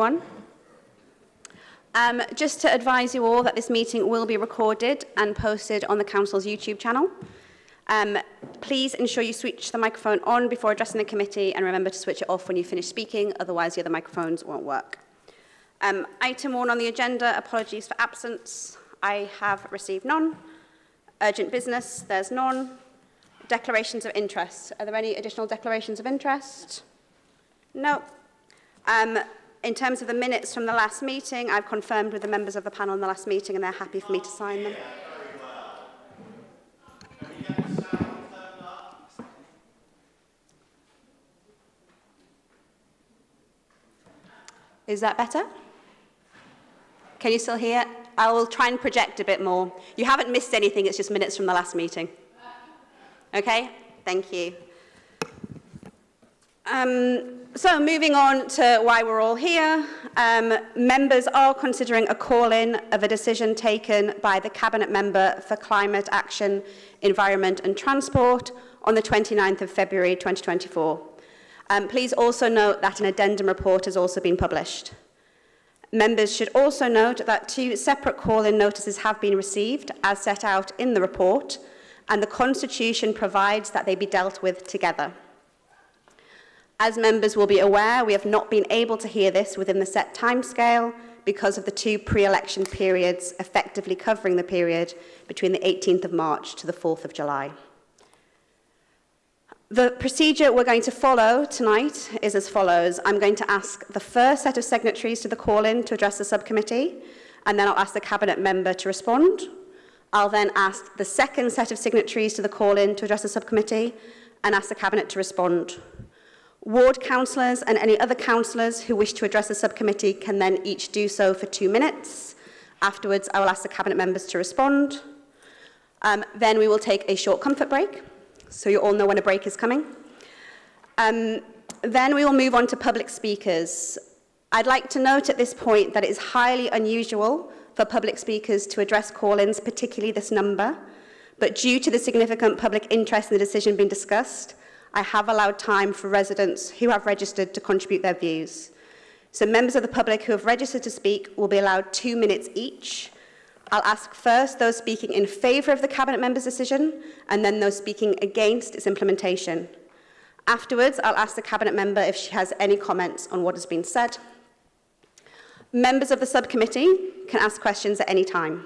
One. Um, just to advise you all that this meeting will be recorded and posted on the Council's YouTube channel. Um, please ensure you switch the microphone on before addressing the committee and remember to switch it off when you finish speaking, otherwise the other microphones won't work. Um, item one on the agenda, apologies for absence. I have received none. Urgent business, there's none. Declarations of interest. Are there any additional declarations of interest? No. Um, in terms of the minutes from the last meeting, I've confirmed with the members of the panel in the last meeting and they're happy for me to sign them. Is that better? Can you still hear? I will try and project a bit more. You haven't missed anything, it's just minutes from the last meeting. Okay, thank you. Um, so moving on to why we're all here, um, members are considering a call-in of a decision taken by the Cabinet Member for Climate Action, Environment and Transport on the 29th of February 2024. Um, please also note that an addendum report has also been published. Members should also note that two separate call-in notices have been received as set out in the report and the Constitution provides that they be dealt with together. As members will be aware, we have not been able to hear this within the set timescale because of the two pre-election periods effectively covering the period between the 18th of March to the 4th of July. The procedure we're going to follow tonight is as follows. I'm going to ask the first set of signatories to the call-in to address the subcommittee, and then I'll ask the Cabinet member to respond. I'll then ask the second set of signatories to the call-in to address the subcommittee and ask the Cabinet to respond. Ward councillors and any other councillors who wish to address the subcommittee can then each do so for two minutes. Afterwards, I will ask the Cabinet members to respond. Um, then we will take a short comfort break so you all know when a break is coming. Um, then we will move on to public speakers. I'd like to note at this point that it is highly unusual for public speakers to address call-ins, particularly this number, but due to the significant public interest in the decision being discussed, I have allowed time for residents who have registered to contribute their views. So members of the public who have registered to speak will be allowed two minutes each, I'll ask first those speaking in favour of the Cabinet member's decision and then those speaking against its implementation. Afterwards, I'll ask the Cabinet member if she has any comments on what has been said. Members of the subcommittee can ask questions at any time.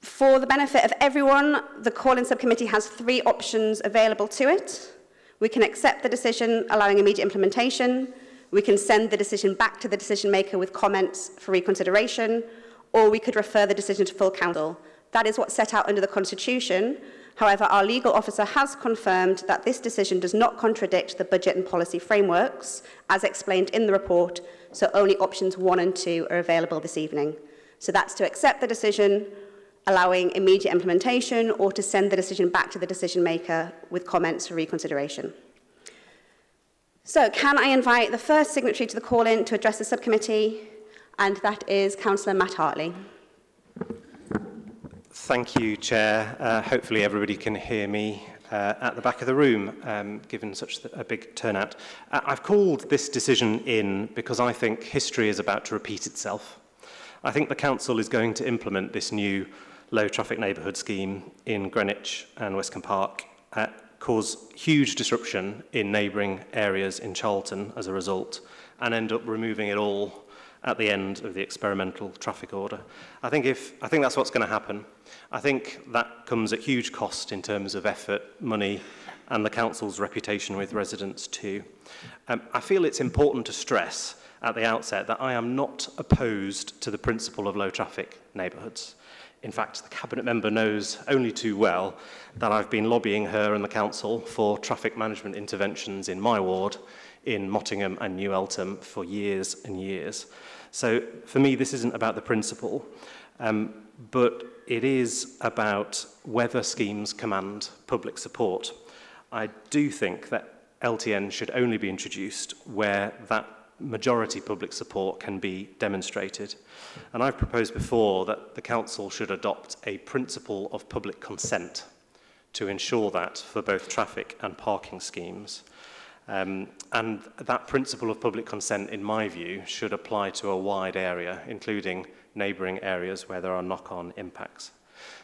For the benefit of everyone, the call-in subcommittee has three options available to it. We can accept the decision allowing immediate implementation, we can send the decision back to the decision maker with comments for reconsideration, or we could refer the decision to full council. That is what's set out under the Constitution. However, our legal officer has confirmed that this decision does not contradict the budget and policy frameworks, as explained in the report, so only options one and two are available this evening. So that's to accept the decision, allowing immediate implementation, or to send the decision back to the decision maker with comments for reconsideration. So can I invite the first signatory to the call-in to address the subcommittee, and that is Councillor Matt Hartley. Thank you, Chair. Uh, hopefully everybody can hear me uh, at the back of the room, um, given such a big turnout. Uh, I've called this decision in because I think history is about to repeat itself. I think the Council is going to implement this new low traffic neighbourhood scheme in Greenwich and Westcombe Park uh, cause huge disruption in neighbouring areas in Charlton as a result and end up removing it all at the end of the experimental traffic order. I think, if, I think that's what's going to happen. I think that comes at huge cost in terms of effort, money, and the council's reputation with residents too. Um, I feel it's important to stress at the outset that I am not opposed to the principle of low traffic neighbourhoods. In fact, the Cabinet member knows only too well that I've been lobbying her and the Council for traffic management interventions in my ward, in Mottingham and New Eltham, for years and years. So for me, this isn't about the principle, um, but it is about whether schemes command public support. I do think that LTN should only be introduced where that majority public support can be demonstrated. And I've proposed before that the Council should adopt a principle of public consent to ensure that for both traffic and parking schemes. Um, and that principle of public consent, in my view, should apply to a wide area, including neighbouring areas where there are knock-on impacts.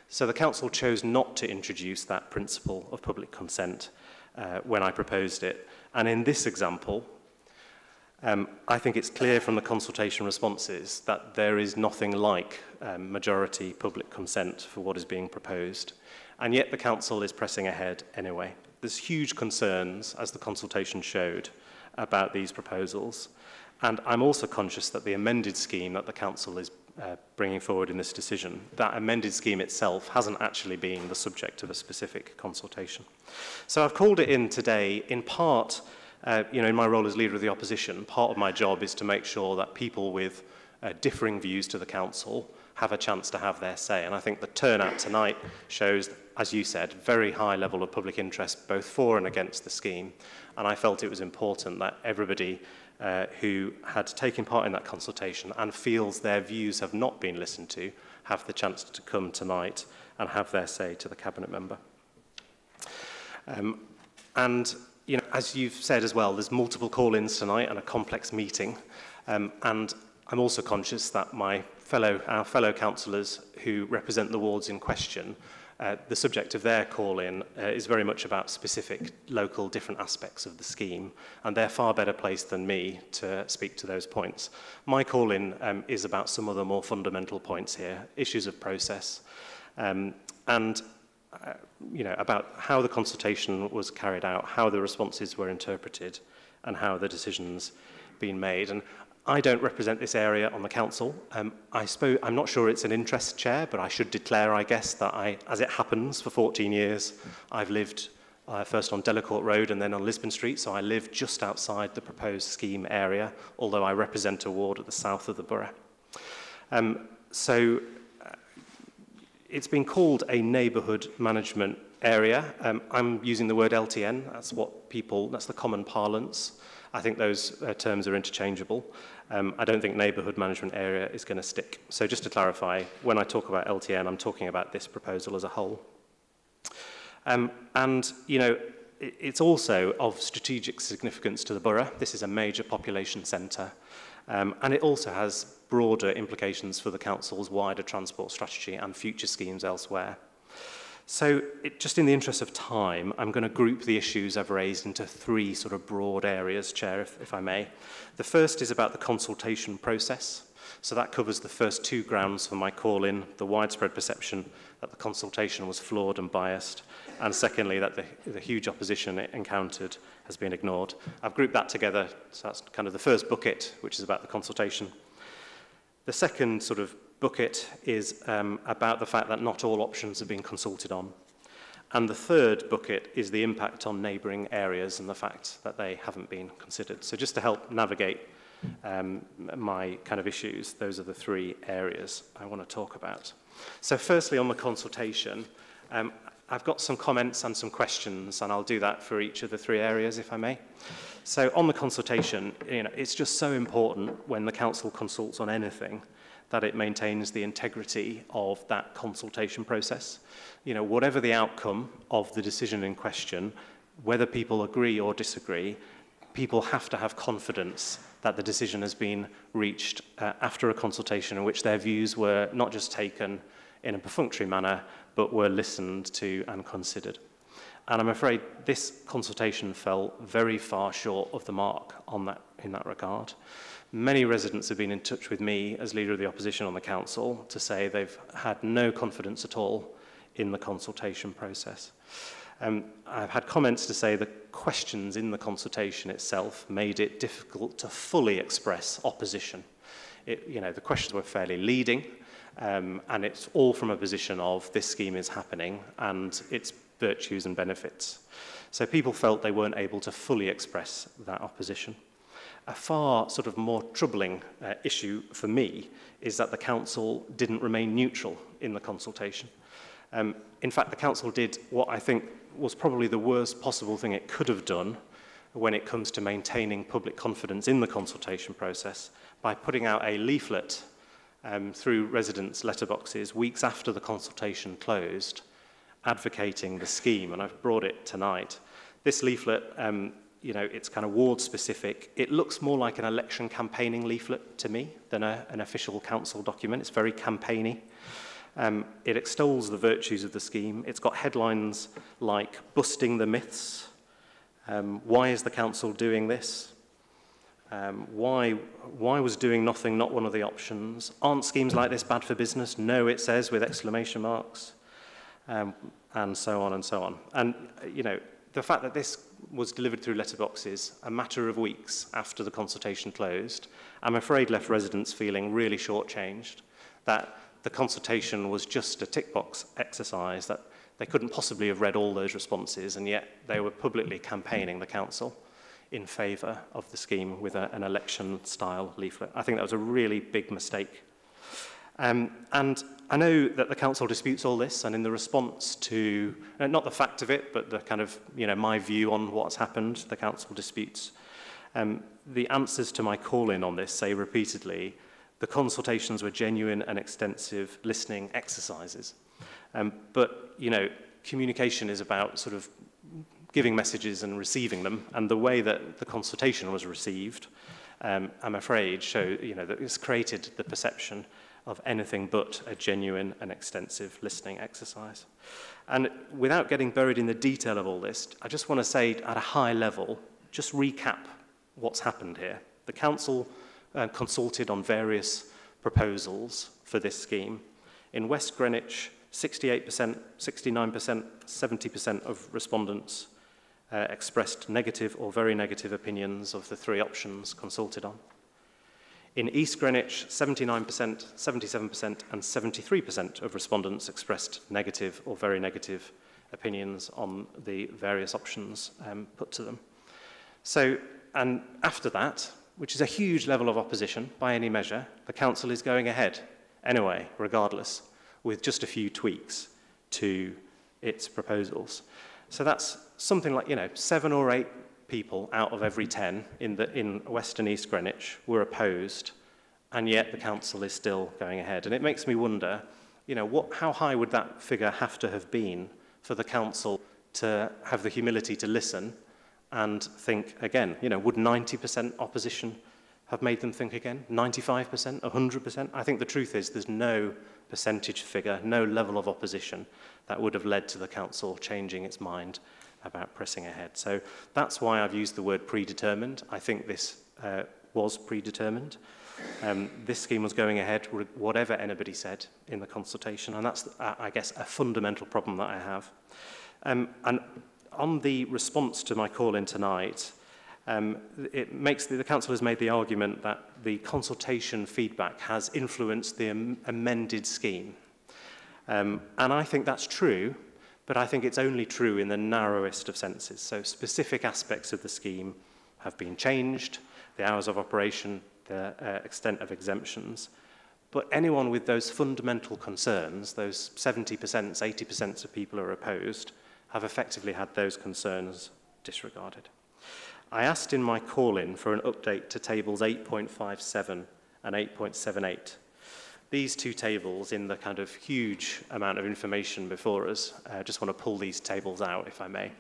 So the Council chose not to introduce that principle of public consent uh, when I proposed it. And in this example, Um, I think it's clear from the consultation responses that there is nothing like um, majority public consent for what is being proposed, and yet the Council is pressing ahead anyway. There's huge concerns, as the consultation showed, about these proposals, and I'm also conscious that the amended scheme that the Council is uh, bringing forward in this decision, that amended scheme itself hasn't actually been the subject of a specific consultation. So I've called it in today in part uh, you know, in my role as leader of the opposition, part of my job is to make sure that people with uh, differing views to the council have a chance to have their say. And I think the turnout tonight shows, as you said, very high level of public interest both for and against the scheme. And I felt it was important that everybody uh, who had taken part in that consultation and feels their views have not been listened to have the chance to come tonight and have their say to the cabinet member. Um, and you know, as you've said as well, there's multiple call-ins tonight and a complex meeting. Um, and I'm also conscious that my fellow, our fellow councillors who represent the wards in question, uh, the subject of their call-in uh, is very much about specific local different aspects of the scheme, and they're far better placed than me to speak to those points. My call-in um, is about some of the more fundamental points here, issues of process, um, and uh, you know, about how the consultation was carried out, how the responses were interpreted, and how the decisions been made. And I don't represent this area on the council. Um, I suppose, I'm not sure it's an interest chair, but I should declare, I guess, that I, as it happens, for 14 years, I've lived uh, first on Delacourt Road and then on Lisbon Street, so I live just outside the proposed scheme area, although I represent a ward at the south of the borough. Um, so it's been called a neighbourhood management area. Um, I'm using the word LTN. That's what people, that's the common parlance. I think those uh, terms are interchangeable. Um, I don't think neighbourhood management area is going to stick. So just to clarify, when I talk about LTN, I'm talking about this proposal as a whole. Um, and, you know, it, it's also of strategic significance to the borough. This is a major population centre. Um, and it also has broader implications for the Council's wider transport strategy and future schemes elsewhere. So it, just in the interest of time, I'm going to group the issues I've raised into three sort of broad areas, Chair, if, if I may. The first is about the consultation process. So that covers the first two grounds for my call-in, the widespread perception that the consultation was flawed and biased, and secondly that the, the huge opposition it encountered has been ignored. I've grouped that together, so that's kind of the first bucket, which is about the consultation. The second sort of bucket is um, about the fact that not all options have been consulted on. And the third bucket is the impact on neighbouring areas and the fact that they haven't been considered. So just to help navigate um, my kind of issues, those are the three areas I want to talk about. So firstly, on the consultation, um, I've got some comments and some questions, and I'll do that for each of the three areas, if I may. So on the consultation, you know, it's just so important when the council consults on anything that it maintains the integrity of that consultation process. You know, whatever the outcome of the decision in question, whether people agree or disagree, people have to have confidence that the decision has been reached uh, after a consultation in which their views were not just taken in a perfunctory manner, but were listened to and considered. And I'm afraid this consultation fell very far short of the mark on that, in that regard. Many residents have been in touch with me as leader of the opposition on the council to say they've had no confidence at all in the consultation process. Um, I've had comments to say the questions in the consultation itself made it difficult to fully express opposition. It, you know, the questions were fairly leading, Um, and it's all from a position of this scheme is happening and its virtues and benefits. So people felt they weren't able to fully express that opposition. A far sort of more troubling uh, issue for me is that the council didn't remain neutral in the consultation. Um, in fact, the council did what I think was probably the worst possible thing it could have done when it comes to maintaining public confidence in the consultation process by putting out a leaflet um, through residents' letterboxes weeks after the consultation closed, advocating the scheme, and I've brought it tonight. This leaflet, um, you know, it's kind of ward-specific. It looks more like an election campaigning leaflet to me than a, an official council document. It's very campaigny. Um, it extols the virtues of the scheme. It's got headlines like busting the myths, um, why is the council doing this? Um, why, why was doing nothing not one of the options? Aren't schemes like this bad for business? No, it says with exclamation marks. Um, and so on and so on. And, you know, the fact that this was delivered through letterboxes a matter of weeks after the consultation closed, I'm afraid left residents feeling really shortchanged, that the consultation was just a tick box exercise, that they couldn't possibly have read all those responses, and yet they were publicly campaigning the council in favour of the scheme with a, an election-style leaflet. I think that was a really big mistake. Um, and I know that the council disputes all this, and in the response to, uh, not the fact of it, but the kind of, you know, my view on what's happened, the council disputes. Um, the answers to my call-in on this say repeatedly, the consultations were genuine and extensive listening exercises. Um, but, you know, communication is about sort of giving messages and receiving them, and the way that the consultation was received, um, I'm afraid, show, you know, that it's created the perception of anything but a genuine and extensive listening exercise. And without getting buried in the detail of all this, I just want to say at a high level, just recap what's happened here. The council uh, consulted on various proposals for this scheme. In West Greenwich, 68%, 69%, 70% of respondents uh, expressed negative or very negative opinions of the three options consulted on. In East Greenwich, 79%, 77% and 73% of respondents expressed negative or very negative opinions on the various options um, put to them. So, and after that, which is a huge level of opposition by any measure, the council is going ahead anyway, regardless, with just a few tweaks to its proposals. So that's something like, you know, seven or eight people out of every 10 in, the, in Western East Greenwich were opposed, and yet the council is still going ahead. And it makes me wonder, you know, what, how high would that figure have to have been for the council to have the humility to listen and think again? You know, would 90% opposition have made them think again? 95%? 100%? I think the truth is there's no percentage figure, no level of opposition that would have led to the council changing its mind about pressing ahead. So that's why I've used the word predetermined. I think this uh, was predetermined. Um, this scheme was going ahead, whatever anybody said in the consultation, and that's, uh, I guess, a fundamental problem that I have. Um, and on the response to my call in tonight, um, it makes the, the council has made the argument that the consultation feedback has influenced the am amended scheme. Um, and I think that's true, but I think it's only true in the narrowest of senses. So specific aspects of the scheme have been changed, the hours of operation, the uh, extent of exemptions, but anyone with those fundamental concerns, those 70%, 80% of people are opposed, have effectively had those concerns disregarded. I asked in my call-in for an update to tables 8.57 and 8.78 these two tables in the kind of huge amount of information before us. I uh, just want to pull these tables out, if I may.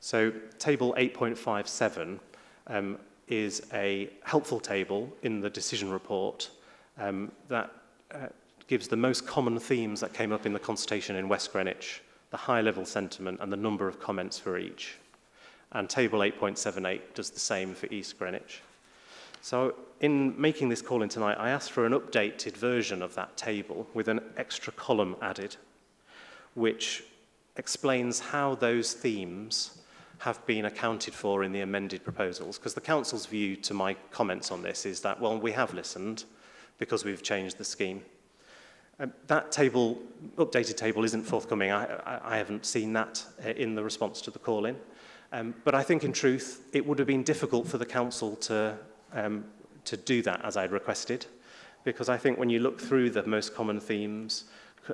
So table 8.57 um, is a helpful table in the decision report um, that uh, gives the most common themes that came up in the consultation in West Greenwich, the high-level sentiment and the number of comments for each. And table 8.78 does the same for East Greenwich. So in making this call in tonight, I asked for an updated version of that table with an extra column added, which explains how those themes have been accounted for in the amended proposals. Because the Council's view to my comments on this is that, well, we have listened because we've changed the scheme. Um, that table, updated table, isn't forthcoming. I, I, I haven't seen that in the response to the call-in. Um, but I think, in truth, it would have been difficult for the Council to um, to do that as I'd requested, because I think when you look through the most common themes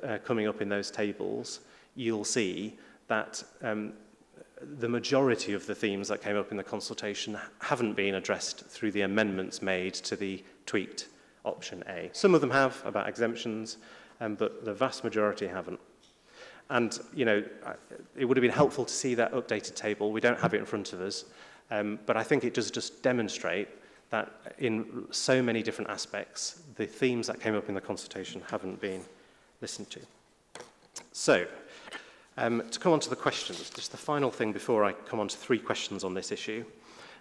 uh, coming up in those tables, you'll see that um, the majority of the themes that came up in the consultation haven't been addressed through the amendments made to the tweaked option A. Some of them have about exemptions, um, but the vast majority haven't. And, you know, it would have been helpful to see that updated table. We don't have it in front of us. Um, but I think it does just demonstrate that in so many different aspects, the themes that came up in the consultation haven't been listened to. So, um, to come on to the questions, just the final thing before I come on to three questions on this issue.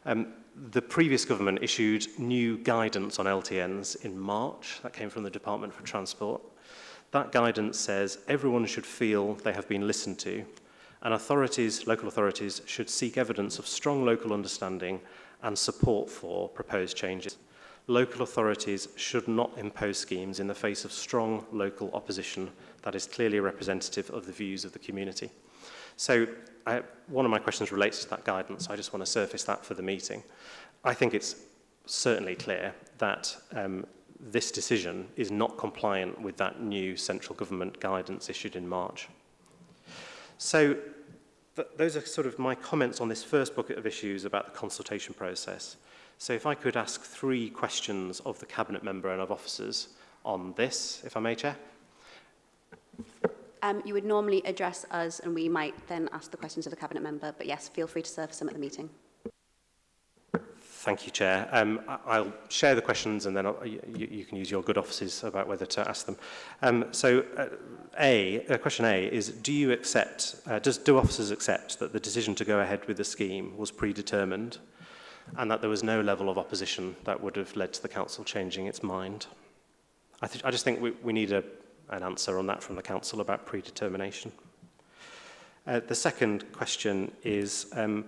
Um, the previous government issued new guidance on LTNs in March. That came from the Department for Transport. That guidance says everyone should feel they have been listened to and authorities, local authorities, should seek evidence of strong local understanding and support for proposed changes. Local authorities should not impose schemes in the face of strong local opposition that is clearly representative of the views of the community. So I, one of my questions relates to that guidance. I just want to surface that for the meeting. I think it's certainly clear that um, this decision is not compliant with that new central government guidance issued in March. So th those are sort of my comments on this first bucket of issues about the consultation process. So if I could ask three questions of the Cabinet member and of officers on this, if I may, Chair. Um, you would normally address us and we might then ask the questions of the Cabinet member, but yes, feel free to surface them at the meeting. Thank you, Chair. Um, I'll share the questions and then I'll, you, you can use your good offices about whether to ask them. Um, so, uh, A, uh, question A is, do you accept, uh, does, do officers accept that the decision to go ahead with the scheme was predetermined and that there was no level of opposition that would have led to the Council changing its mind? I, th I just think we, we need a, an answer on that from the Council about predetermination. Uh, the second question is, um,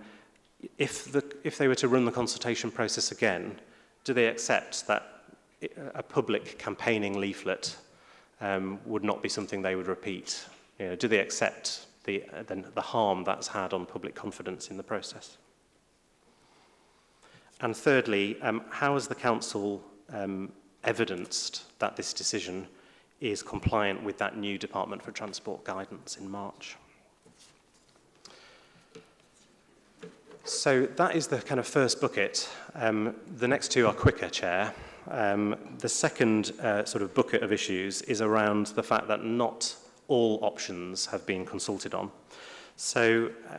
if, the, if they were to run the consultation process again, do they accept that a public campaigning leaflet um, would not be something they would repeat? You know, do they accept the, uh, the, the harm that's had on public confidence in the process? And thirdly, um, how has the Council um, evidenced that this decision is compliant with that new Department for Transport guidance in March? So that is the kind of first bucket. Um, the next two are quicker, Chair. Um, the second uh, sort of bucket of issues is around the fact that not all options have been consulted on. So uh,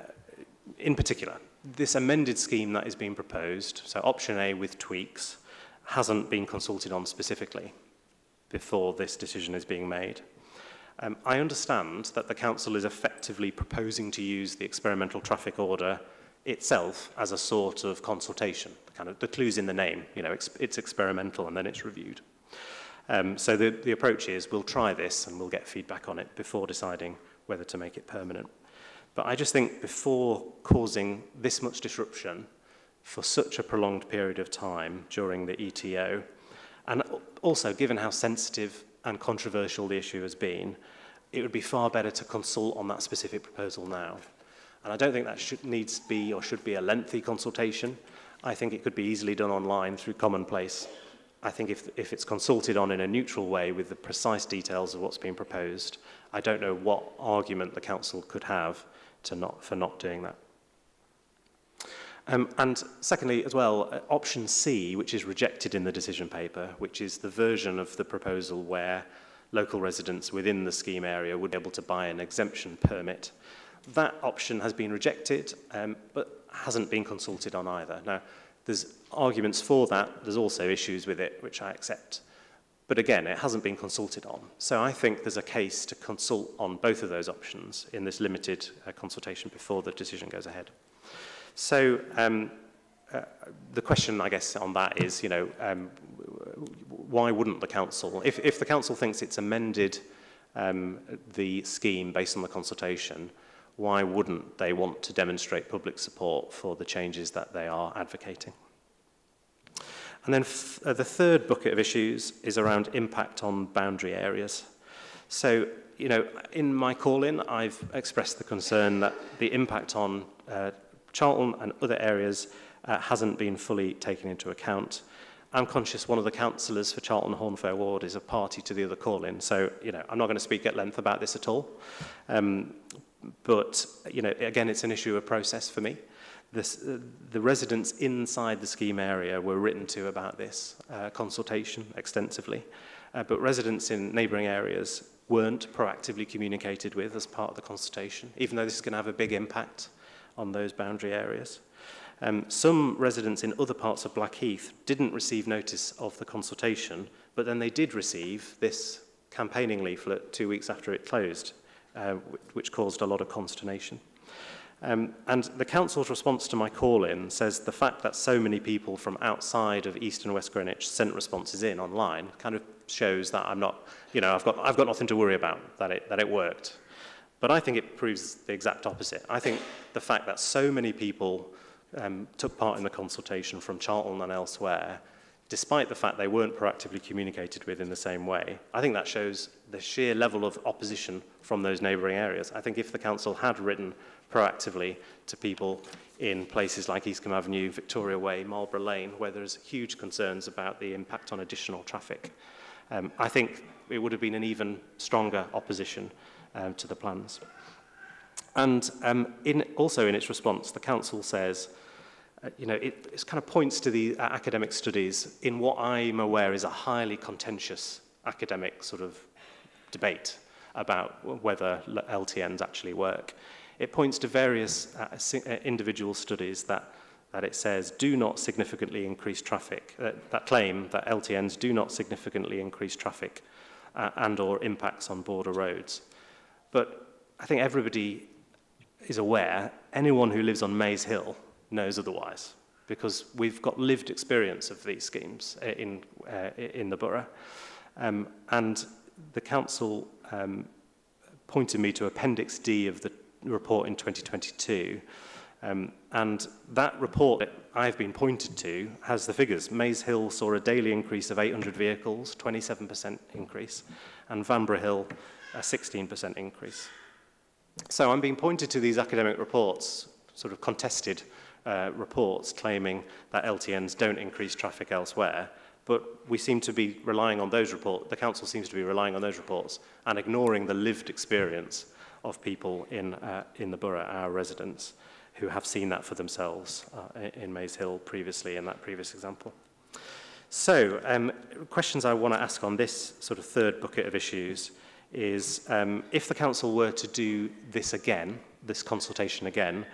in particular, this amended scheme that is being proposed, so option A with tweaks, hasn't been consulted on specifically before this decision is being made. Um, I understand that the Council is effectively proposing to use the experimental traffic order itself as a sort of consultation. Kind of the clues in the name, you know, it's, experimental and then it's reviewed. Um, so the, the approach is we'll try this and we'll get feedback on it before deciding whether to make it permanent. But I just think before causing this much disruption for such a prolonged period of time during the ETO, and also given how sensitive and controversial the issue has been, it would be far better to consult on that specific proposal now. And I don't think that should, needs to be or should be a lengthy consultation. I think it could be easily done online through Commonplace. I think if, if it's consulted on in a neutral way with the precise details of what's being proposed, I don't know what argument the Council could have to not, for not doing that. Um, and secondly, as well, uh, option C, which is rejected in the decision paper, which is the version of the proposal where local residents within the scheme area would be able to buy an exemption permit That option has been rejected, um, but hasn't been consulted on either. Now, there's arguments for that. There's also issues with it, which I accept. But again, it hasn't been consulted on. So I think there's a case to consult on both of those options in this limited uh, consultation before the decision goes ahead. So um, uh, the question, I guess, on that is, you know, um, why wouldn't the council, if, if the council thinks it's amended um, the scheme based on the consultation, why wouldn't they want to demonstrate public support for the changes that they are advocating? And then uh, the third bucket of issues is around impact on boundary areas. So, you know, in my call-in, I've expressed the concern that the impact on uh, Charlton and other areas uh, hasn't been fully taken into account. I'm conscious one of the councillors for Charlton Hornfair Ward is a party to the other call-in, so you know I'm not going to speak at length about this at all. Um, But, you know, again, it's an issue of process for me. This, uh, the residents inside the scheme area were written to about this uh, consultation extensively, uh, but residents in neighbouring areas weren't proactively communicated with as part of the consultation, even though this is going to have a big impact on those boundary areas. Um, some residents in other parts of Blackheath didn't receive notice of the consultation, but then they did receive this campaigning leaflet two weeks after it closed, uh, which caused a lot of consternation. Um, and the council's response to my call-in says the fact that so many people from outside of East and West Greenwich sent responses in online kind of shows that I'm not, you know, I've got, I've got nothing to worry about, that it, that it worked. But I think it proves the exact opposite. I think the fact that so many people um, took part in the consultation from Charlton and elsewhere despite the fact they weren't proactively communicated with in the same way, I think that shows the sheer level of opposition from those neighbouring areas. I think if the council had written proactively to people in places like Eastcombe Avenue, Victoria Way, Marlborough Lane, where there's huge concerns about the impact on additional traffic, um, I think it would have been an even stronger opposition um, to the plans. And um, in, also in its response, the council says, you know, it, it kind of points to the uh, academic studies in what I'm aware is a highly contentious academic sort of debate about whether LTNs actually work. It points to various uh, uh, individual studies that, that it says do not significantly increase traffic, uh, that claim that LTNs do not significantly increase traffic uh, and or impacts on border roads. But I think everybody is aware, anyone who lives on Maze Hill knows otherwise, because we've got lived experience of these schemes uh, in, uh, in the borough. Um, and the council um, pointed me to Appendix D of the report in 2022. Um, and that report that I've been pointed to has the figures. Maze Hill saw a daily increase of 800 vehicles, 27% increase, and Vanbrugh Hill, a 16% increase. So I'm being pointed to these academic reports, sort of contested uh, reports claiming that LTNs don't increase traffic elsewhere, but we seem to be relying on those reports, the council seems to be relying on those reports and ignoring the lived experience of people in, uh, in the borough, our residents, who have seen that for themselves uh, in Maze Hill previously in that previous example. So, um, questions I want to ask on this sort of third bucket of issues is um, if the council were to do this again, this consultation again,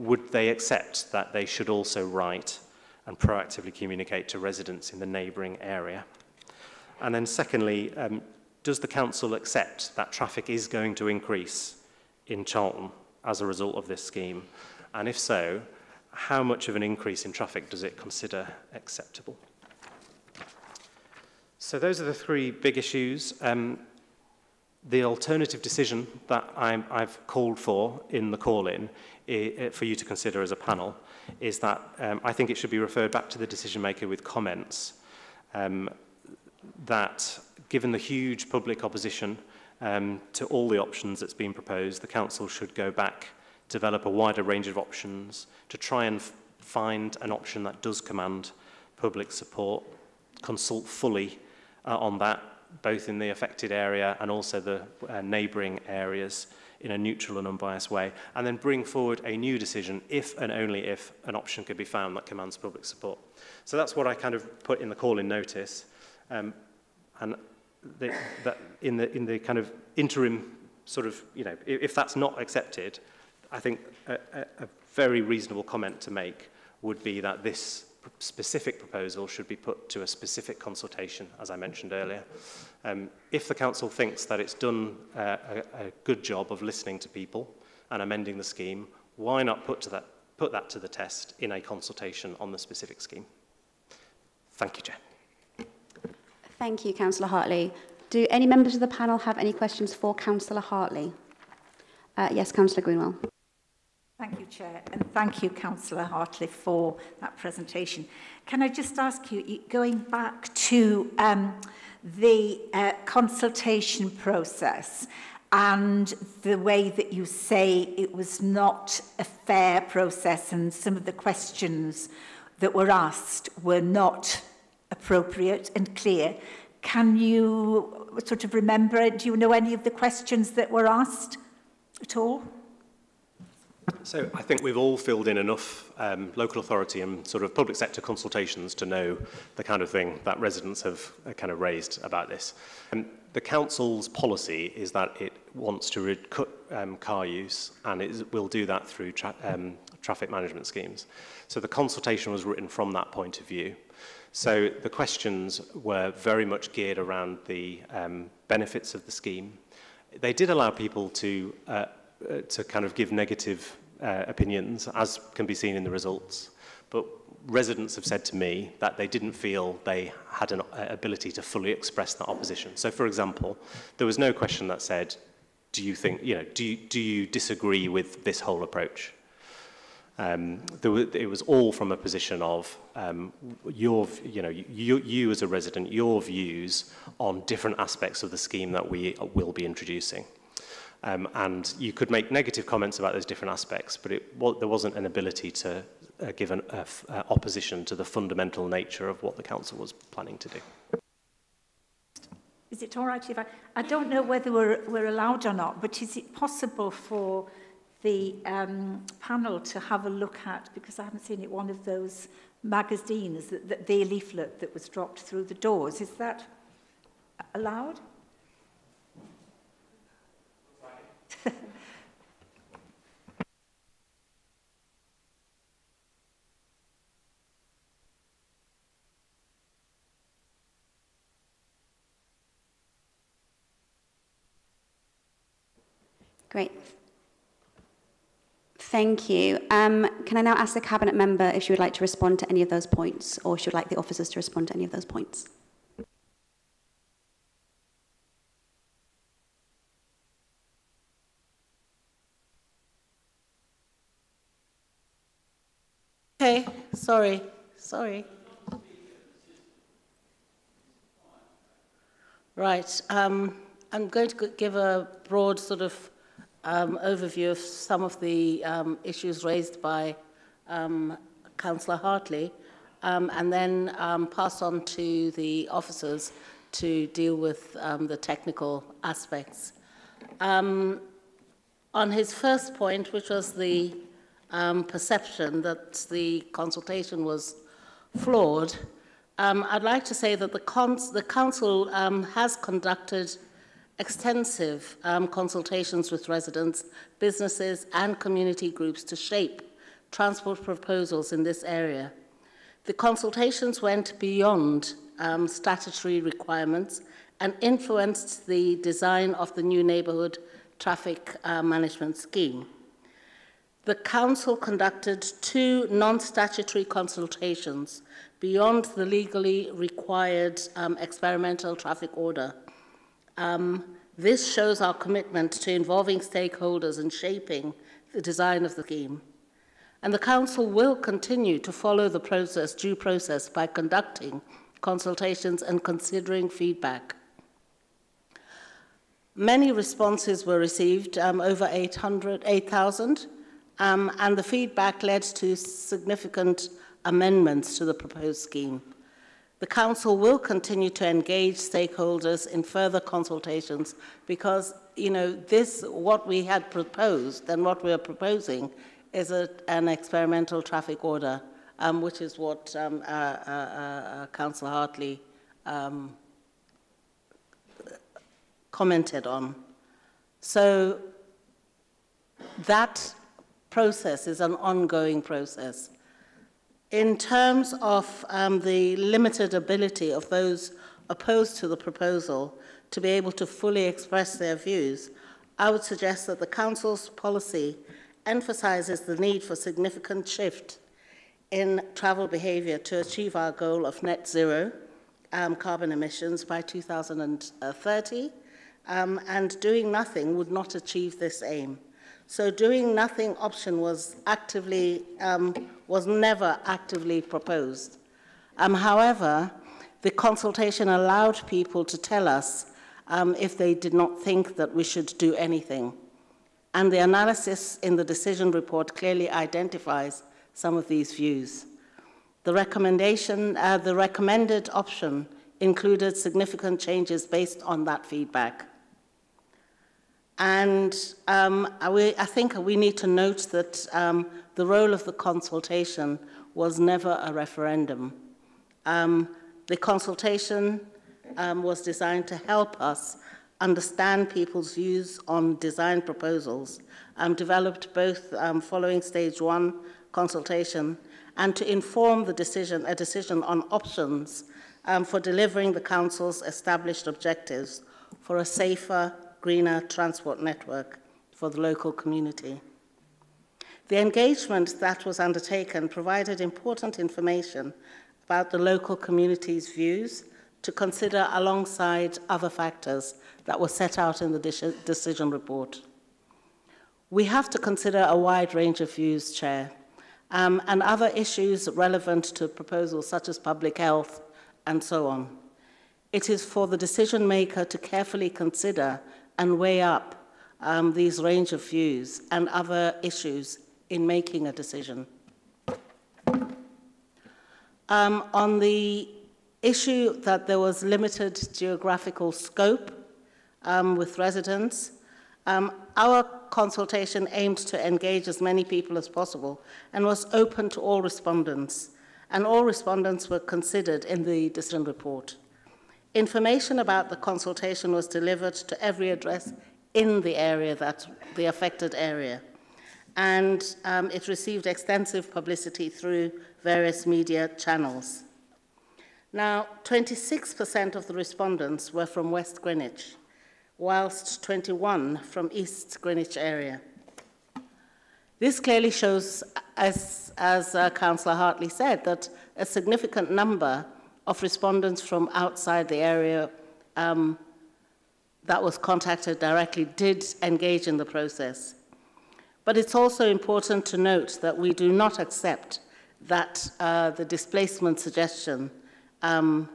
would they accept that they should also write and proactively communicate to residents in the neighbouring area? And then secondly, um, does the council accept that traffic is going to increase in Charlton as a result of this scheme? And if so, how much of an increase in traffic does it consider acceptable? So those are the three big issues. Um, the alternative decision that I'm, I've called for in the call-in for you to consider as a panel is that um, I think it should be referred back to the decision maker with comments um, that given the huge public opposition um, to all the options that's been proposed, the council should go back, develop a wider range of options to try and find an option that does command public support, consult fully uh, on that, both in the affected area and also the uh, neighbouring areas, in a neutral and unbiased way, and then bring forward a new decision if and only if an option could be found that commands public support. So that's what I kind of put in the call-in notice. Um, and the, that in, the, in the kind of interim sort of, you know, if, if that's not accepted, I think a, a, a very reasonable comment to make would be that this specific proposal should be put to a specific consultation, as I mentioned earlier. Um, if the council thinks that it's done uh, a, a good job of listening to people and amending the scheme, why not put, to that, put that to the test in a consultation on the specific scheme? Thank you, Chair. Thank you, Councillor Hartley. Do any members of the panel have any questions for Councillor Hartley? Uh, yes, Councillor Greenwell. Thank you, Chair, and thank you, Councillor Hartley, for that presentation. Can I just ask you, going back to um, the uh, consultation process and the way that you say it was not a fair process and some of the questions that were asked were not appropriate and clear, can you sort of remember, do you know any of the questions that were asked at all? So I think we've all filled in enough um, local authority and sort of public sector consultations to know the kind of thing that residents have uh, kind of raised about this. And the council's policy is that it wants to cut um, car use and it will do that through tra um, traffic management schemes. So the consultation was written from that point of view. So the questions were very much geared around the um, benefits of the scheme. They did allow people to uh, uh, to kind of give negative uh, opinions, as can be seen in the results. But residents have said to me that they didn't feel they had an uh, ability to fully express that opposition. So, for example, there was no question that said, do you think, you know, do you, do you disagree with this whole approach? Um, there it was all from a position of um, your, you know, you, you as a resident, your views on different aspects of the scheme that we will be introducing. Um, and you could make negative comments about those different aspects, but it, well, there wasn't an ability to uh, give an uh, uh, opposition to the fundamental nature of what the council was planning to do. Is it all right if I... I don't know whether we're, we're allowed or not, but is it possible for the um, panel to have a look at, because I haven't seen it, one of those magazines, that, that, the leaflet that was dropped through the doors. Is that allowed? Great. Thank you. Um, can I now ask the Cabinet member if she would like to respond to any of those points, or she would like the officers to respond to any of those points? Okay, sorry, sorry. Right, um, I'm going to give a broad sort of um, overview of some of the um, issues raised by um, Councillor Hartley um, and then um, pass on to the officers to deal with the technical aspects. On his first point, which was the um, perception that the consultation was flawed, um, I'd like to say that the, the Council um, has conducted extensive um, consultations with residents, businesses and community groups to shape transport proposals in this area. The consultations went beyond um, statutory requirements and influenced the design of the new neighbourhood traffic uh, management scheme. The Council conducted two non-statutory consultations beyond the legally required um, experimental traffic order Um, this shows our commitment to involving stakeholders in shaping the design of the scheme. And the Council will continue to follow the process, due process, by conducting consultations and considering feedback. Many responses were received, um, over 800, 8,000, um, and the feedback led to significant amendments to the proposed scheme. The Council will continue to engage stakeholders in further consultations because, you know, this, what we had proposed and what we are proposing is a, an experimental traffic order, um, which is what um, uh, uh, uh, Councillor Hartley um, commented on. So that process is an ongoing process. In terms of um, the limited ability of those opposed to the proposal to be able to fully express their views, I would suggest that the Council's policy emphasises the need for significant shift in travel behaviour to achieve our goal of net zero um, carbon emissions by 2030, um, and doing nothing would not achieve this aim. So doing nothing option was actively, um, was never actively proposed. Um, however, the consultation allowed people to tell us um, if they did not think that we should do anything. And the analysis in the decision report clearly identifies some of these views. The recommendation, uh, the recommended option included significant changes based on that feedback. And um, I, I think we need to note that um, the role of the consultation was never a referendum. Um, the consultation um, was designed to help us understand people's views on design proposals, um, developed both um, following stage one consultation and to inform the decision, a decision on options for delivering the Council's established objectives for a safer, greener transport network for the local community. The engagement that was undertaken provided important information about the local community's views to consider alongside other factors that were set out in the decision report. We have to consider a wide range of views, Chair, um, and other issues relevant to proposals such as public health and so on. It is for the decision maker to carefully consider and weigh up um, these range of views and other issues in making a decision. Um, on the issue that there was limited geographical scope um, with residents, um, our consultation aimed to engage as many people as possible and was open to all respondents, and all respondents were considered in the decision report. Information about the consultation was delivered to every address in the area, that the affected area. And um, it received extensive publicity through various media channels. Now, 26% of the respondents were from West Greenwich, whilst 21 from East Greenwich area. This clearly shows, as, as uh, Councillor Hartley said, that a significant number of respondents from outside the area um, that was contacted directly did engage in the process. But it's also important to note that we do not accept that uh, the displacement suggestion um,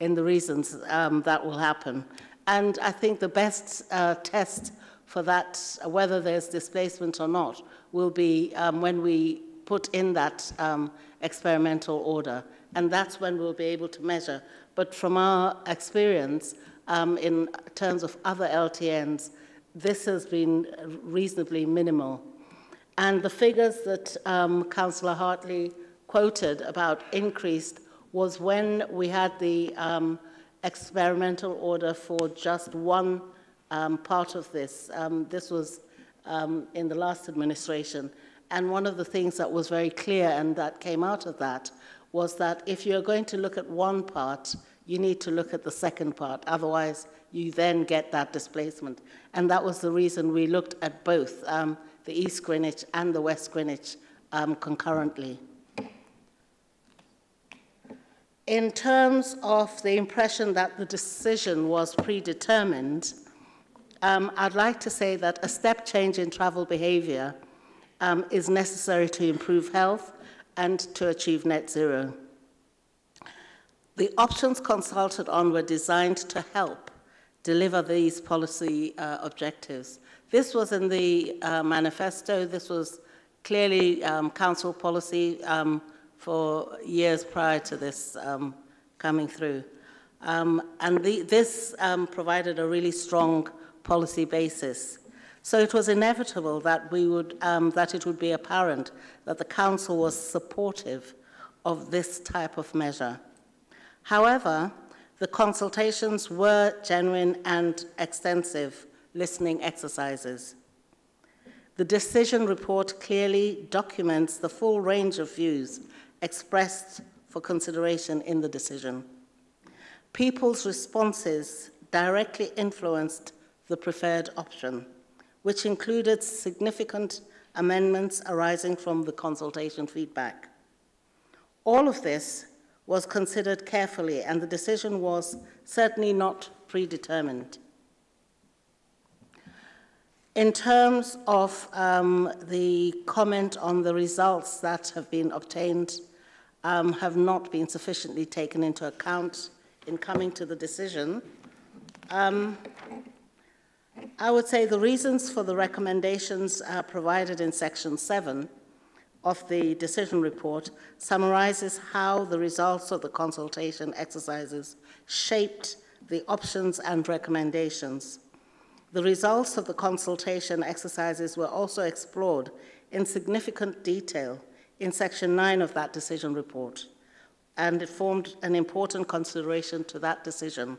in the reasons um, that will happen. And I think the best uh, test for that, whether there's displacement or not, will be um, when we put in that um, experimental order and that's when we'll be able to measure. But from our experience, um, in terms of other LTNs, this has been reasonably minimal. And the figures that um, Councillor Hartley quoted about increased was when we had the um, experimental order for just one um, part of this. Um, this was um, in the last administration. And one of the things that was very clear and that came out of that was that if you're going to look at one part, you need to look at the second part. Otherwise, you then get that displacement. And that was the reason we looked at both um, the East Greenwich and the West Greenwich um, concurrently. In terms of the impression that the decision was predetermined, um, I'd like to say that a step change in travel behavior um, is necessary to improve health and to achieve net zero. The options consulted on were designed to help deliver these policy uh, objectives. This was in the uh, manifesto. This was clearly um, council policy um, for years prior to this um, coming through. Um, and the, this um, provided a really strong policy basis. So it was inevitable that, we would, um, that it would be apparent that the Council was supportive of this type of measure. However, the consultations were genuine and extensive listening exercises. The decision report clearly documents the full range of views expressed for consideration in the decision. People's responses directly influenced the preferred option which included significant amendments arising from the consultation feedback. All of this was considered carefully, and the decision was certainly not predetermined. In terms of um, the comment on the results that have been obtained, um, have not been sufficiently taken into account in coming to the decision. Um, I would say the reasons for the recommendations provided in section 7 of the decision report summarizes how the results of the consultation exercises shaped the options and recommendations. The results of the consultation exercises were also explored in significant detail in section 9 of that decision report, and it formed an important consideration to that decision.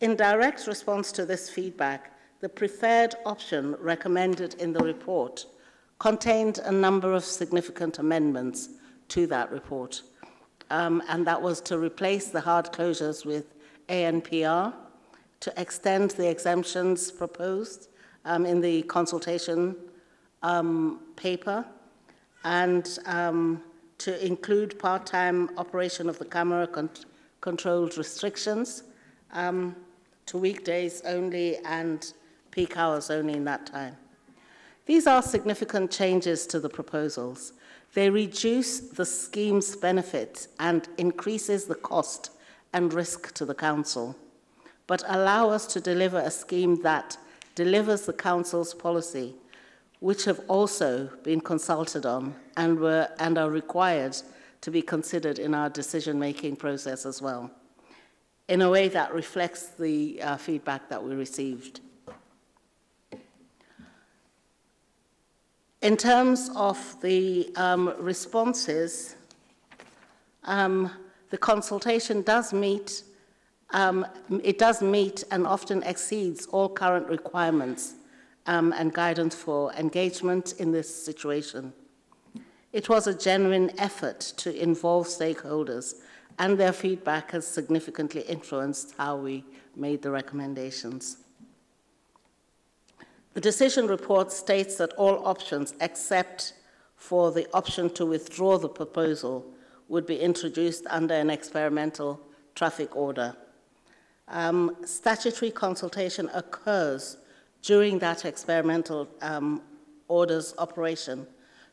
In direct response to this feedback, the preferred option recommended in the report contained a number of significant amendments to that report, um, and that was to replace the hard closures with ANPR, to extend the exemptions proposed um, in the consultation um, paper, and um, to include part-time operation of the camera con controlled restrictions um, to weekdays only and peak hours only in that time. These are significant changes to the proposals. They reduce the scheme's benefits and increases the cost and risk to the council, but allow us to deliver a scheme that delivers the council's policy, which have also been consulted on and, were, and are required to be considered in our decision-making process as well, in a way that reflects the uh, feedback that we received. In terms of the um, responses, um, the consultation does meet, um, it does meet and often exceeds all current requirements um, and guidance for engagement in this situation. It was a genuine effort to involve stakeholders and their feedback has significantly influenced how we made the recommendations. The decision report states that all options except for the option to withdraw the proposal would be introduced under an experimental traffic order. Um, statutory consultation occurs during that experimental um, order's operation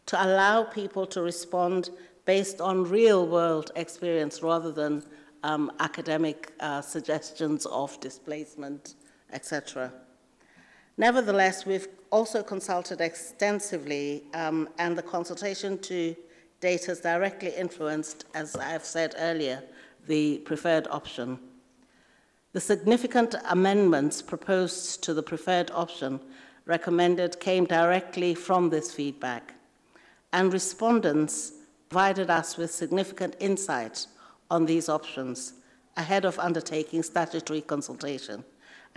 to allow people to respond based on real world experience rather than um, academic uh, suggestions of displacement, etc. Nevertheless, we've also consulted extensively um, and the consultation to data has directly influenced, as I've said earlier, the preferred option. The significant amendments proposed to the preferred option recommended came directly from this feedback, and respondents provided us with significant insight on these options ahead of undertaking statutory consultation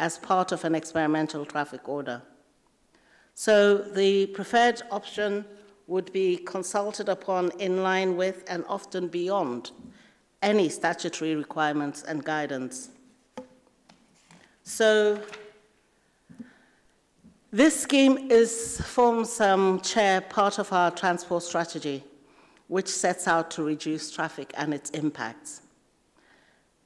as part of an experimental traffic order. So the preferred option would be consulted upon in line with and often beyond any statutory requirements and guidance. So this scheme is, forms, um, Chair, part of our transport strategy, which sets out to reduce traffic and its impacts.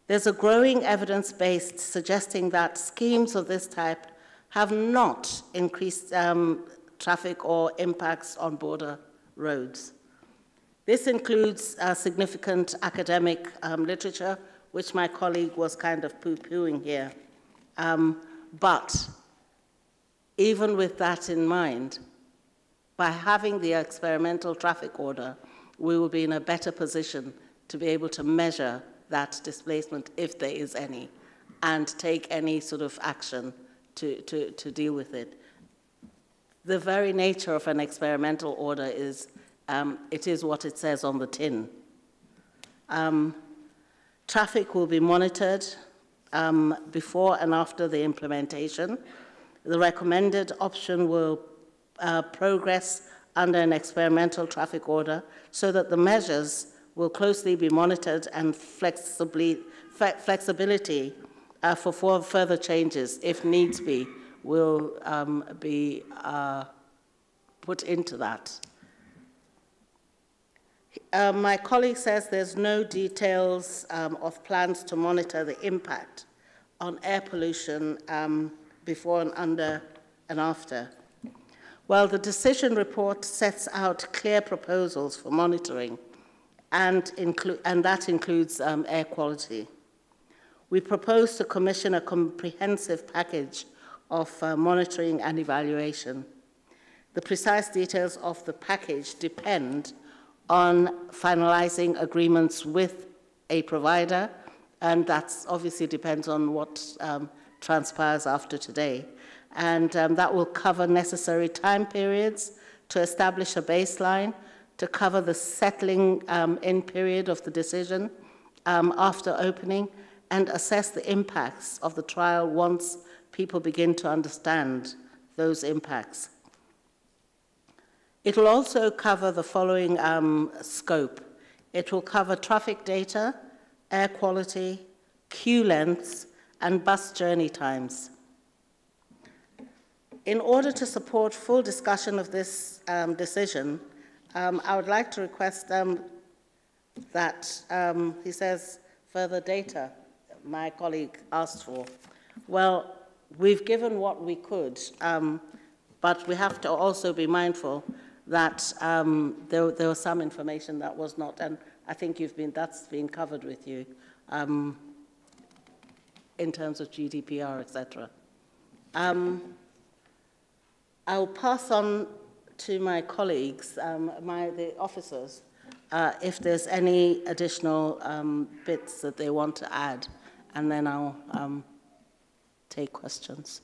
There's a growing evidence base suggesting that schemes of this type have not increased um, traffic or impacts on border roads. This includes uh, significant academic um, literature, which my colleague was kind of poo-pooing here. Um, but even with that in mind, by having the experimental traffic order, we will be in a better position to be able to measure that displacement, if there is any, and take any sort of action to, to, to deal with it. The very nature of an experimental order is um, it is what it says on the tin. Um, traffic will be monitored um, before and after the implementation. The recommended option will uh, progress under an experimental traffic order so that the measures will closely be monitored and flexibly, flexibility uh, for further changes, if needs be, will um, be uh, put into that. Uh, my colleague says there's no details um, of plans to monitor the impact on air pollution um, before and under and after. Well, the decision report sets out clear proposals for monitoring and, and that includes um, air quality. We propose to commission a comprehensive package of uh, monitoring and evaluation. The precise details of the package depend on finalizing agreements with a provider, and that obviously depends on what um, transpires after today. And um, that will cover necessary time periods to establish a baseline, to cover the settling um, in period of the decision um, after opening, and assess the impacts of the trial once people begin to understand those impacts. It will also cover the following um, scope. It will cover traffic data, air quality, queue lengths, and bus journey times. In order to support full discussion of this um, decision, um, I would like to request um, that, um, he says, further data my colleague asked for. Well, we've given what we could, um, but we have to also be mindful that there, there was some information that was not, and I think you've been, that's been covered with you in terms of GDPR, etc. Um, I'll pass on to my colleagues, um, my, the officers, uh, if there's any additional um, bits that they want to add, and then I'll um, take questions.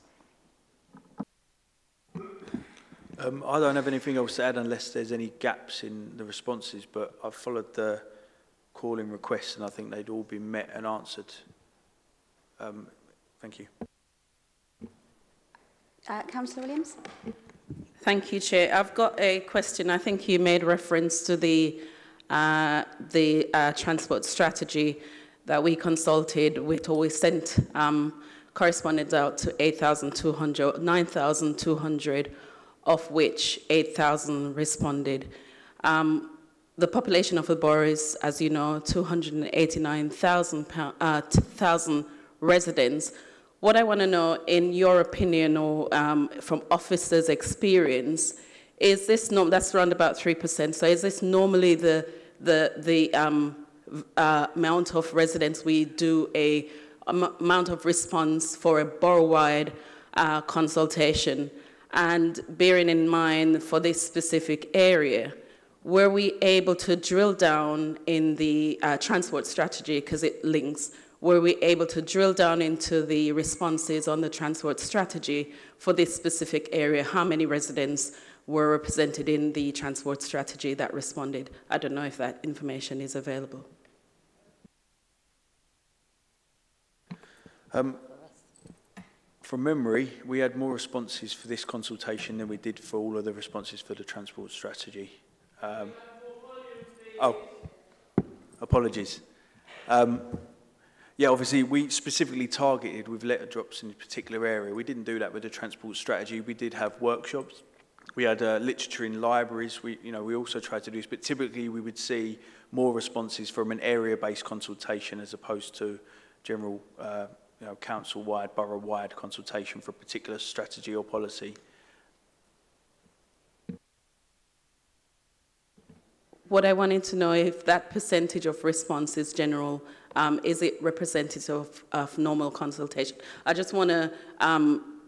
Um, I don't have anything else to add unless there's any gaps in the responses, but I've followed the calling requests and I think they'd all been met and answered. Um, thank you. Uh, Councillor Williams? Thank you, Chair. I've got a question. I think you made reference to the, uh, the uh, transport strategy that we consulted with or we sent um, correspondence out to 8,200, 9,200 of which 8,000 responded. Um, the population of the borough is, as you know, 289,000 uh, residents. What I want to know, in your opinion or um, from officers' experience, is this no, that's around about three percent. So is this normally the the the um, uh, amount of residents we do a amount of response for a borough-wide uh, consultation? And bearing in mind for this specific area, were we able to drill down in the uh, transport strategy because it links? Were we able to drill down into the responses on the transport strategy for this specific area? How many residents were represented in the transport strategy that responded? I don't know if that information is available. Um, from memory, we had more responses for this consultation than we did for all of the responses for the transport strategy. Um, oh, apologies. Um, yeah, obviously, we specifically targeted with letter drops in a particular area. We didn't do that with the transport strategy. We did have workshops. We had uh, literature in libraries. We, you know, we also tried to do this, but typically we would see more responses from an area-based consultation as opposed to general uh, you know, council-wide, borough-wide consultation for a particular strategy or policy. What I wanted to know if that percentage of response is general, um, is it representative of, of, normal consultation? I just want to um,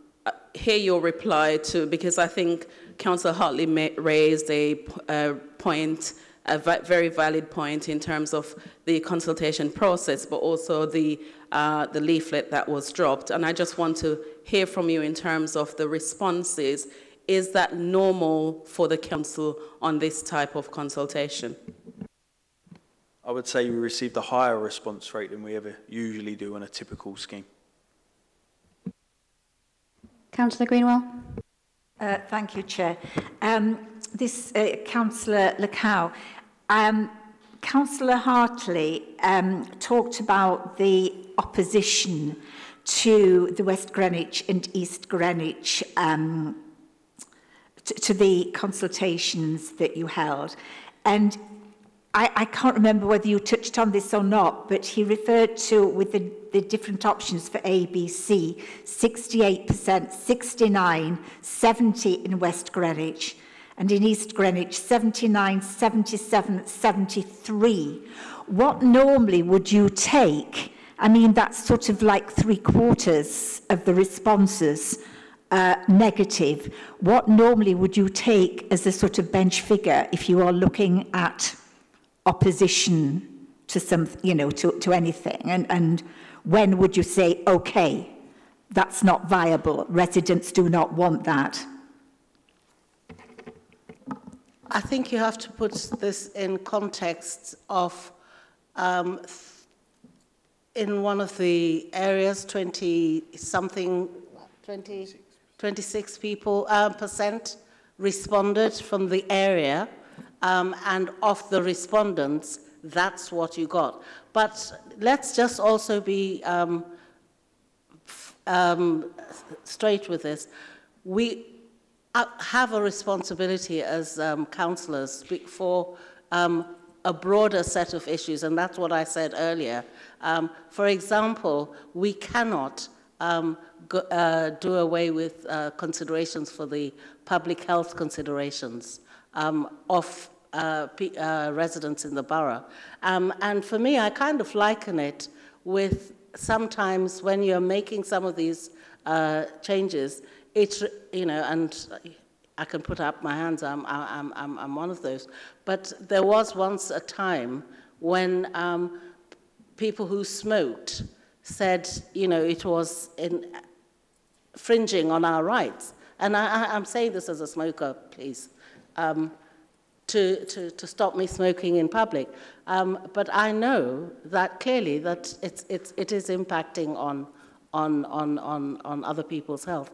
hear your reply to, because I think Councillor Hartley raised a, a point a very valid point in terms of the consultation process, but also the, uh, the leaflet that was dropped. And I just want to hear from you in terms of the responses. Is that normal for the council on this type of consultation? I would say we received a higher response rate than we ever usually do on a typical scheme. Councillor Greenwell. Uh, thank you, Chair. Um, this uh, Councillor Lekau, um, Councillor Hartley um, talked about the opposition to the West Greenwich and East Greenwich um, to the consultations that you held. And I, I can't remember whether you touched on this or not, but he referred to with the, the different options for ABC, 68%, 69, 70 in West Greenwich, and in East Greenwich, 79, 77, 73. What normally would you take? I mean, that's sort of like three quarters of the responses uh, negative. What normally would you take as a sort of bench figure if you are looking at opposition to some, you know, to, to anything? And, and when would you say, okay, that's not viable. Residents do not want that. I think you have to put this in context of um, in one of the areas, 20 something, 20, 26 people uh, percent responded from the area, um, and of the respondents, that's what you got. But let's just also be um, um, straight with this. We uh, have a responsibility as um, councillors for um, a broader set of issues, and that's what I said earlier. Um, for example, we cannot go, uh, do away with uh, considerations for the public health considerations um, of uh, uh, residents in the borough. Um, and for me, I kind of liken it with sometimes when you're making some of these uh, changes, it's, you know, and I can put up my hands, I'm, I'm, I'm, I'm one of those. But there was once a time when um, people who smoked said, you know, it was infringing on our rights. And I, I'm saying this as a smoker, please, um, to, to, to stop me smoking in public. Um, but I know that clearly that it's, it's, it is impacting on, on, on, on, on other people's health.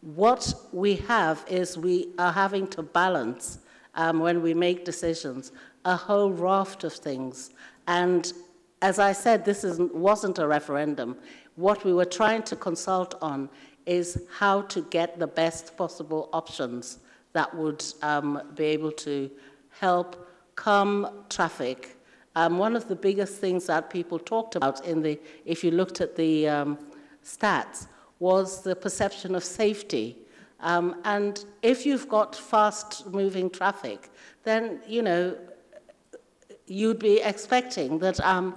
What we have is we are having to balance, um, when we make decisions, a whole raft of things. And as I said, this wasn't a referendum. What we were trying to consult on is how to get the best possible options that would um, be able to help calm traffic. Um, one of the biggest things that people talked about in the, if you looked at the um, stats, was the perception of safety. Um, and if you've got fast moving traffic, then, you know, you'd be expecting that um,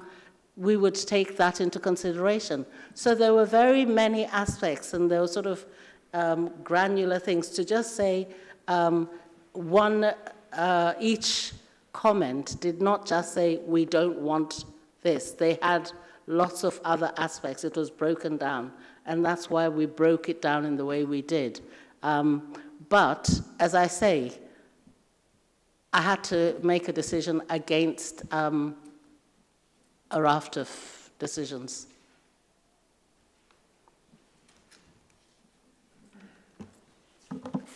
we would take that into consideration. So there were very many aspects, and there were sort of um, granular things to just say um, one, uh, each comment did not just say, we don't want this. They had lots of other aspects. It was broken down, and that's why we broke it down in the way we did. Um, but, as I say, I had to make a decision against um, a raft of decisions.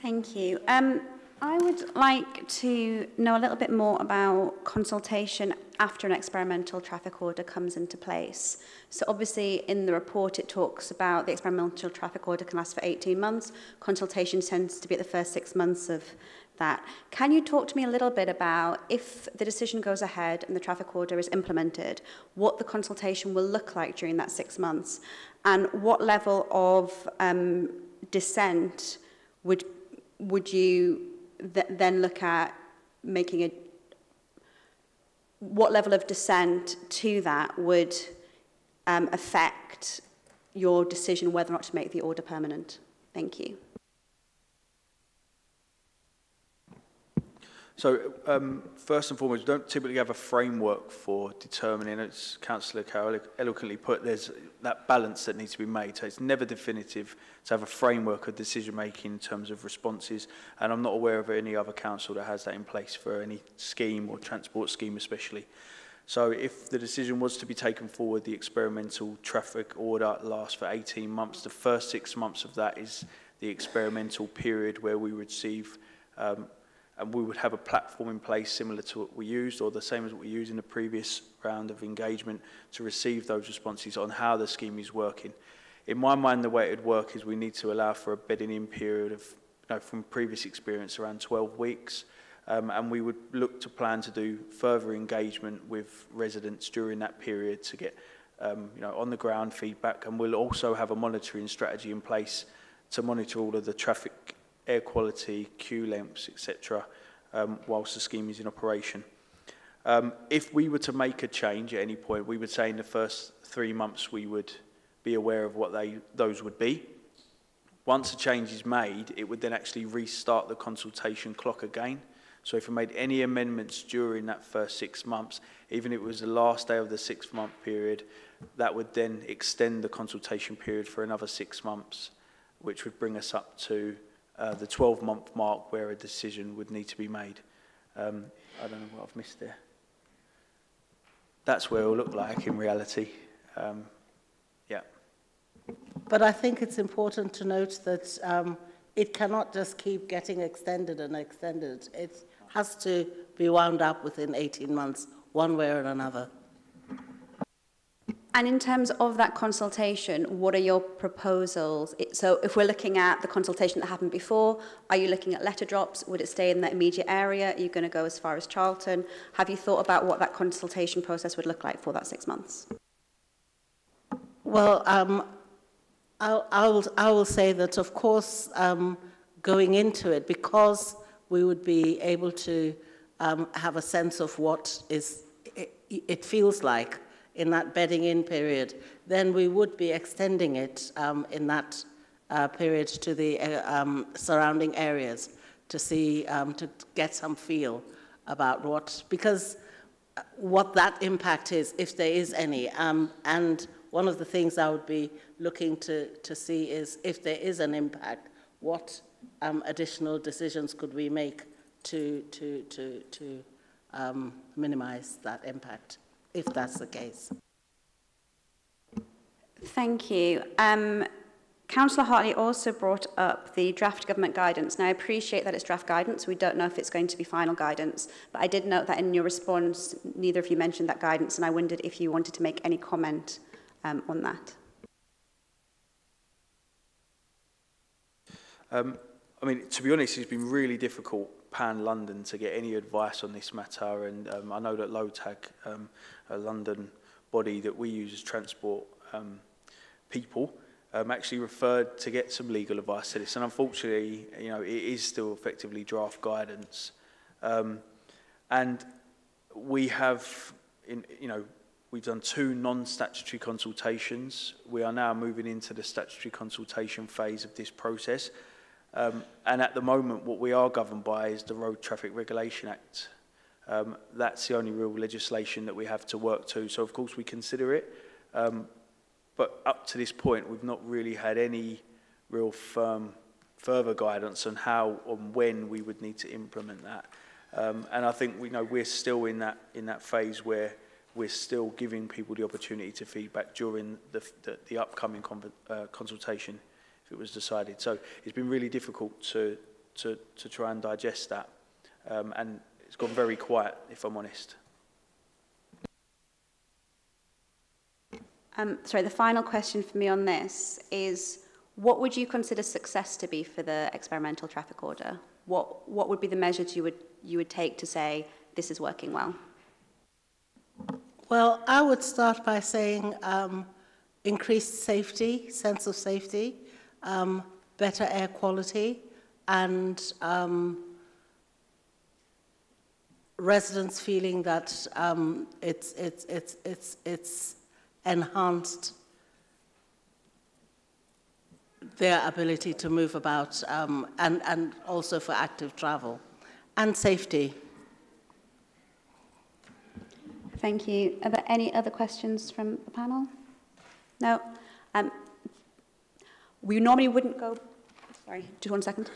Thank you. Um, I would like to know a little bit more about consultation after an experimental traffic order comes into place. So obviously in the report it talks about the experimental traffic order can last for 18 months. Consultation tends to be at the first six months of that. Can you talk to me a little bit about if the decision goes ahead and the traffic order is implemented, what the consultation will look like during that six months and what level of um, dissent would would you th then look at making a what level of dissent to that would um, affect your decision whether or not to make the order permanent. Thank you. So um, first and foremost, we don't typically have a framework for determining, as Councillor Carroll eloquently put, there's that balance that needs to be made. So it's never definitive to have a framework of decision making in terms of responses. And I'm not aware of any other council that has that in place for any scheme or transport scheme especially. So if the decision was to be taken forward, the experimental traffic order lasts for 18 months. The first six months of that is the experimental period where we receive um, and we would have a platform in place similar to what we used or the same as what we used in the previous round of engagement to receive those responses on how the scheme is working. In my mind, the way it would work is we need to allow for a bedding-in period of, you know, from previous experience, around 12 weeks, um, and we would look to plan to do further engagement with residents during that period to get um, you know, on the ground feedback and we'll also have a monitoring strategy in place to monitor all of the traffic air quality, queue lengths, etc., um, whilst the scheme is in operation. Um, if we were to make a change at any point, we would say in the first three months we would be aware of what they, those would be. Once a change is made, it would then actually restart the consultation clock again. So if we made any amendments during that first six months, even if it was the last day of the six-month period, that would then extend the consultation period for another six months, which would bring us up to uh, the 12-month mark where a decision would need to be made. Um, I don't know what I've missed there. That's where it'll look like in reality. Um, yeah. But I think it's important to note that um, it cannot just keep getting extended and extended. It has to be wound up within 18 months, one way or another. And in terms of that consultation, what are your proposals? It- So if we're looking at the consultation that happened before, are you looking at letter drops? Would it stay in the immediate area? Are you going to go as far as Charlton? Have you thought about what that consultation process would look like for that six months? Well, um, I'll, I'll, I will say that, of course, um, going into it, because we would be able to um, have a sense of what is, it, it feels like in that bedding in period, then we would be extending it um, in that uh, period to the uh, um, surrounding areas to see, um, to get some feel about what, because uh, what that impact is, if there is any. Um, and one of the things I would be looking to, to see is if there is an impact, what um, additional decisions could we make to, to, to, to um, minimize that impact, if that's the case. Thank you. Um, Councillor Hartley also brought up the draft government guidance. Now, I appreciate that it's draft guidance. We don't know if it's going to be final guidance. But I did note that in your response, neither of you mentioned that guidance, and I wondered if you wanted to make any comment um, on that. Um, I mean, to be honest, it's been really difficult pan London to get any advice on this matter, and um, I know that LOTAG, um, a London body that we use as transport um, people, um, actually referred to get some legal advice to this, and unfortunately, you know, it is still effectively draft guidance, um, and we have, in, you know, we've done two non-statutory consultations. We are now moving into the statutory consultation phase of this process. Um, and at the moment, what we are governed by is the Road Traffic Regulation Act. Um, that's the only real legislation that we have to work to. So, of course, we consider it. Um, but up to this point, we've not really had any real firm further guidance on how and when we would need to implement that. Um, and I think we know we're still in that in that phase where we're still giving people the opportunity to feedback during the, the, the upcoming con uh, consultation. If it was decided. So it's been really difficult to, to, to try and digest that. Um, and it's gone very quiet, if I'm honest. Um, sorry, the final question for me on this is what would you consider success to be for the experimental traffic order? What, what would be the measures you would, you would take to say this is working well? Well, I would start by saying um, increased safety, sense of safety, um, better air quality, and um, residents feeling that um, it's, it's, it's, it's, it's enhanced their ability to move about um, and, and also for active travel and safety. Thank you. Are there any other questions from the panel? No. Um, we normally wouldn't go. Sorry, just one second.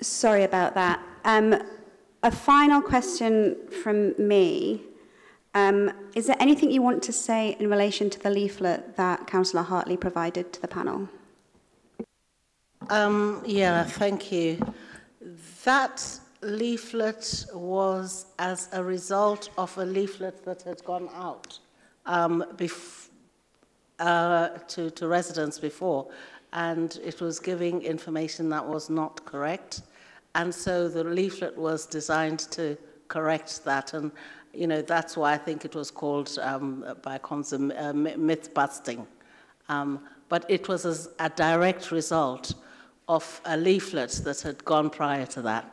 Sorry about that. Um, a final question from me. Um, is there anything you want to say in relation to the leaflet that Councillor Hartley provided to the panel? Um, yeah, thank you. That leaflet was as a result of a leaflet that had gone out um, uh, to, to residents before, and it was giving information that was not correct. And so the leaflet was designed to correct that. And, you know, that's why I think it was called um, by Consom uh, myth busting. Um, but it was as a direct result of a leaflet that had gone prior to that.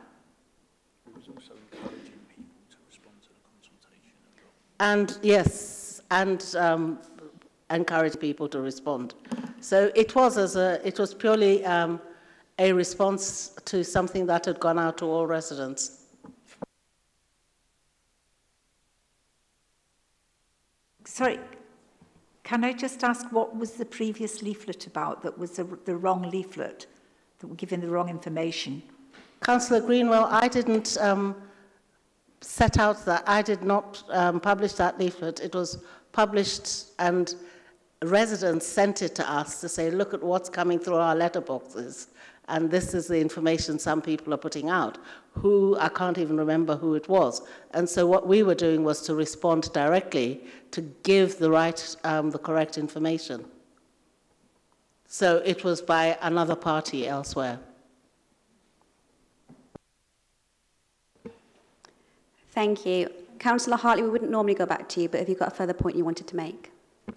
And yes, and um, encourage people to respond. So it was as a, it was purely um, a response to something that had gone out to all residents. Sorry, can I just ask what was the previous leaflet about that was the, the wrong leaflet, that were giving the wrong information? Councillor Greenwell, I didn't um, set out that, I did not um, publish that leaflet. It was published and residents sent it to us to say, look at what's coming through our letterboxes. And this is the information some people are putting out, who I can't even remember who it was. And so what we were doing was to respond directly to give the right, um, the correct information. So it was by another party elsewhere. Thank you. Councillor Hartley, we wouldn't normally go back to you, but have you got a further point you wanted to make?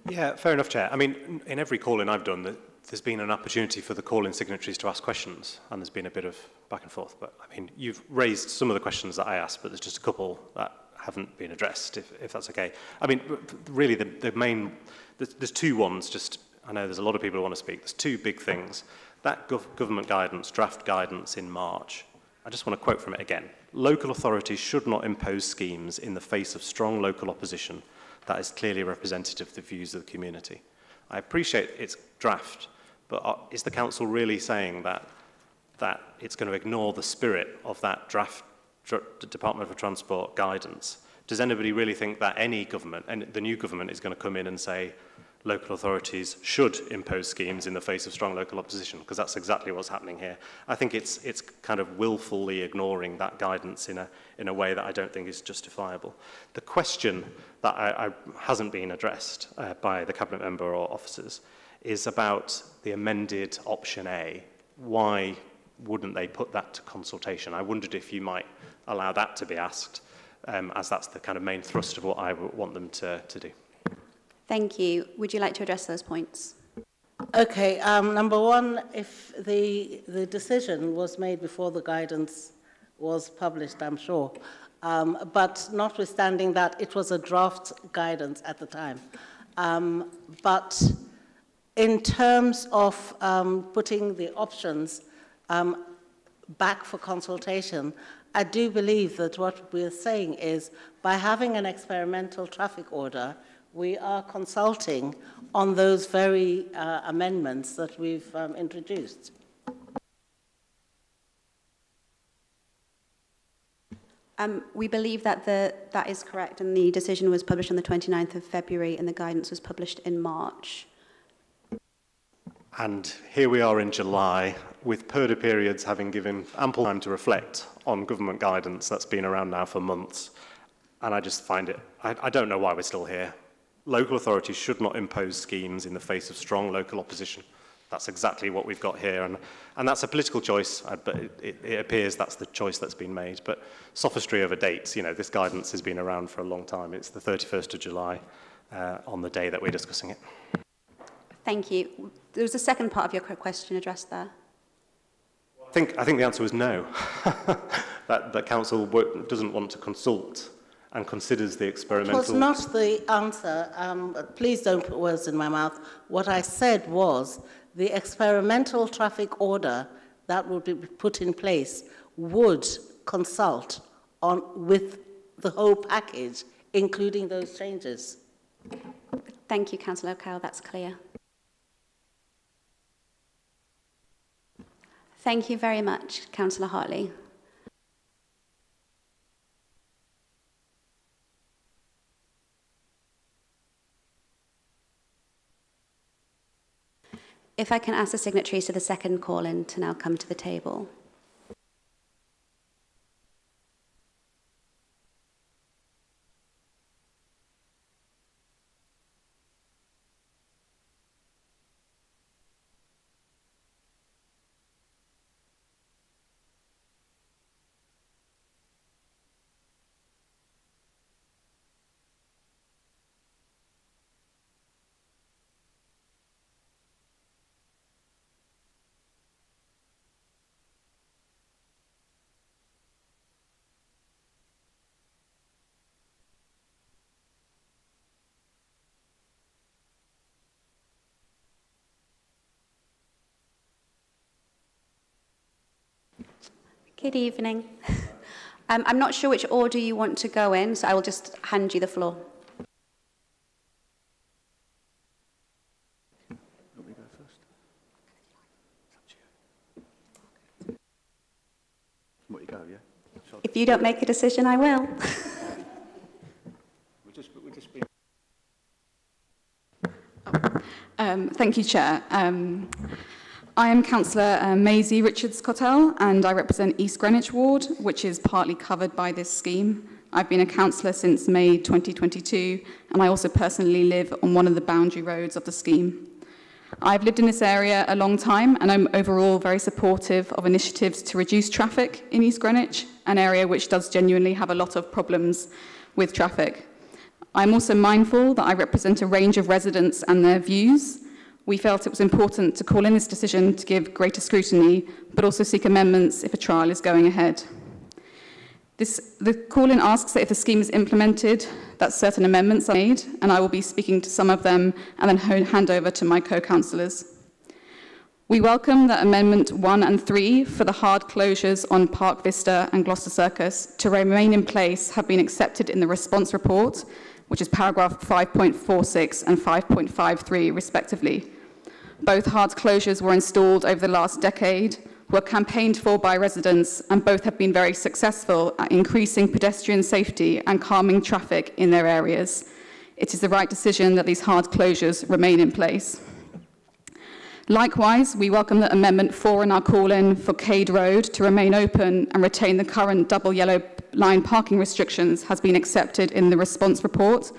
Yeah, fair enough, Chair. I mean, in every call-in I've done, there's been an opportunity for the call-in signatories to ask questions, and there's been a bit of back and forth. But I mean, you've raised some of the questions that I asked, but there's just a couple that haven't been addressed, if, if that's okay. I mean, really, the, the main, there's, there's two ones. Just I know there's a lot of people who want to speak. There's two big things. That gov government guidance, draft guidance in March. I just want to quote from it again. Local authorities should not impose schemes in the face of strong local opposition that is clearly representative of the views of the community. I appreciate its draft, but is the council really saying that, that it's going to ignore the spirit of that draft Department for Transport guidance? Does anybody really think that any government, and the new government, is going to come in and say, local authorities should impose schemes in the face of strong local opposition, because that's exactly what's happening here. I think it's, it's kind of willfully ignoring that guidance in a, in a way that I don't think is justifiable. The question that I, I hasn't been addressed uh, by the cabinet member or officers is about the amended option A. Why wouldn't they put that to consultation? I wondered if you might allow that to be asked, um, as that's the kind of main thrust of what I want them to, to do. Thank you. Would you like to address those points? Okay, um, number one, if the, the decision was made before the guidance was published, I'm sure, um, but notwithstanding that, it was a draft guidance at the time. Um, but in terms of um, putting the options um, back for consultation, I do believe that what we're saying is by having an experimental traffic order, we are consulting on those very uh, amendments that we've um, introduced. Um, we believe that the, that is correct, and the decision was published on the 29th of February, and the guidance was published in March. And here we are in July, with purdah periods having given ample time to reflect on government guidance that's been around now for months. And I just find it, I, I don't know why we're still here. local authorities should not impose schemes in the face of strong local opposition. That's exactly what we've got here, and, and that's a political choice, uh, but it, it, it appears that's the choice that's been made. But sophistry over dates, you know, this guidance has been around for a long time. It's the 31st of July uh, on the day that we're discussing it. Thank you. There was a second part of your question addressed there. I think, I think the answer was no. that, that council doesn't want to consult and considers the experimental... It was not the answer. Um, please don't put words in my mouth. What I said was the experimental traffic order that would be put in place would consult on with the whole package, including those changes. Thank you, Councillor O'Carroll. That's clear. Thank you very much, Councillor Hartley. If I can ask the signatories to the second call-in to now come to the table. Good evening. Um, I'm not sure which order you want to go in, so I will just hand you the floor. What you go, yeah? If you don't make a decision, I will. We'll just, we'll just be... Um, thank you, Chair. Um, I am Councillor uh, Maisie Richards-Cottell and I represent East Greenwich Ward, which is partly covered by this scheme. I've been a councillor since May 2022 and I also personally live on one of the boundary roads of the scheme. I've lived in this area a long time and I'm overall very supportive of initiatives to reduce traffic in East Greenwich, an area which does genuinely have a lot of problems with traffic. I'm also mindful that I represent a range of residents and their views. We felt it was important to call in this decision to give greater scrutiny, but also seek amendments if a trial is going ahead. This, the call-in asks that if the scheme is implemented, that certain amendments are made, and I will be speaking to some of them and then hand over to my co-councillors. We welcome that Amendment 1 and 3 for the hard closures on Park Vista and Gloucester Circus to remain in place have been accepted in the response report, which is paragraph 5.46 and 5.53 respectively. Both hard closures were installed over the last decade, were campaigned for by residents, and both have been very successful at increasing pedestrian safety and calming traffic in their areas. It is the right decision that these hard closures remain in place. Likewise, we welcome that Amendment 4 in our call-in for Cade Road to remain open and retain the current double yellow line parking restrictions has been accepted in the response report,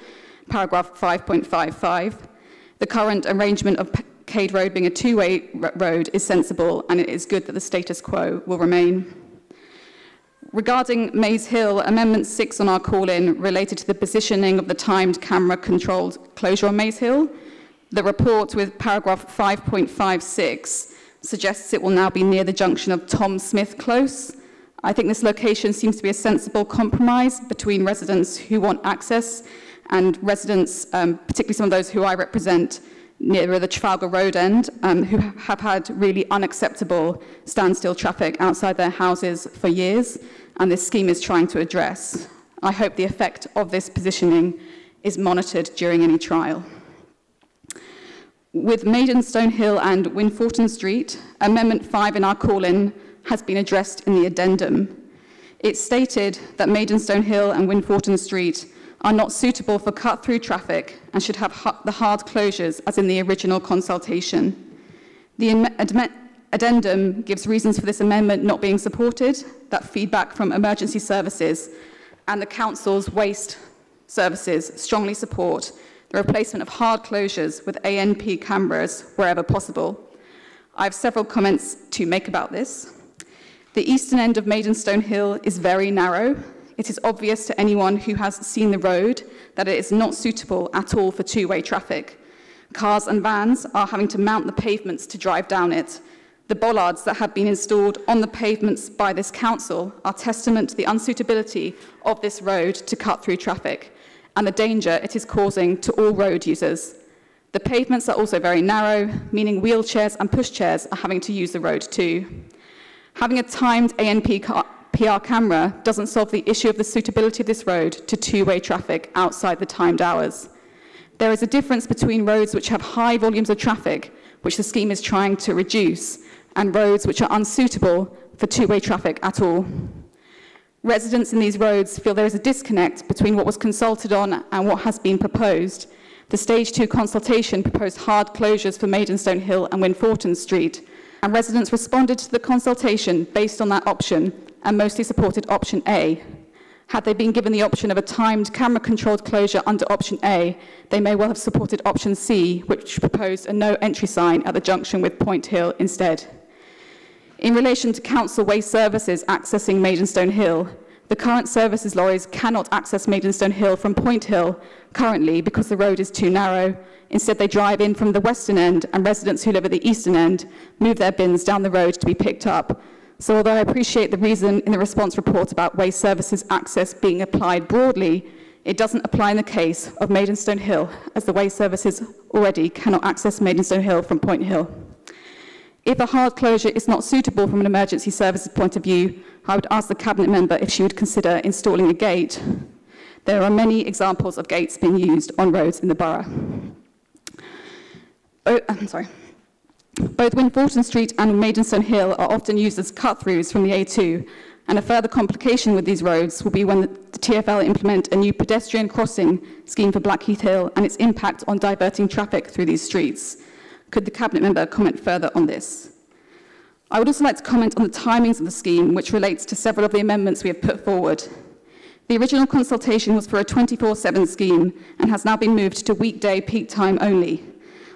paragraph 5.55. The current arrangement of Cade Road being a two-way road is sensible and it is good that the status quo will remain. Regarding Maze Hill, Amendment 6 on our call-in related to the positioning of the timed camera-controlled closure on Maze Hill. The report with paragraph 5.56 suggests it will now be near the junction of Tom Smith Close I think this location seems to be a sensible compromise between residents who want access and residents, um, particularly some of those who I represent near the Trafalgar Road end, um, who have had really unacceptable standstill traffic outside their houses for years, and this scheme is trying to address. I hope the effect of this positioning is monitored during any trial. With Maidenstone Hill and Winforton Street, Amendment 5 in our call-in has been addressed in the addendum. It stated that Maidenstone Hill and Winforton Street are not suitable for cut-through traffic and should have the hard closures as in the original consultation. The addendum gives reasons for this amendment not being supported, that feedback from emergency services and the Council's waste services strongly support the replacement of hard closures with ANPR cameras wherever possible. I have several comments to make about this. The eastern end of Maidenstone Hill is very narrow. It is obvious to anyone who has seen the road that it is not suitable at all for two-way traffic. Cars and vans are having to mount the pavements to drive down it. The bollards that have been installed on the pavements by this council are testament to the unsuitability of this road to cut through traffic and the danger it is causing to all road users. The pavements are also very narrow, meaning wheelchairs and pushchairs are having to use the road too. Having a timed ANP PR camera doesn't solve the issue of the suitability of this road to two-way traffic outside the timed hours. There is a difference between roads which have high volumes of traffic, which the scheme is trying to reduce, and roads which are unsuitable for two-way traffic at all. Residents in these roads feel there is a disconnect between what was consulted on and what has been proposed. The Stage 2 consultation proposed hard closures for Maidenstone Hill and Winforton Street, and residents responded to the consultation based on that option and mostly supported option A. Had they been given the option of a timed camera-controlled closure under option A, they may well have supported option C, which proposed a no entry sign at the junction with Point Hill instead. In relation to council waste services accessing Maidenstone Hill, the current services lorries cannot access Maidenstone Hill from Point Hill currently because the road is too narrow. Instead, they drive in from the western end, and residents who live at the eastern end move their bins down the road to be picked up. So, although I appreciate the reason in the response report about waste services access being applied broadly, it doesn't apply in the case of Maidenstone Hill, as the waste services already cannot access Maidenstone Hill from Point Hill. If a hard closure is not suitable from an emergency services point of view, I would ask the Cabinet member if she would consider installing a gate. There are many examples of gates being used on roads in the borough. Oh, I'm sorry. Both Winforton Street and Maidenstone Hill are often used as cut-throughs from the A2, and a further complication with these roads will be when the TfL implement a new pedestrian crossing scheme for Blackheath Hill and its impact on diverting traffic through these streets. Could the Cabinet member comment further on this? I would also like to comment on the timings of the scheme, which relates to several of the amendments we have put forward. The original consultation was for a 24-7 scheme and has now been moved to weekday peak time only.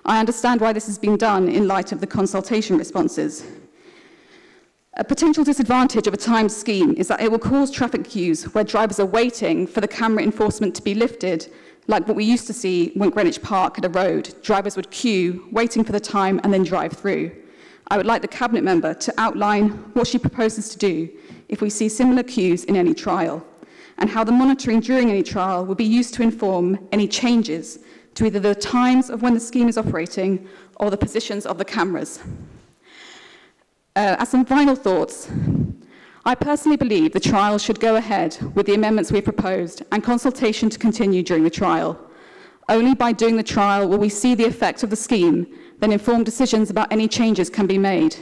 I understand why this has been done in light of the consultation responses. A potential disadvantage of a timed scheme is that it will cause traffic queues where drivers are waiting for the camera enforcement to be lifted like what we used to see when Greenwich Park had a road. Drivers would queue, waiting for the time, and then drive through. I would like the Cabinet member to outline what she proposes to do if we see similar queues in any trial, and how the monitoring during any trial will be used to inform any changes to either the times of when the scheme is operating or the positions of the cameras. Uh, as some final thoughts, I personally believe the trial should go ahead with the amendments we've proposed and consultation to continue during the trial. Only by doing the trial will we see the effect of the scheme, then informed decisions about any changes can be made.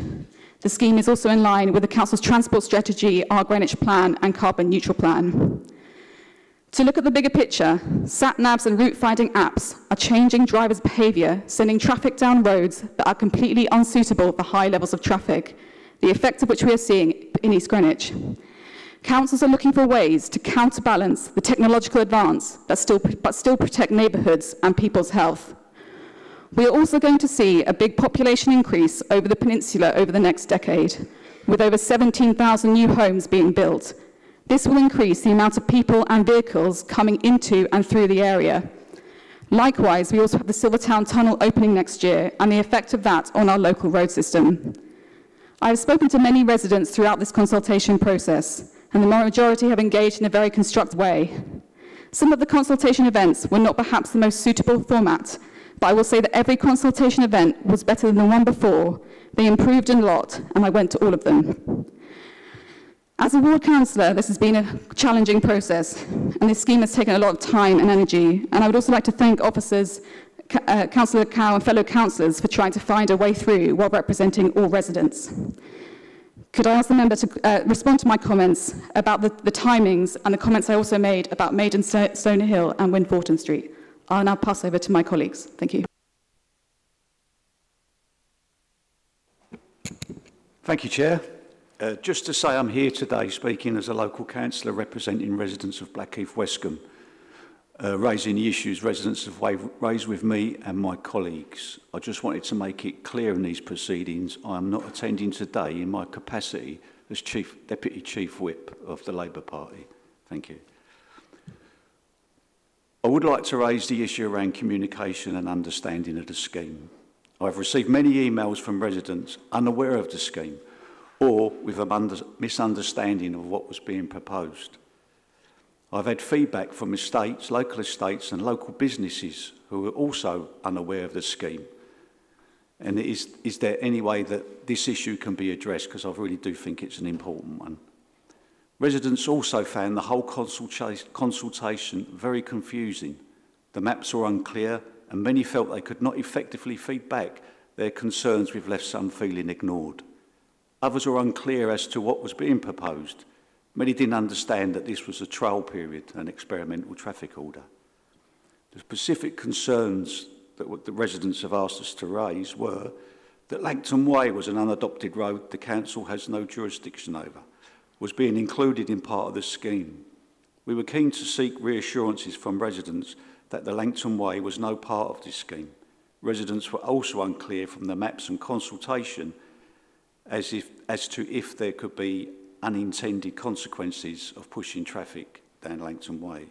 The scheme is also in line with the Council's transport strategy, our Greenwich plan and carbon neutral plan. To look at the bigger picture, sat-navs and route finding apps are changing drivers' behaviour, sending traffic down roads that are completely unsuitable for high levels of traffic, the effect of which we are seeing in East Greenwich. Councils are looking for ways to counterbalance the technological advance but still, but still protect neighbourhoods and people's health. We are also going to see a big population increase over the peninsula over the next decade, with over 17,000 new homes being built. This will increase the amount of people and vehicles coming into and through the area. Likewise, we also have the Silvertown Tunnel opening next year and the effect of that on our local road system. I have spoken to many residents throughout this consultation process, and the majority have engaged in a very constructive way. Some of the consultation events were not perhaps the most suitable format, but I will say that every consultation event was better than the one before. They improved a lot, and I went to all of them. As a ward councillor, this has been a challenging process, and this scheme has taken a lot of time and energy. And I would also like to thank officers uh, Councillor Lekau and fellow councillors for trying to find a way through while representing all residents. Could I ask the member to uh, respond to my comments about the, the timings and the comments I also made about Maidenstone Hill and Winforton Street? I'll now pass over to my colleagues. Thank you. Thank you, Chair. Uh, just to say I'm here today speaking as a local councillor representing residents of Blackheath Westcombe uh, raising the issues residents have raised with me and my colleagues. I just wanted to make it clear in these proceedings I am not attending today in my capacity as Chief Deputy Chief Whip of the Labour Party. Thank you. I would like to raise the issue around communication and understanding of the scheme. I've received many emails from residents unaware of the scheme or with a misunderstanding of what was being proposed. I've had feedback from estates, local estates and local businesses who are also unaware of the scheme. And is, is there any way that this issue can be addressed? Because I really do think it's an important one. Residents also found the whole consulta consultation very confusing. The maps were unclear and many felt they could not effectively feed back their concerns we've left some feeling ignored. Others were unclear as to what was being proposed. Many didn't understand that this was a trial period, an experimental traffic order. The specific concerns that the residents have asked us to raise were that Langton Way was an unadopted road the council has no jurisdiction over was being included in part of the scheme. We were keen to seek reassurances from residents that the Langton Way was no part of this scheme. Residents were also unclear from the maps and consultation as, if, as to if there could be unintended consequences of pushing traffic down Langton Way.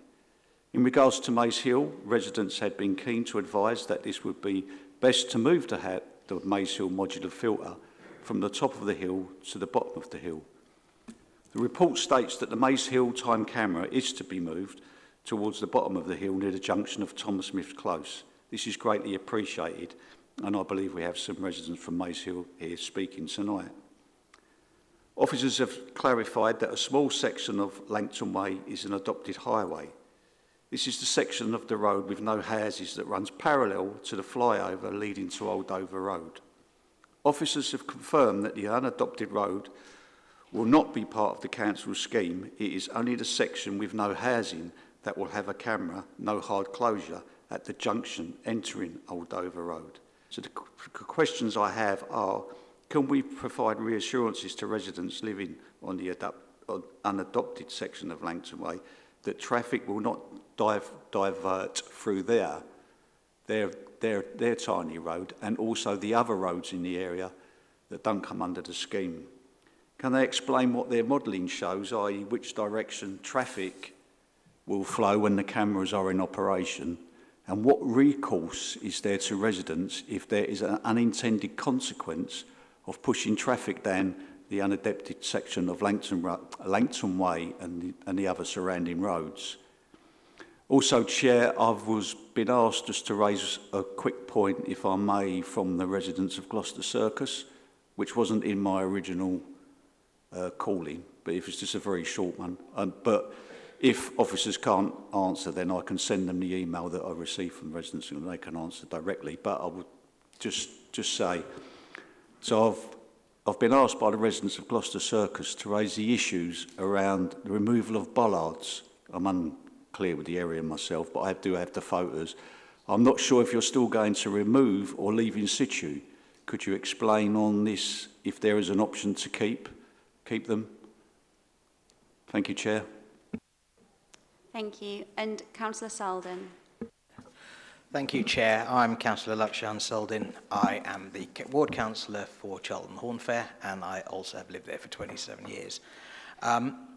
In regards to Maze Hill, residents had been keen to advise that this would be best to move the, the Maze Hill modular filter from the top of the hill to the bottom of the hill. The report states that the Maze Hill time camera is to be moved towards the bottom of the hill near the junction of Thomas Smith Close. This is greatly appreciated and I believe we have some residents from Maze Hill here speaking tonight. Officers have clarified that a small section of Langton Way is an adopted highway. This is the section of the road with no houses that runs parallel to the flyover leading to Old Dover Road. Officers have confirmed that the unadopted road will not be part of the council's scheme. It is only the section with no housing that will have a camera, no hard closure, at the junction entering Old Dover Road. So the questions I have are, can we provide reassurances to residents living on the on unadopted section of Langton Way that traffic will not dive, divert through there, their, their, their tiny road, and also the other roads in the area that don't come under the scheme? Can they explain what their modelling shows, i.e. which direction traffic will flow when the cameras are in operation? And what recourse is there to residents if there is an unintended consequence of pushing traffic down the unadapted section of Langton, Langton Way and the, and the other surrounding roads? Also, Chair, I was been asked just to raise a quick point, if I may, from the residents of Gloucester Circus, which wasn't in my original uh, calling, but if it's just a very short one. Um, but if officers can't answer, then I can send them the email that I received from residents and they can answer directly. But I would just just say, so I've I've been asked by the residents of Gloucester Circus to raise the issues around the removal of bollards. I'm unclear with the area myself, but I do have the photos. I'm not sure if you're still going to remove or leave in situ. Could you explain on this if there is an option to keep keep them? Thank you, Chair. Thank you. And Councillor Saldin. Thank you, Chair. I'm Councillor Lakshan Saldin. I am the Ward Councillor for Charlton Hornfair, and I also have lived there for 27 years. Um,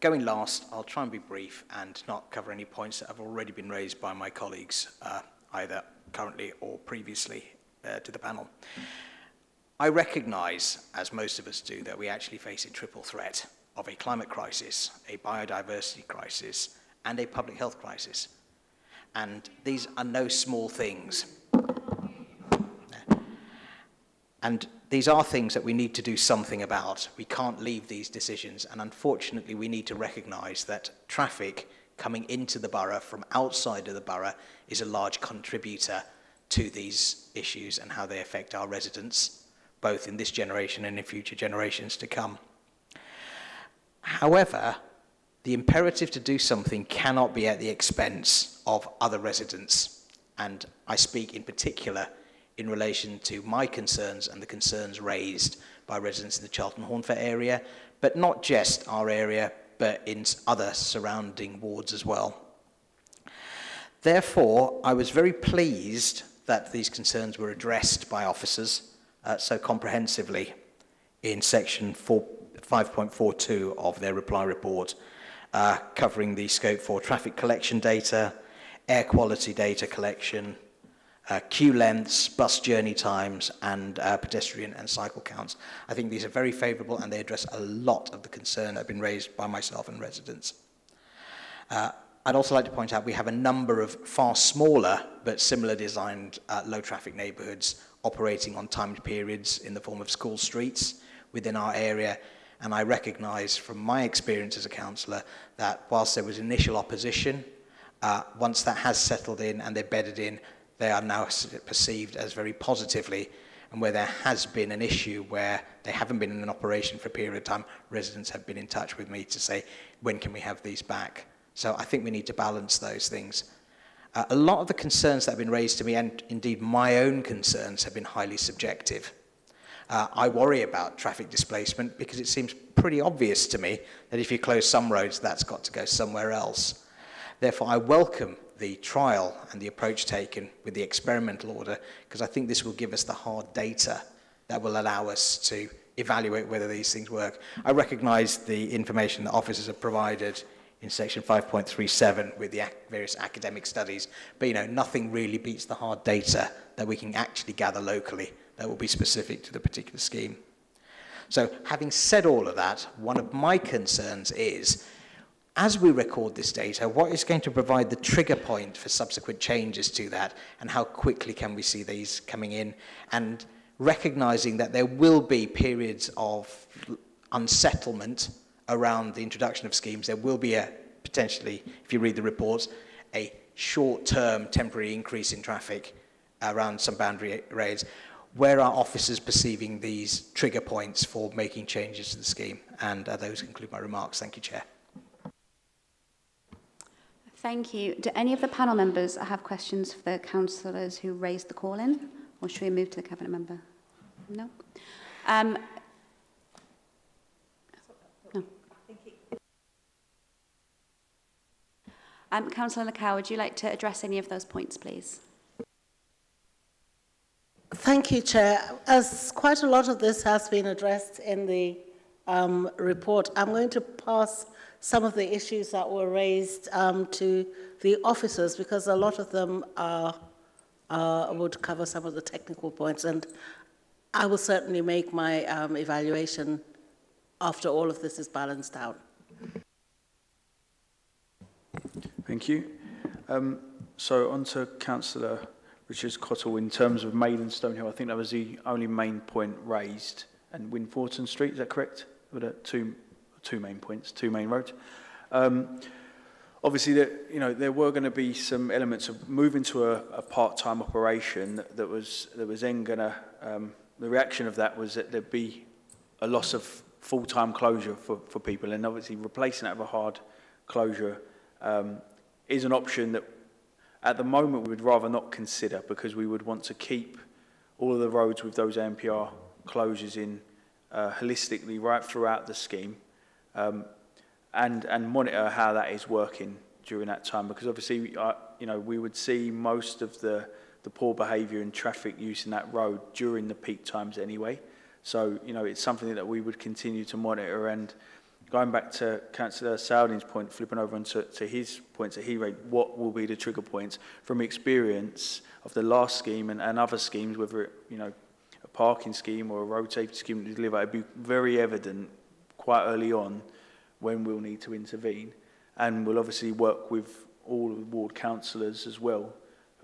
going last, I'll try and be brief and not cover any points that have already been raised by my colleagues, uh, either currently or previously uh, to the panel. I recognise, as most of us do, that we actually face a triple threat of a climate crisis, a biodiversity crisis, and a public health crisis. And these are no small things. And these are things that we need to do something about. We can't leave these decisions. And unfortunately, we need to recognise that traffic coming into the borough from outside of the borough is a large contributor to these issues and how they affect our residents, both in this generation and in future generations to come. However, the imperative to do something cannot be at the expense of other residents. And I speak in particular in relation to my concerns and the concerns raised by residents in the Charlton Hornfair area, but not just our area, but in other surrounding wards as well. Therefore, I was very pleased that these concerns were addressed by officers uh, so comprehensively in section 5.42 of their reply report uh, covering the scope for traffic collection data, air quality data collection, uh, queue lengths, bus journey times, and uh, pedestrian and cycle counts. I think these are very favourable and they address a lot of the concern that have been raised by myself and residents. Uh, I'd also like to point out we have a number of far smaller but similar designed uh, low traffic neighbourhoods operating on timed periods in the form of school streets within our area And I recognise from my experience as a councillor that whilst there was initial opposition, uh, once that has settled in and they're bedded in, they are now perceived as very positively and where there has been an issue where they haven't been in an operation for a period of time, residents have been in touch with me to say, when can we have these back? So I think we need to balance those things. Uh, a lot of the concerns that have been raised to me, and indeed my own concerns, have been highly subjective. Uh, I worry about traffic displacement because it seems pretty obvious to me that if you close some roads, that's got to go somewhere else. Therefore, I welcome the trial and the approach taken with the experimental order because I think this will give us the hard data that will allow us to evaluate whether these things work. I recognise the information that officers have provided in section 5.37 with the various academic studies, but you know, nothing really beats the hard data that we can actually gather locally that will be specific to the particular scheme. So having said all of that, one of my concerns is as we record this data, what is going to provide the trigger point for subsequent changes to that, and how quickly can we see these coming in, and recognizing that there will be periods of unsettlement around the introduction of schemes. There will be a potentially, if you read the reports, a short-term temporary increase in traffic around some boundary raids. Where are officers perceiving these trigger points for making changes to the scheme? And uh, those conclude my remarks. Thank you, Chair. Thank you. Do any of the panel members have questions for the councillors who raised the call in? Or should we move to the cabinet member? No? Um, Um, Councillor Lekau, would you like to address any of those points, please? Thank you, Chair. As quite a lot of this has been addressed in the um, report, I'm going to pass some of the issues that were raised um, to the officers because a lot of them are, uh, would cover some of the technical points and I will certainly make my um, evaluation after all of this is balanced out. Thank you. Um, so on to Councillor Richards Cottle in terms of Maiden and Stonehill. I think that was the only main point raised. And Winforton Street, is that correct? Were there two, two main points, two main roads. Um, obviously, there, you know, there were going to be some elements of moving to a, a part-time operation that, that, was that was then going to. Um, the reaction of that was that there'd be a loss of full-time closure for, for people, and obviously replacing that with a hard closure um, is an option that, at the moment, we would rather not consider because we would want to keep all of the roads with those ANPR closures in uh, holistically right throughout the scheme um, and, and monitor how that is working during that time because obviously uh, you know we would see most of the the poor behavior and traffic use in that road during the peak times anyway. So you know it's something that we would continue to monitor and going back to Councillor Sowding's point, flipping over into to his points that he raised, what will be the trigger points from experience of the last scheme and, and other schemes, whether it, you know, a parking scheme or a road safety scheme to deliver, it'd be very evident quite early on when we'll need to intervene. And we'll obviously work with all of the ward councillors as well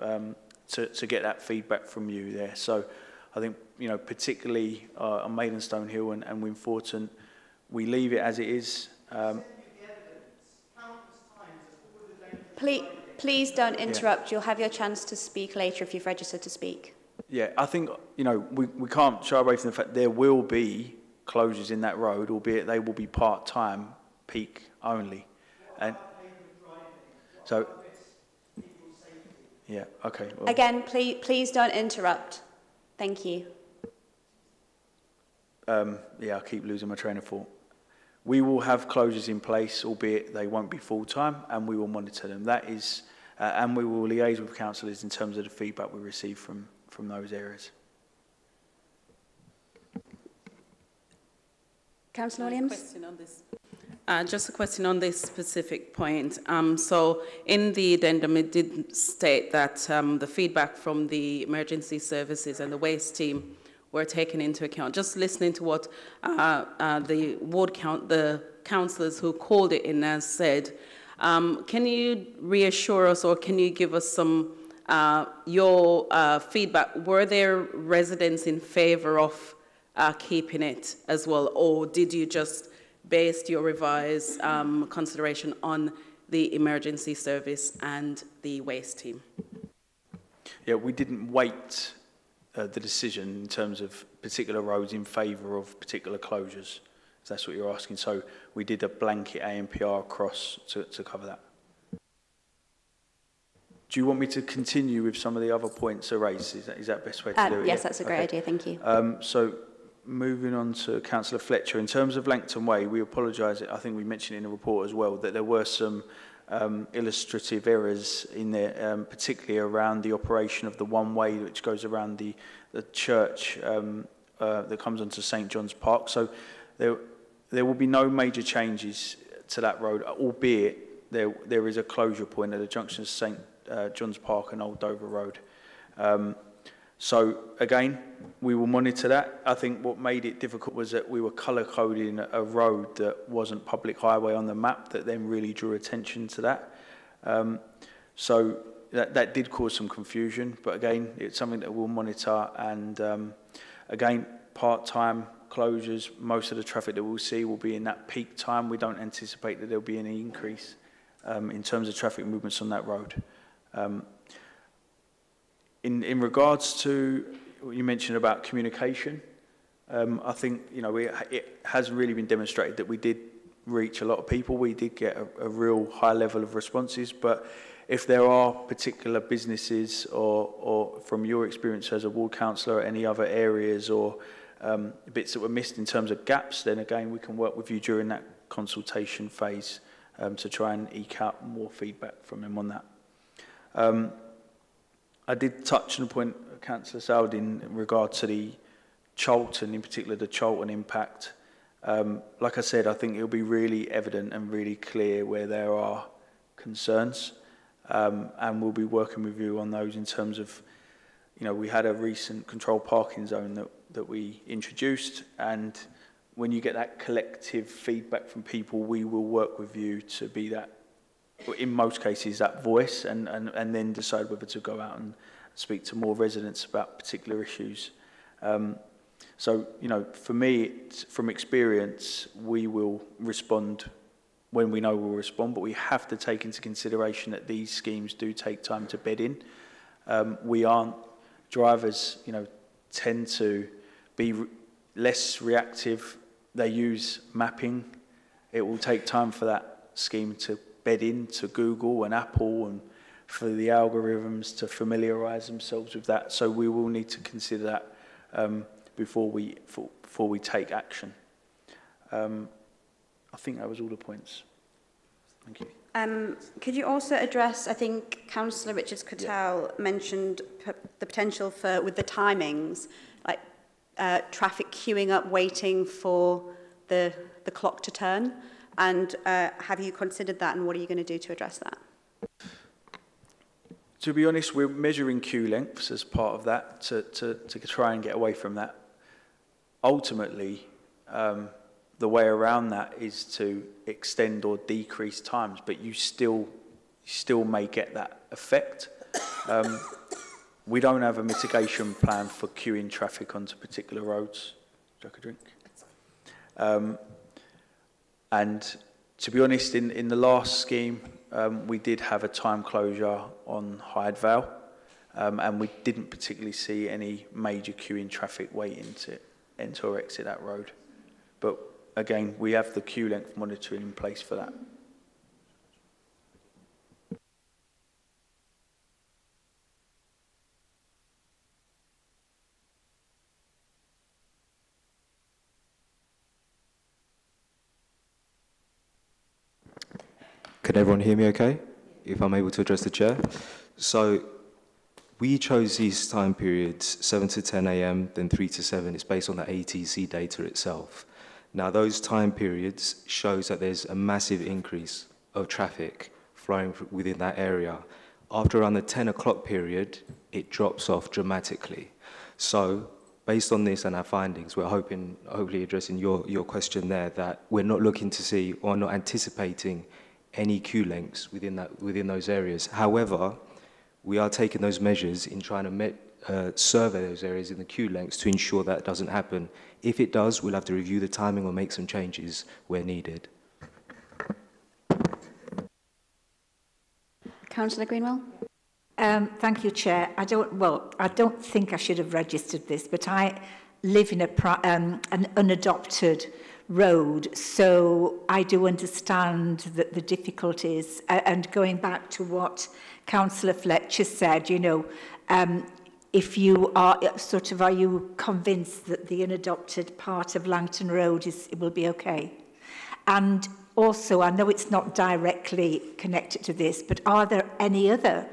um, to, to get that feedback from you there. So I think, you know, particularly uh, on Maidenstone Hill and, and Winforton, Fortin, we leave it as it is. Um, please, please don't interrupt. Yeah. You'll have your chance to speak later if you've registered to speak. Yeah, I think, you know, we, we can't shy away from the fact there will be closures in that road, albeit they will be part-time, peak only. And so, yeah, okay. Well. Again, please, please don't interrupt. Thank you. Um, yeah, I keep losing my train of thought. We will have closures in place, albeit they won't be full-time, and we will monitor them. That is, uh, and we will liaise with councillors in terms of the feedback we receive from, from those areas. Councillor Williams? Uh, just a question on this specific point. Um, so in the addendum, it did state that um, the feedback from the emergency services and the waste team were taken into account. Just listening to what uh, uh, the ward count, the councillors who called it in as said, um, can you reassure us or can you give us some uh, your uh, feedback? Were there residents in favour of uh, keeping it as well, or did you just base your revised um, consideration on the emergency service and the waste team? Yeah, we didn't wait uh, the decision in terms of particular roads in favour of particular closures. If that's what you're asking. So we did a blanket ANPR across to, to cover that. Do you want me to continue with some of the other points raised? Is that, is that best way to Uh, do it? yes, Yeah? that's a great Okay. idea. Thank you. Um, so moving on to Councillor Fletcher, in terms of Langton Way, we apologise, I think we mentioned in the report as well, that there were some um, illustrative errors in there, um, particularly around the operation of the one way which goes around the, the church um, uh, that comes onto St John's Park. So there, there will be no major changes to that road, albeit there, there is a closure point at the junction of St uh, John's Park and Old Dover Road. Um, So again, we will monitor that. I think what made it difficult was that we were colour coding a road that wasn't public highway on the map that then really drew attention to that. Um, so that, that did cause some confusion, but again, it's something that we'll monitor. And um, again, part-time closures, most of the traffic that we'll see will be in that peak time. We don't anticipate that there'll be any increase um, in terms of traffic movements on that road. Um, in, in regards to what you mentioned about communication, um, I think you know we, it has really been demonstrated that we did reach a lot of people. We did get a, a real high level of responses, but if there are particular businesses or, or from your experience as a ward councillor, any other areas or um, bits that were missed in terms of gaps, then again, we can work with you during that consultation phase um, to try and eke out more feedback from them on that. Um, I did touch on the point, Councillor Saldin, in regard to the Charlton, in particular the Charlton impact. Um, like I said, I think it'll be really evident and really clear where there are concerns. Um, and we'll be working with you on those in terms of, you know, we had a recent control parking zone that, that we introduced. And when you get that collective feedback from people, we will work with you to be that in most cases, that voice and, and, and then decide whether to go out and speak to more residents about particular issues. Um, so, you know, for me, from experience, we will respond when we know we'll respond, but we have to take into consideration that these schemes do take time to bed in. Um, we aren't, drivers, you know, tend to be re less reactive. They use mapping. It will take time for that scheme to bed into Google and Apple and for the algorithms to familiarize themselves with that. So we will need to consider that um, before, we, for, before we take action. Um, I think that was all the points. Thank you. Um, could you also address, I think Councillor Richards Cattell yeah. mentioned the potential for, with the timings, like uh, traffic queuing up, waiting for the, the clock to turn. And uh, have you considered that and what are you going to do to address that? To be honest, we're measuring queue lengths as part of that to, to, to try and get away from that. Ultimately, um, the way around that is to extend or decrease times, but you still, still may get that effect. Um, we don't have a mitigation plan for queuing traffic onto particular roads. Do a drink? Um, And to be honest, in, in the last scheme, um, we did have a time closure on Hyde Vale, um, and we didn't particularly see any major queue in traffic waiting to enter or exit that road. But again, we have the queue length monitoring in place for that. Can everyone hear me okay? If I'm able to address the chair. So we chose these time periods, 7 to 10 a.m., then 3 to 7. It's based on the ATC data itself. Now, those time periods shows that there's a massive increase of traffic flowing within that area. After around the 10 o'clock period, it drops off dramatically. So based on this and our findings, we're hoping, hopefully addressing your, your question there, that we're not looking to see or not anticipating any queue lengths within, that, within those areas. However, we are taking those measures in trying to met, uh, survey those areas in the queue lengths to ensure that doesn't happen. If it does, we'll have to review the timing or make some changes where needed. Councillor Greenwell? Um, thank you, Chair. I don't, well, I don't think I should have registered this, but I live in a, um, an unadopted road, so I do understand that the difficulties, uh, and going back to what Councillor Fletcher said, you know, um, if you are sort of, are you convinced that the unadopted part of Langton Road is, it will be okay? And also, I know it's not directly connected to this, but are there any other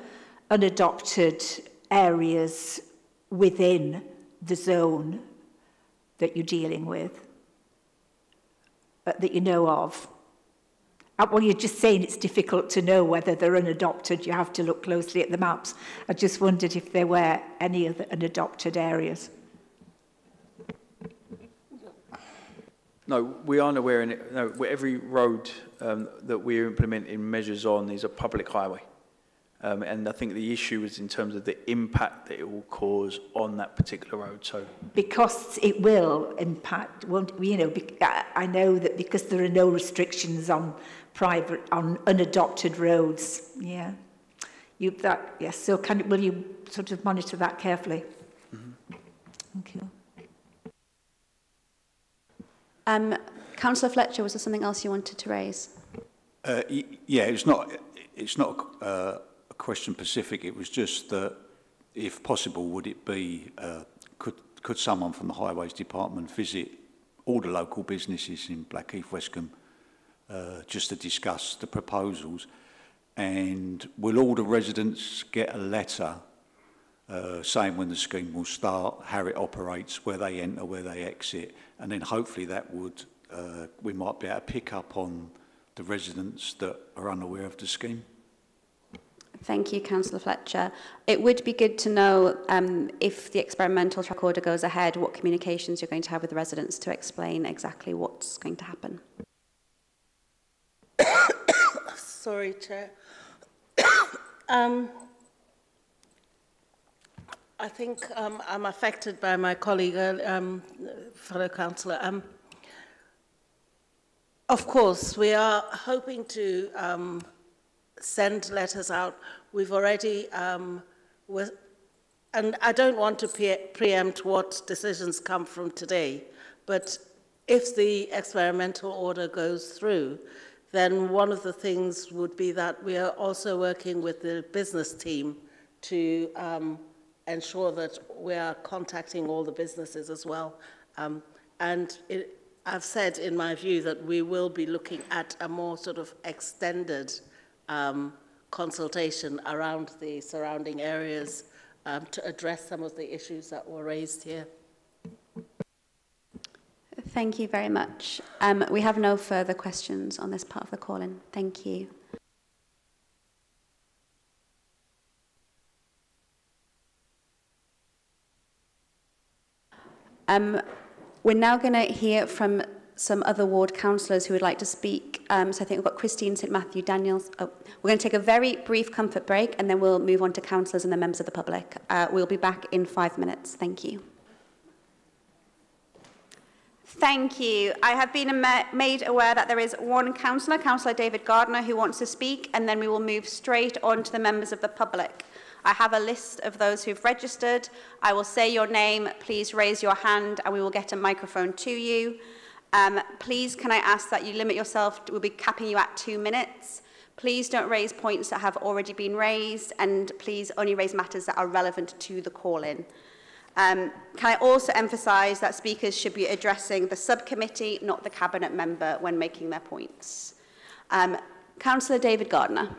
unadopted areas within the zone that you're dealing with, uh, that you know of? Uh, well, you're just saying it's difficult to know whether they're unadopted. You have to look closely at the maps. I just wondered if there were any other unadopted areas. No, we aren't aware. In it. No, every road um, that we're implementing measures on is a public highway. Um, and I think the issue is in terms of the impact that it will cause on that particular road. So because it will impact, won't you know? I know that because there are no restrictions on private on unadopted roads. Yeah, you that yes. So can will you sort of monitor that carefully? Mm-hmm. Thank you. Um, Councillor Fletcher, was there something else you wanted to raise? Uh, yeah, it's not. It's not. Uh, a question specific. It was just that, if possible, would it be, uh, could, could someone from the Highways Department visit all the local businesses in Blackheath, Westcombe, uh, just to discuss the proposals? And will all the residents get a letter uh, saying when the scheme will start, how it operates, where they enter, where they exit, and then hopefully that would, uh, we might be able to pick up on the residents that are unaware of the scheme? Thank you, Councillor Fletcher. It would be good to know um, if the experimental track order goes ahead, what communications you're going to have with the residents to explain exactly what's going to happen. Sorry, Chair. um, I think um, I'm affected by my colleague, uh, um, fellow councillor. Um, of course, we are hoping to um, send letters out. We've already, um, and I don't want to pre preempt what decisions come from today, but if the experimental order goes through, then one of the things would be that we are also working with the business team to um, ensure that we are contacting all the businesses as well. Um, and it, I've said in my view that we will be looking at a more sort of extended um, consultation around the surrounding areas um, to address some of the issues that were raised here. Thank you very much. Um, we have no further questions on this part of the call-in. Thank you. Um, we're now going to hear from some other ward councillors who would like to speak. Um, so I think we've got Christine St Matthew Daniels. Oh, we're going to take a very brief comfort break and then we'll move on to councillors and the members of the public. Uh, we'll be back in five minutes. Thank you. Thank you. I have been made aware that there is one councillor, Councillor David Gardner, who wants to speak, and then we will move straight on to the members of the public. I have a list of those who've registered. I will say your name. Please raise your hand and we will get a microphone to you. Um, please, can I ask that you limit yourself? We'll be capping you at two minutes. Please don't raise points that have already been raised, and please only raise matters that are relevant to the call-in. Um, can I also emphasise that speakers should be addressing the subcommittee, not the cabinet member, when making their points? Um, Councillor David Gardner.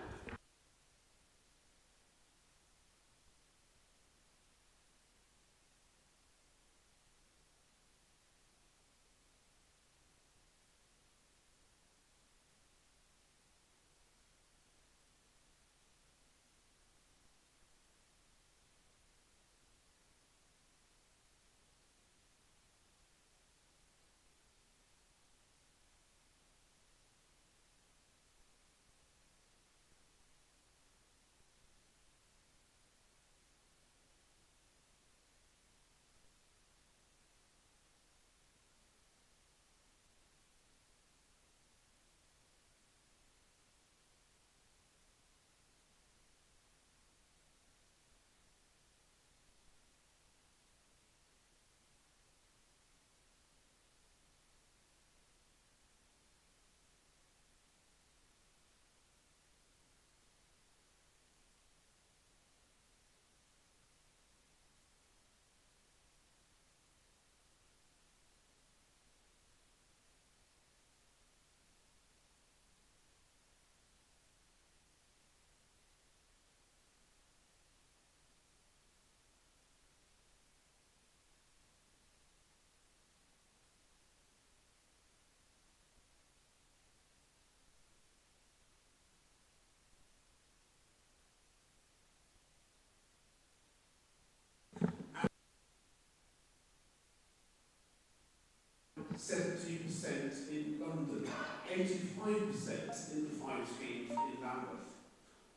70% in London, 85% in the five schemes in Lambeth.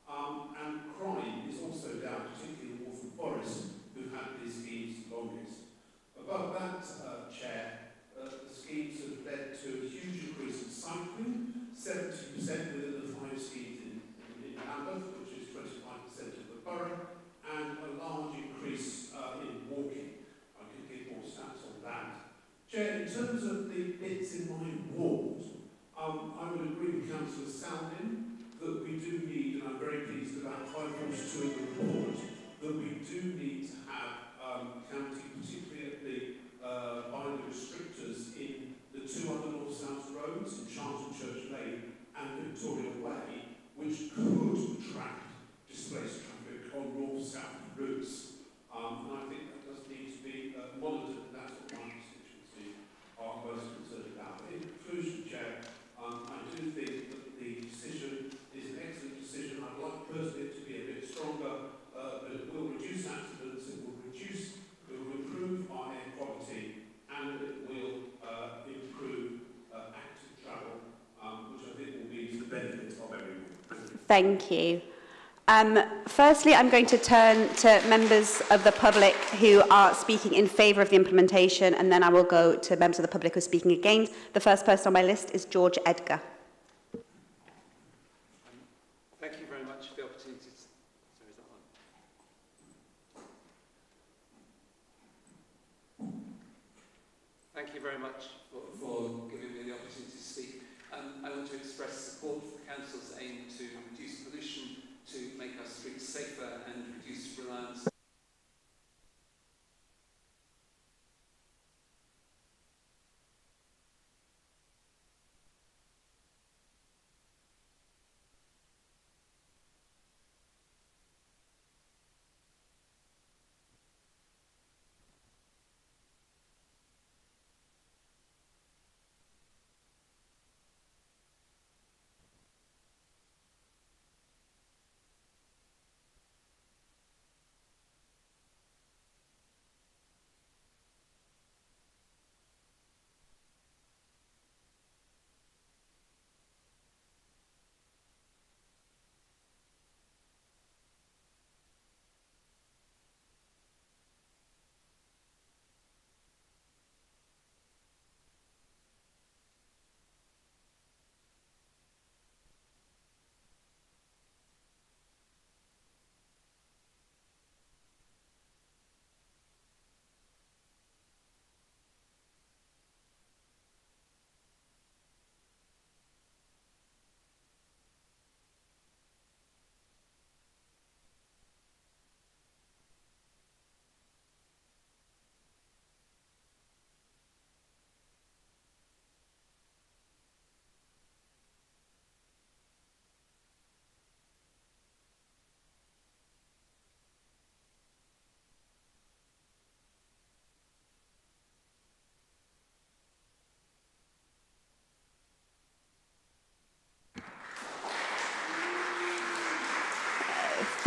Um, and crime is also down, particularly in Waltham Forest, who've had these schemes longest. Above that, uh, Chair, uh, the schemes have led to a huge increase in cycling, 70% within the five schemes in, in, in Lambeth, which is 25% of the borough, and a large increase uh, in walking. I could give more stats on that. Chair, in terms of the bits in my ward, um, I would agree with Councillor Saldin that we do need, and I'm very pleased about 542 in the report, that we do need to have um, county, particularly at the uh, restrictors in the two other north-south roads, in Charlton Church Lane and Victoria Way, which could attract displaced traffic on north-south routes. Um, and I think that does need to be uh, monitored, and that's what my constituency are most concerned about. In conclusion, Chair, um, I do think that the decision is an excellent decision. I'd like personally to be a bit stronger, uh, but it will reduce accidents, it will reduce, it will improve our air quality, and it will uh, improve uh, active travel, um, which I think will be to the benefit of everyone. Thank you. Um, firstly, I'm going to turn to members of the public who are speaking in favour of the implementation, and then I will go to members of the public who are speaking against. The first person on my list is George Edgar. Thank you very much for the opportunity. Thank you very much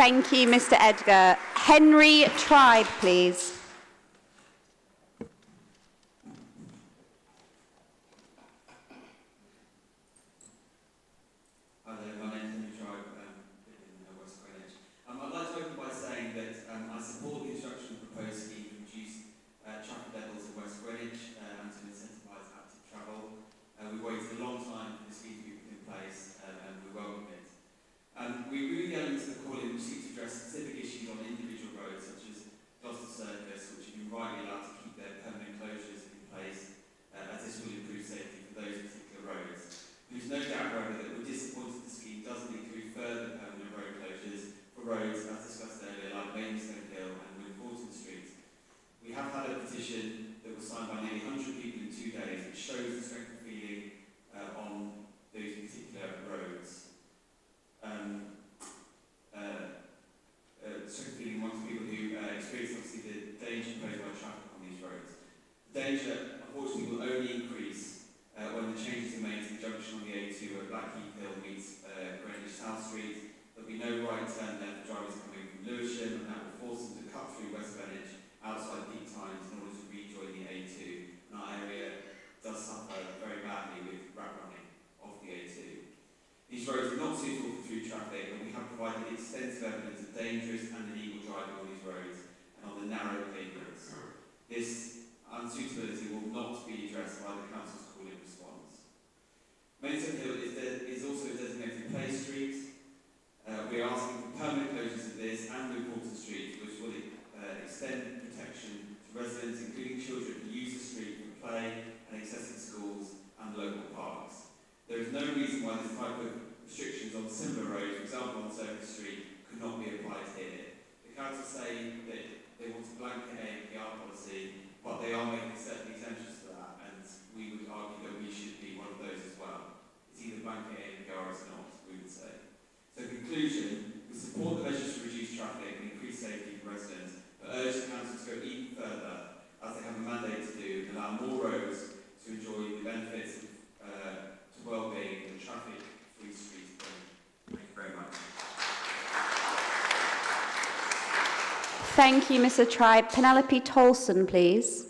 Thank you, Mr Edgar. Henry Tribe, please. Thank you, Mr. Tribe. Penelope Tolson, please.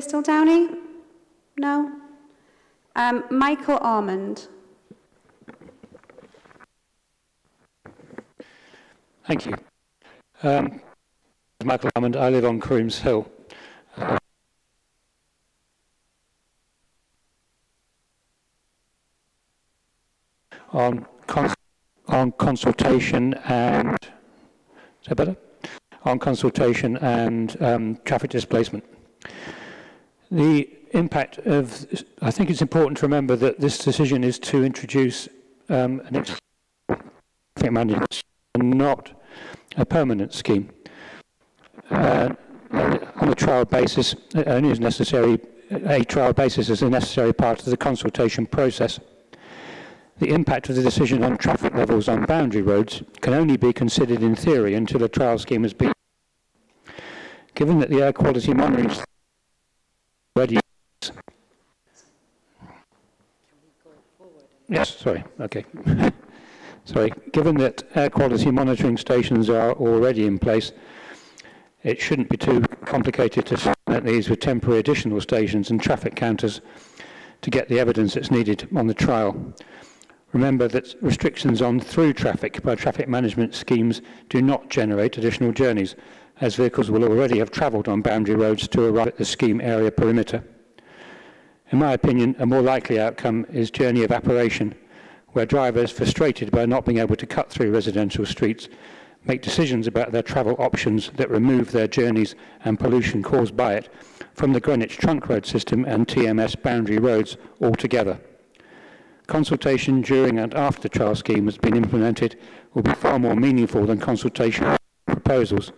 Crystal Downey? No? Um, Michael Armand. Thank you. Um, Michael Armand, I live on Crooms Hill. Uh, on, cons on consultation and is that better? On consultation and um, traffic displacement the impact of, I think it's important to remember that this decision is to introduce um, an traffic management and not a permanent scheme. Uh, on a trial basis, uh, only as necessary, a trial basis is a necessary part of the consultation process. The impact of the decision on traffic levels on boundary roads can only be considered in theory until a trial scheme has been. Given that the air quality monitoring Yes, sorry, okay. sorry. Given that air quality monitoring stations are already in place, it shouldn't be too complicated to supplement these with temporary additional stations and traffic counters to get the evidence that's needed on the trial. Remember that restrictions on through traffic by traffic management schemes do not generate additional journeys, as vehicles will already have travelled on boundary roads to arrive at the scheme area perimeter. In my opinion, a more likely outcome is journey evaporation, where drivers, frustrated by not being able to cut through residential streets, make decisions about their travel options that remove their journeys and pollution caused by it from the Greenwich Trunk Road system and TMS boundary roads altogether. Consultation during and after the trial scheme has been implemented will be far more meaningful than consultation proposals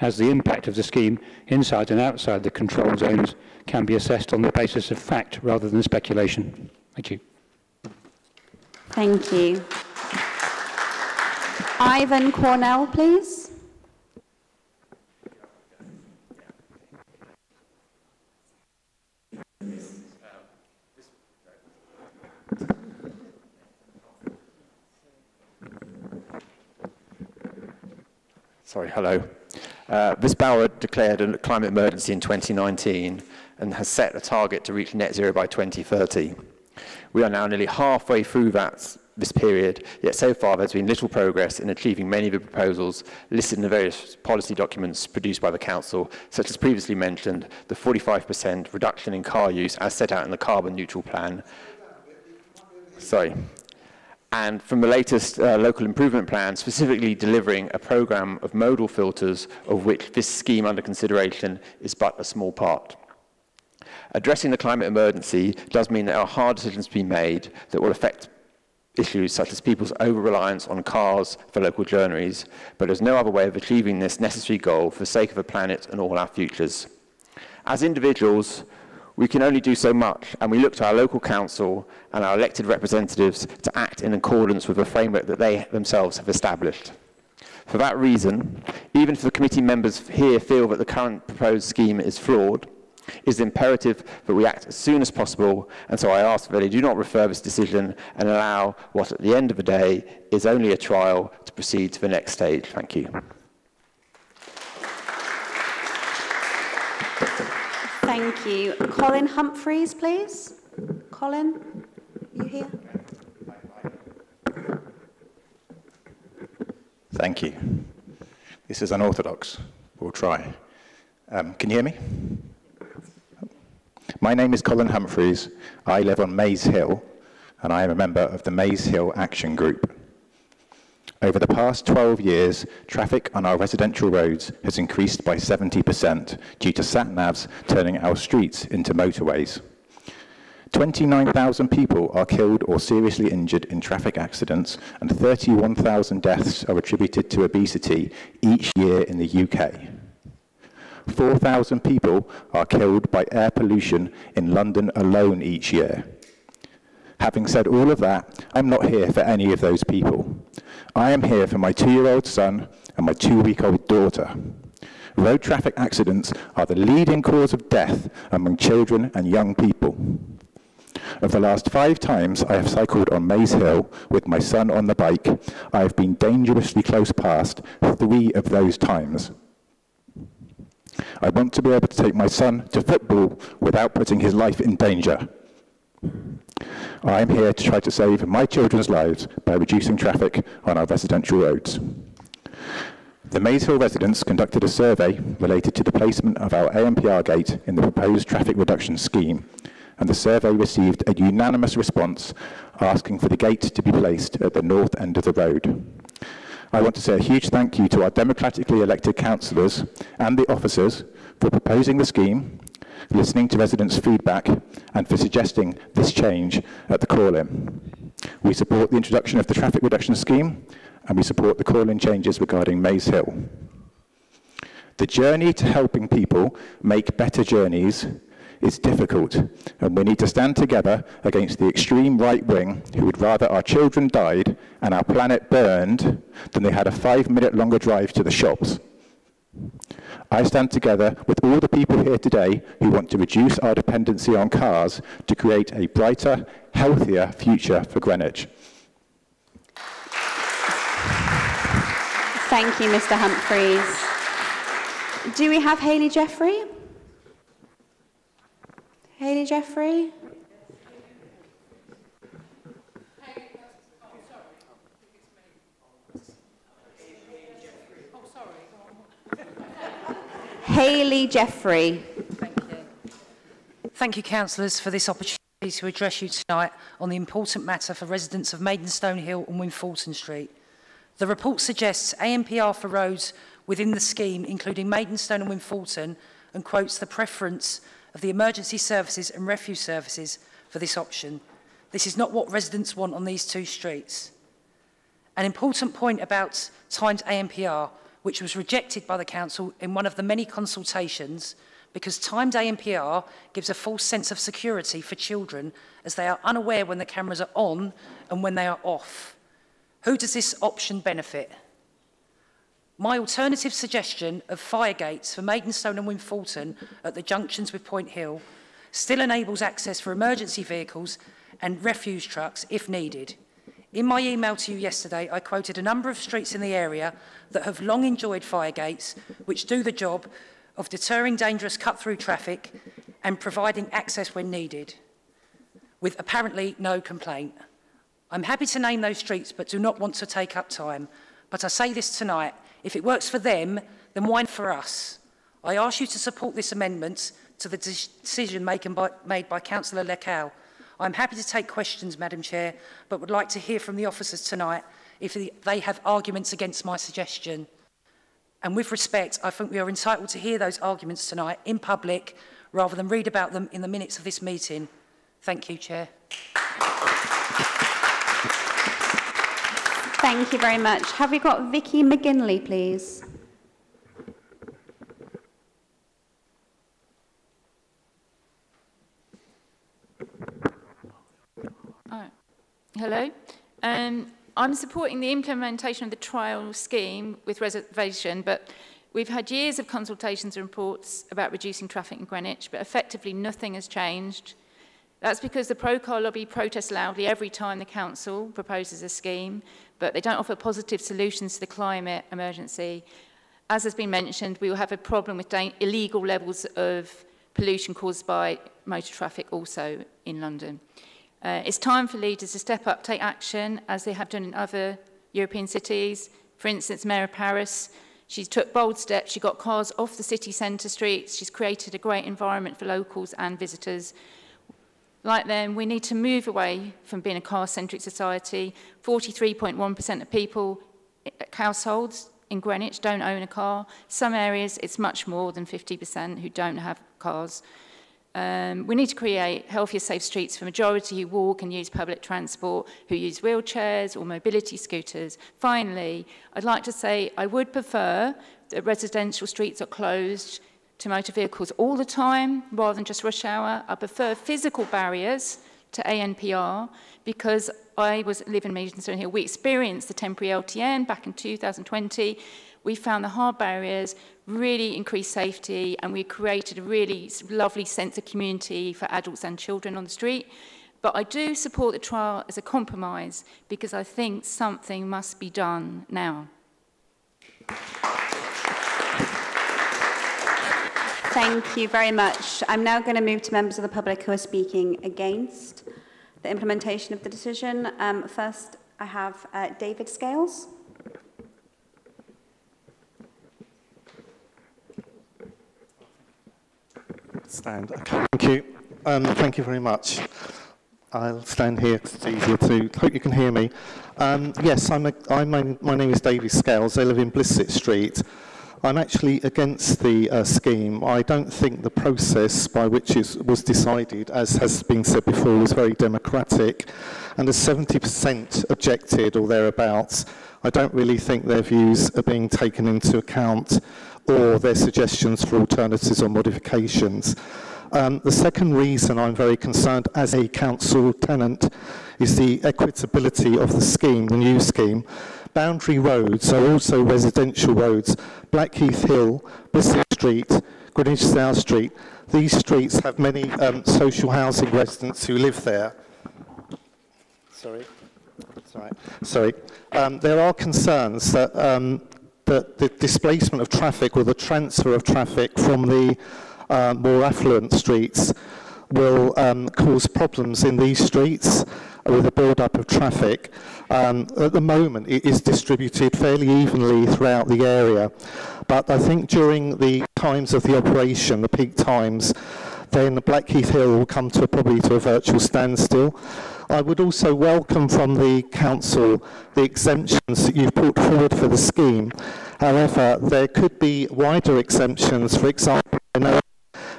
as the impact of the scheme inside and outside the control zones can be assessed on the basis of fact rather than speculation. Thank you. Thank you. Ivan Cornell, please. Sorry, hello. Uh, this Bauer declared a climate emergency in 2019 and has set a target to reach net zero by 2030. We are now nearly halfway through that, this period, yet so far there's been little progress in achieving many of the proposals listed in the various policy documents produced by the Council, such as previously mentioned, the 45% reduction in car use as set out in the carbon neutral plan. Sorry and from the latest uh, local improvement plan, specifically delivering a program of modal filters of which this scheme under consideration is but a small part. Addressing the climate emergency does mean there are hard decisions to be made that will affect issues such as people's over-reliance on cars for local journeys, but there's no other way of achieving this necessary goal for the sake of the planet and all our futures. As individuals, we can only do so much, and we look to our local council and our elected representatives to act in accordance with the framework that they themselves have established. For that reason, even if the committee members here feel that the current proposed scheme is flawed, it is imperative that we act as soon as possible, and so I ask that they do not refer this decision and allow what at the end of the day is only a trial to proceed to the next stage. Thank you. Thank you. Colin Humphreys, please. Colin, you here? Thank you. This is unorthodox. We'll try. Um, can you hear me? My name is Colin Humphreys. I live on Maze Hill, and I am a member of the Maze Hill Action Group. Over the past 12 years, traffic on our residential roads has increased by 70% due to sat-navs turning our streets into motorways. 29,000 people are killed or seriously injured in traffic accidents, and 31,000 deaths are attributed to obesity each year in the UK. 4,000 people are killed by air pollution in London alone each year. Having said all of that, I'm not here for any of those people. I am here for my two-year-old son and my two-week-old daughter. Road traffic accidents are the leading cause of death among children and young people. Of the last five times I have cycled on Maze Hill with my son on the bike, I have been dangerously close past three of those times. I want to be able to take my son to football without putting his life in danger. I am here to try to save my children's lives by reducing traffic on our residential roads. The Maze Hill residents conducted a survey related to the placement of our ANPR gate in the proposed traffic reduction scheme, and the survey received a unanimous response asking for the gate to be placed at the north end of the road. I want to say a huge thank you to our democratically elected councillors and the officers for proposing the scheme listening to residents' feedback, and for suggesting this change at the call-in. We support the introduction of the traffic reduction scheme, and we support the call-in changes regarding Maze Hill. The journey to helping people make better journeys is difficult, and we need to stand together against the extreme right wing who would rather our children died and our planet burned than they had a five minute longer drive to the shops. I stand together with all the people here today who want to reduce our dependency on cars to create a brighter, healthier future for Greenwich. Thank you, Mr Humphreys. Do we have Hayley Jeffrey? Hayley Jeffrey? Hayley Jeffrey. Thank you, Thank you, councillors, for this opportunity to address you tonight on the important matter for residents of Maidenstone Hill and Winforton Street. The report suggests ANPR for roads within the scheme, including Maidenstone and Winforton, and quotes the preference of the emergency services and refuse services for this option. This is not what residents want on these two streets. An important point about timed ANPR, which was rejected by the Council in one of the many consultations because timed ANPR gives a false sense of security for children as they are unaware when the cameras are on and when they are off. Who does this option benefit? My alternative suggestion of fire gates for Maidenstone and Winfulton at the junctions with Point Hill still enables access for emergency vehicles and refuse trucks if needed. In my email to you yesterday, I quoted a number of streets in the area that have long enjoyed fire gates, which do the job of deterring dangerous cut-through traffic and providing access when needed, with apparently no complaint. I'm happy to name those streets, but do not want to take up time. But I say this tonight, if it works for them, then why not for us? I ask you to support this amendment to the decision by, made by Councillor Lekau. I'm happy to take questions, Madam Chair, but would like to hear from the officers tonight if they have arguments against my suggestion. And with respect, I think we are entitled to hear those arguments tonight in public rather than read about them in the minutes of this meeting. Thank you, Chair. Thank you very much. Have we got Vicky McGinley, please? Hello. Um, I'm supporting the implementation of the trial scheme with reservation, but we've had years of consultations and reports about reducing traffic in Greenwich, but effectively nothing has changed. That's because the pro-car lobby protests loudly every time the council proposes a scheme, but they don't offer positive solutions to the climate emergency. As has been mentioned, we will have a problem with illegal levels of pollution caused by motor traffic also in London. Uh, it's time for leaders to step up, take action, as they have done in other European cities. For instance, Mayor of Paris, she took bold steps. She got cars off the city centre streets. She's created a great environment for locals and visitors. Like them, we need to move away from being a car-centric society. 43.1% of people, uh, households in Greenwich don't own a car. Some areas, it's much more than 50% who don't have cars. Um, we need to create healthier, safe streets for majority who walk and use public transport, who use wheelchairs or mobility scooters. Finally, I'd like to say I would prefer that residential streets are closed to motor vehicles all the time rather than just rush hour. I prefer physical barriers to ANPR because I was living in Maidstone here. We experienced the temporary LTN back in 2020 We found the hard barriers really increased safety and we created a really lovely sense of community for adults and children on the street. But I do support the trial as a compromise because I think something must be done now. Thank you very much. I'm now going to move to members of the public who are speaking against the implementation of the decision. Um, first, I have uh, David Scales. Stand. Thank you. Um, thank you very much. I'll stand here because it's easier to. Hope you can hear me. Um, yes, I'm a, I'm, my, my name is David Scales. I live in Blissett Street. I'm actually against the uh, scheme. I don't think the process by which it was decided, as has been said before, was very democratic. And as 70% objected or thereabouts, I don't really think their views are being taken into account or their suggestions for alternatives or modifications. Um, the second reason I'm very concerned as a council tenant is the equitability of the scheme, the new scheme. Boundary roads are also residential roads. Blackheath Hill, Bristol Street, Greenwich South Street. These streets have many um, social housing residents who live there. Sorry. Sorry. Sorry. Um, there are concerns that, um, that the displacement of traffic or the transfer of traffic from the uh, more affluent streets will um, cause problems in these streets with a build-up of traffic. Um, at the moment, it is distributed fairly evenly throughout the area, but I think during the times of the operation, the peak times, then Blackheath Hill will come to probably to a virtual standstill. I would also welcome from the council the exemptions that you've put forward for the scheme. However, there could be wider exemptions. For example,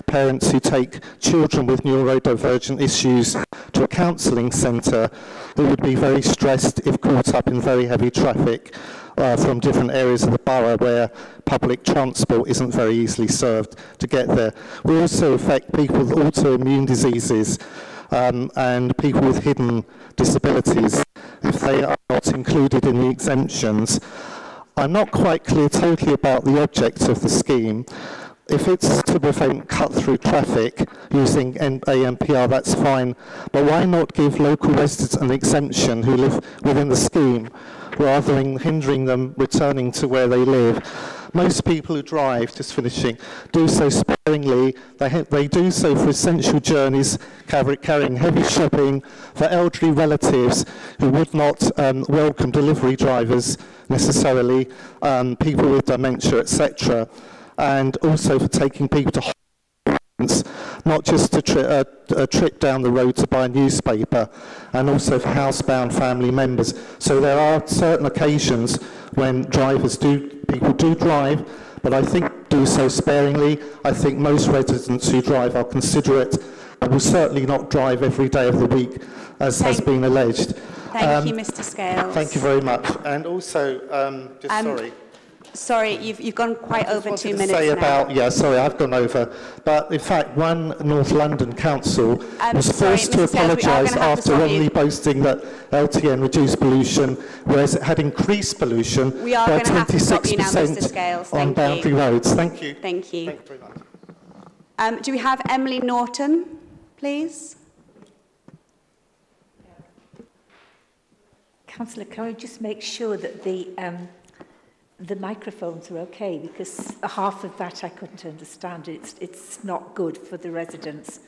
parents who take children with neurodivergent issues to a counselling centre who would be very stressed if caught up in very heavy traffic uh, from different areas of the borough where public transport isn't very easily served to get there. We also affect people with autoimmune diseases um, and people with hidden disabilities if they are not included in the exemptions. I'm not quite clear totally about the object of the scheme. If it's to prevent cut-through traffic using ANPR, that's fine. But why not give local residents an exemption who live within the scheme rather than hindering them returning to where they live? Most people who drive, just finishing, do so sparingly. They, they do so for essential journeys, carrying heavy shopping, for elderly relatives who would not um, welcome delivery drivers necessarily, um, people with dementia, etc and also for taking people to not just a, tri a, a, trip down the road to buy a newspaper, and also for housebound family members. So there are certain occasions when drivers do, people do drive, but I think do so sparingly. I think most residents who drive are considerate and will certainly not drive every day of the week, as thank, has been alleged. Thank um, you, Mr. Scales. Thank you very much. And also, um, just um, sorry. Sorry, you've, you've gone quite over two minutes say now. about, yeah, sorry, I've gone over. But in fact, one North London council um, was forced sorry, to apologise after wrongly boasting that LTN reduced pollution, whereas it had increased pollution by 26% on boundary you. roads. Thank you. Thank you. Thank you very much. Um, do we have Emily Norton, please? Councillor, can I just make sure that the um, the microphones are okay because half of that I couldn't understand. It's, it's not good for the residents.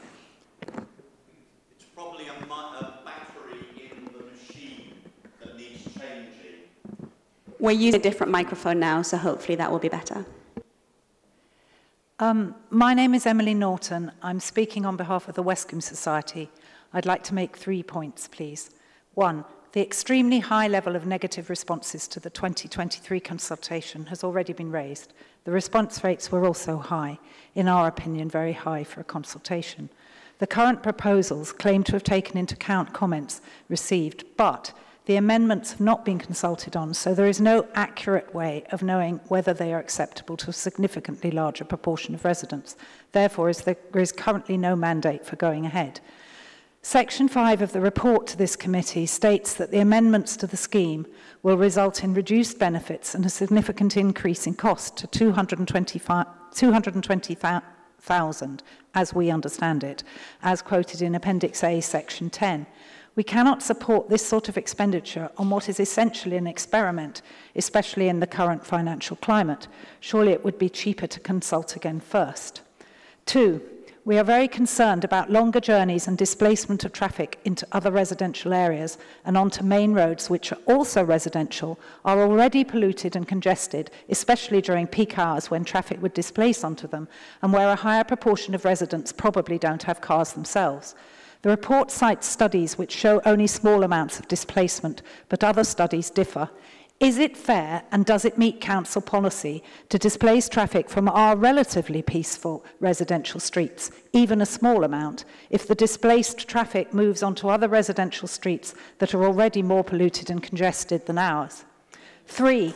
It's probably a, a battery in the machine that needs changing. We're using a different microphone now, so hopefully that will be better. Um, my name is Emily Norton. I'm speaking on behalf of the Westcombe Society. I'd like to make three points, please. One, the extremely high level of negative responses to the 2023 consultation has already been raised. The response rates were also high, in our opinion, very high for a consultation. The current proposals claim to have taken into account comments received, but the amendments have not been consulted on, so there is no accurate way of knowing whether they are acceptable to a significantly larger proportion of residents. Therefore, there is currently no mandate for going ahead. Section 5 of the report to this committee states that the amendments to the scheme will result in reduced benefits and a significant increase in cost to 220,000, as we understand it, as quoted in Appendix A, Section 10. We cannot support this sort of expenditure on what is essentially an experiment, especially in the current financial climate. Surely it would be cheaper to consult again first. Two, we are very concerned about longer journeys and displacement of traffic into other residential areas and onto main roads, which are also residential, are already polluted and congested, especially during peak hours when traffic would displace onto them, and where a higher proportion of residents probably don't have cars themselves. The report cites studies which show only small amounts of displacement, but other studies differ. Is it fair and does it meet council policy to displace traffic from our relatively peaceful residential streets, even a small amount, if the displaced traffic moves onto other residential streets that are already more polluted and congested than ours? Three,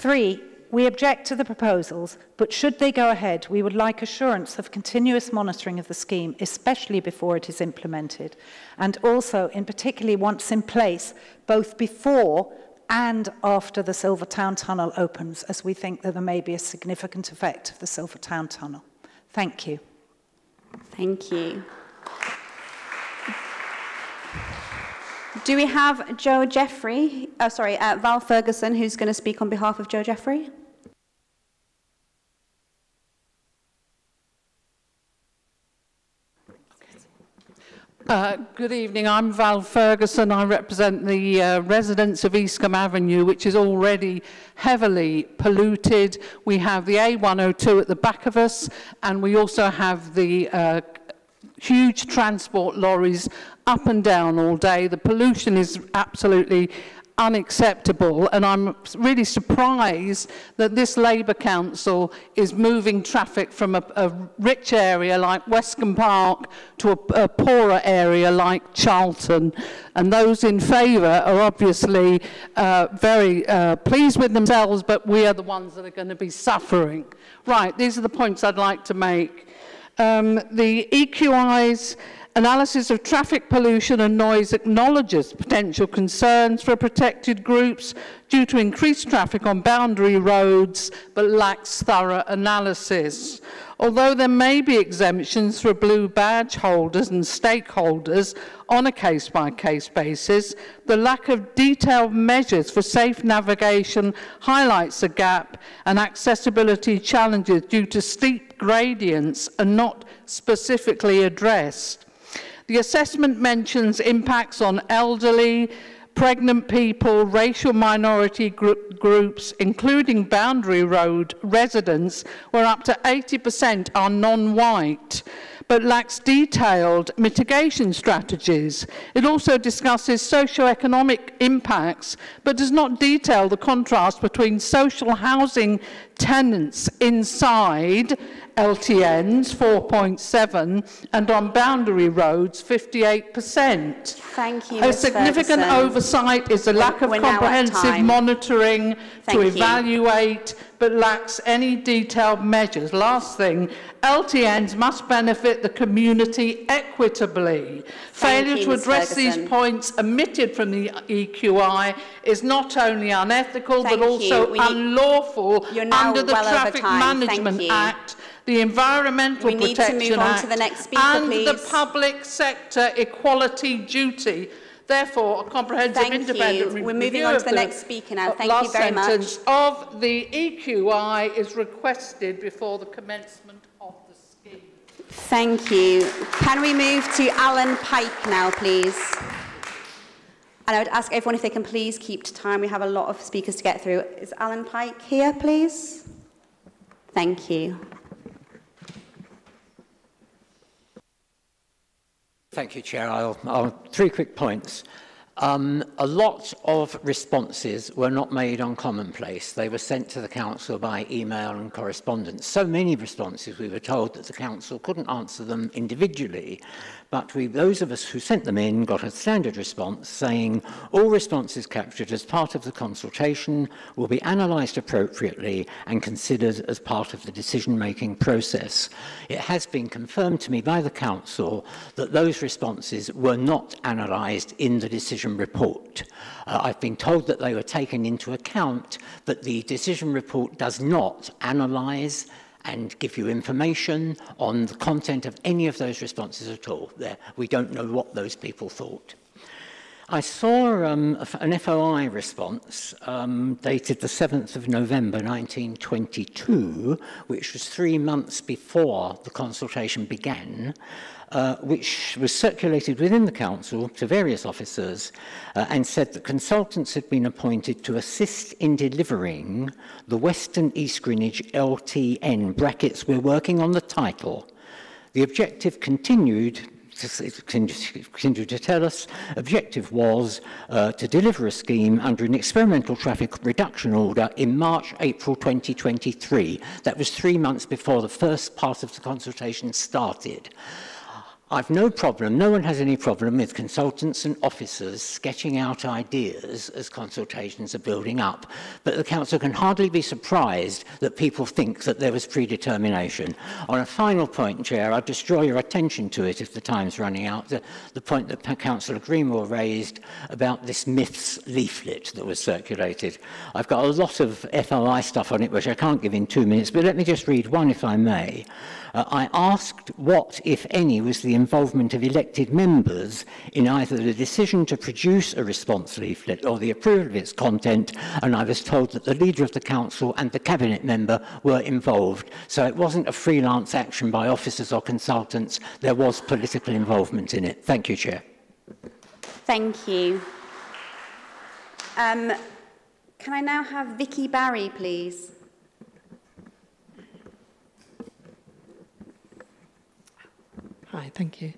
Three, we object to the proposals, but should they go ahead, we would like assurance of continuous monitoring of the scheme, especially before it is implemented, and also, in particularly, once in place, both before and after the Silvertown Tunnel opens, as we think that there may be a significant effect of the Silvertown Tunnel. Thank you. Thank you. Do we have Joe Jeffrey, uh, sorry, uh, Val Ferguson, who's going to speak on behalf of Joe Jeffrey? Uh, good evening. I'm Val Ferguson. I represent the uh, residents of Eastcombe Avenue, which is already heavily polluted. We have the A102 at the back of us, and we also have the uh, huge transport lorries up and down all day. The pollution is absolutely unacceptable and I'm really surprised that this Labour Council is moving traffic from a, a rich area like Westcombe Park to a, a poorer area like Charlton and those in favour are obviously uh, very uh, pleased with themselves but we are the ones that are going to be suffering. Right, these are the points I'd like to make. Um, the EQI's Analysis of traffic pollution and noise acknowledges potential concerns for protected groups due to increased traffic on boundary roads, but lacks thorough analysis. Although there may be exemptions for blue badge holders and stakeholders on a case-by-case -case basis, the lack of detailed measures for safe navigation highlights a gap and accessibility challenges due to steep gradients are not specifically addressed. The assessment mentions impacts on elderly, pregnant people, racial minority groups, including boundary road residents, where up to 80% are non-white but lacks detailed mitigation strategies. It also discusses socio-economic impacts, but does not detail the contrast between social housing tenants inside LTNs, 4.7, and on boundary roads, 58%. Thank you, A significant Ferguson. oversight is the lack of We're comprehensive monitoring Thank to you. evaluate, but lacks any detailed measures. Last thing, LTNs must benefit the community equitably. Failure you, to address these points omitted from the EQI is not only unethical, Thank but also you. Unlawful under the well Traffic Management Act, the Environmental we Protection Act, speaker, and please. the Public Sector Equality Duty. Therefore, a comprehensive Thank independent you. We're moving on to the, the next speaker now. Thank last you very sentence much. of the EQI is requested before the commencement of the scheme. Thank you. Can we move to Alan Pike now, please? And I would ask everyone if they can please keep to time. We have a lot of speakers to get through. Is Alan Pike here, please? Thank you. Thank you, Chair. I'll, I'll, three quick points. Um, a lot of responses were not made on Commonplace. They were sent to the Council by email and correspondence. So many responses, we were told that the Council couldn't answer them individually. But we, those of us who sent them in got a standard response saying all responses captured as part of the consultation will be analysed appropriately and considered as part of the decision-making process. It has been confirmed to me by the Council that those responses were not analysed in the decision report. Uh, I've been told that they were taken into account, but the decision report does not analyse and give you information on the content of any of those responses at all. There, we don't know what those people thought. I saw um, an FOI response um, dated the 7th of November 1922, which was three months before the consultation began, uh, which was circulated within the council to various officers uh, and said that consultants had been appointed to assist in delivering the Western East Greenwich LTN brackets. We're working on the title. The objective continued continue to tell us, objective was uh, to deliver a scheme under an experimental traffic reduction order in March, April 2023. That was three months before the first part of the consultation started. I've no problem, no one has any problem with consultants and officers sketching out ideas as consultations are building up, but the Council can hardly be surprised that people think that there was predetermination. On a final point, Chair, I'd just draw your attention to it if the time's running out, the, the point that Councillor Greenmore raised about this myths leaflet that was circulated. I've got a lot of FOI stuff on it, which I can't give in two minutes, but let me just read one if I may. Uh, I asked what, if any, was the involvement of elected members in either the decision to produce a response leaflet or the approval of its content, and I was told that the leader of the council and the cabinet member were involved. So it wasn't a freelance action by officers or consultants, there was political involvement in it. Thank you, Chair. Thank you. Um, can I now have Vicky Barry, please? Hi, thank you.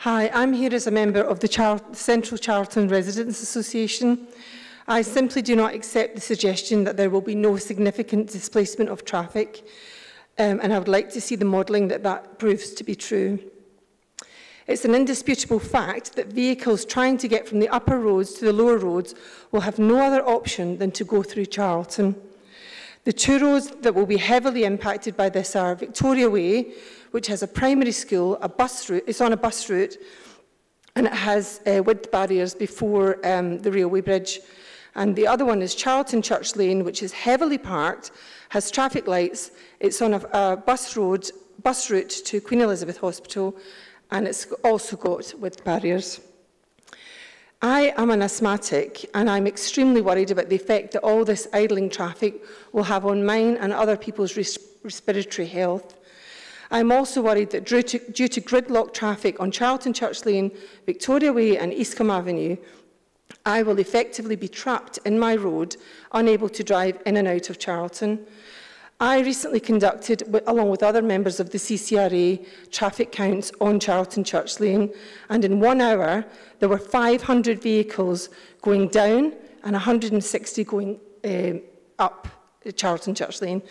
Hi, I'm here as a member of the Char Central Charlton Residents Association. I simply do not accept the suggestion that there will be no significant displacement of traffic, um, and I would like to see the modelling that that proves to be true. It's an indisputable fact that vehicles trying to get from the upper roads to the lower roads will have no other option than to go through Charlton. The two roads that will be heavily impacted by this are Victoria Way, which has a primary school, a bus route, it's on a bus route, and it has uh, width barriers before um, the railway bridge. And the other one is Charlton Church Lane, which is heavily parked, has traffic lights. It's on a, a bus road, bus route to Queen Elizabeth Hospital, and it's also got width barriers. I am an asthmatic and I'm extremely worried about the effect that all this idling traffic will have on mine and other people's res respiratory health. I am also worried that due to, due to gridlock traffic on Charlton Church Lane, Victoria Way and Eastcombe Avenue, I will effectively be trapped in my road, unable to drive in and out of Charlton. I recently conducted, along with other members of the CCRA, traffic counts on Charlton Church Lane, and in one hour there were 500 vehicles going down and 160 going uh, up Charlton Church Lane.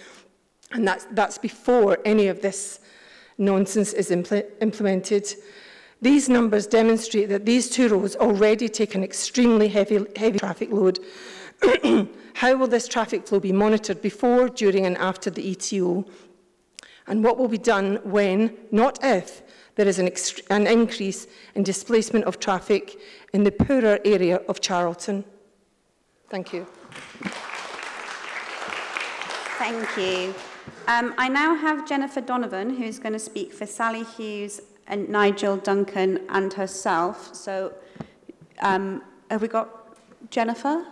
And that's, that's before any of this nonsense is impl implemented. These numbers demonstrate that these two roads already take an extremely heavy, heavy traffic load How will this traffic flow be monitored before, during and after the ETO? And what will be done when, not if, there is an, an increase in displacement of traffic in the poorer area of Charlton? Thank you. Thank you. Um, I now have Jennifer Donovan, who's going to speak for Sally Hughes and Nigel Duncan and herself. So um, have we got Jennifer?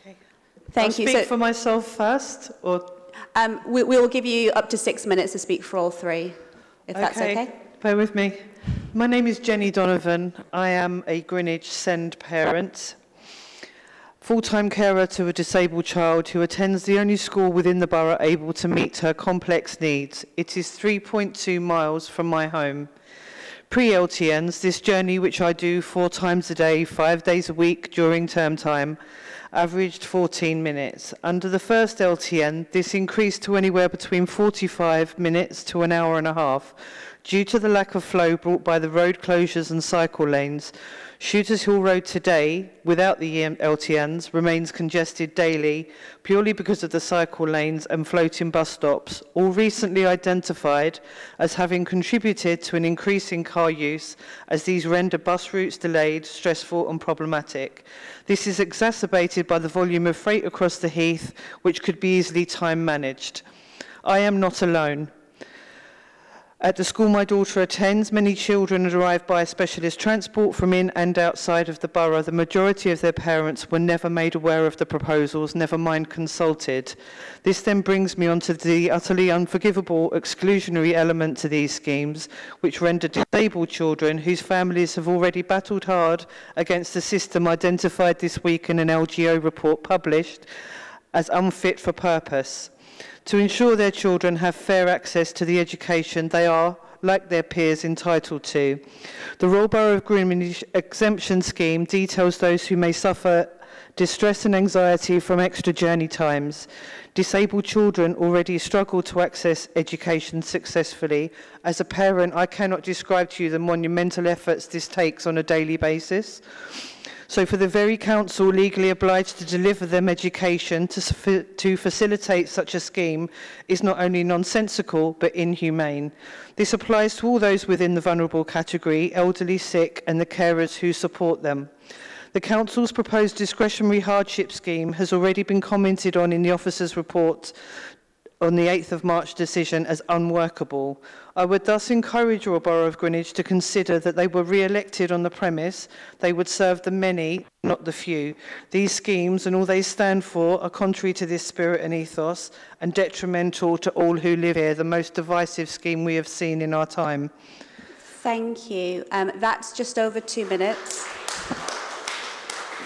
Okay. Thank I'll you. speak so, for myself first, or um, we, we will give you up to six minutes to speak for all three, if that's okay. Bear with me. My name is Jenny Donovan. I am a Greenwich Send parent, full-time carer to a disabled child who attends the only school within the borough able to meet her complex needs. It is 3.2 miles from my home. Pre-LTNs, this journey which I do four times a day, five days a week during term time, averaged 14 minutes. Under the first LTN, this increased to anywhere between 45 minutes to an hour and a half. Due to the lack of flow brought by the road closures and cycle lanes, Shooters Hill Road today, without the LTNs, remains congested daily purely because of the cycle lanes and floating bus stops, all recently identified as having contributed to an increase in car use as these render bus routes delayed, stressful and problematic. This is exacerbated by the volume of freight across the heath, which could be easily time managed. I am not alone. At the school my daughter attends, many children arrive by specialist transport from in and outside of the borough. The majority of their parents were never made aware of the proposals, never mind consulted. This then brings me on to the utterly unforgivable exclusionary element to these schemes, which render disabled children whose families have already battled hard against the system identified this week in an LGO report published as unfit for purpose to ensure their children have fair access to the education they are, like their peers, entitled to. The Royal Borough of Greenwich exemption scheme details those who may suffer distress and anxiety from extra journey times. Disabled children already struggle to access education successfully. As a parent, I cannot describe to you the monumental efforts this takes on a daily basis. So for the very council legally obliged to deliver them education to, to facilitate such a scheme is not only nonsensical but inhumane. This applies to all those within the vulnerable category, elderly, sick and the carers who support them. The Council's proposed discretionary hardship scheme has already been commented on in the officer's report, on the 8th of March decision as unworkable. I would thus encourage your Borough of Greenwich to consider that they were re-elected on the premise they would serve the many, not the few. These schemes and all they stand for are contrary to this spirit and ethos and detrimental to all who live here, the most divisive scheme we have seen in our time. Thank you. Um, that's just over two minutes.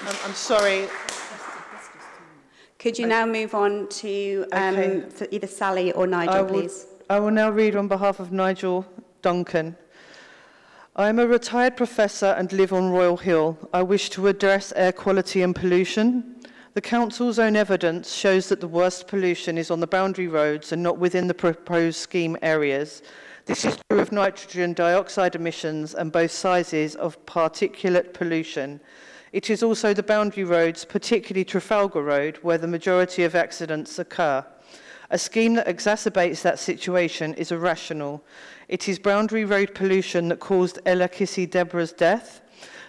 I'm, I'm sorry. Could you now move on to um, Okay. either Sally or Nigel, I will, please? I will now read on behalf of Nigel Duncan. I am a retired professor and live on Royal Hill. I wish to address air quality and pollution. The Council's own evidence shows that the worst pollution is on the boundary roads and not within the proposed scheme areas. This is true of nitrogen dioxide emissions and both sizes of particulate pollution. It is also the boundary roads, particularly Trafalgar Road, where the majority of accidents occur. A scheme that exacerbates that situation is irrational. It is boundary road pollution that caused Ella Kissy Deborah's death.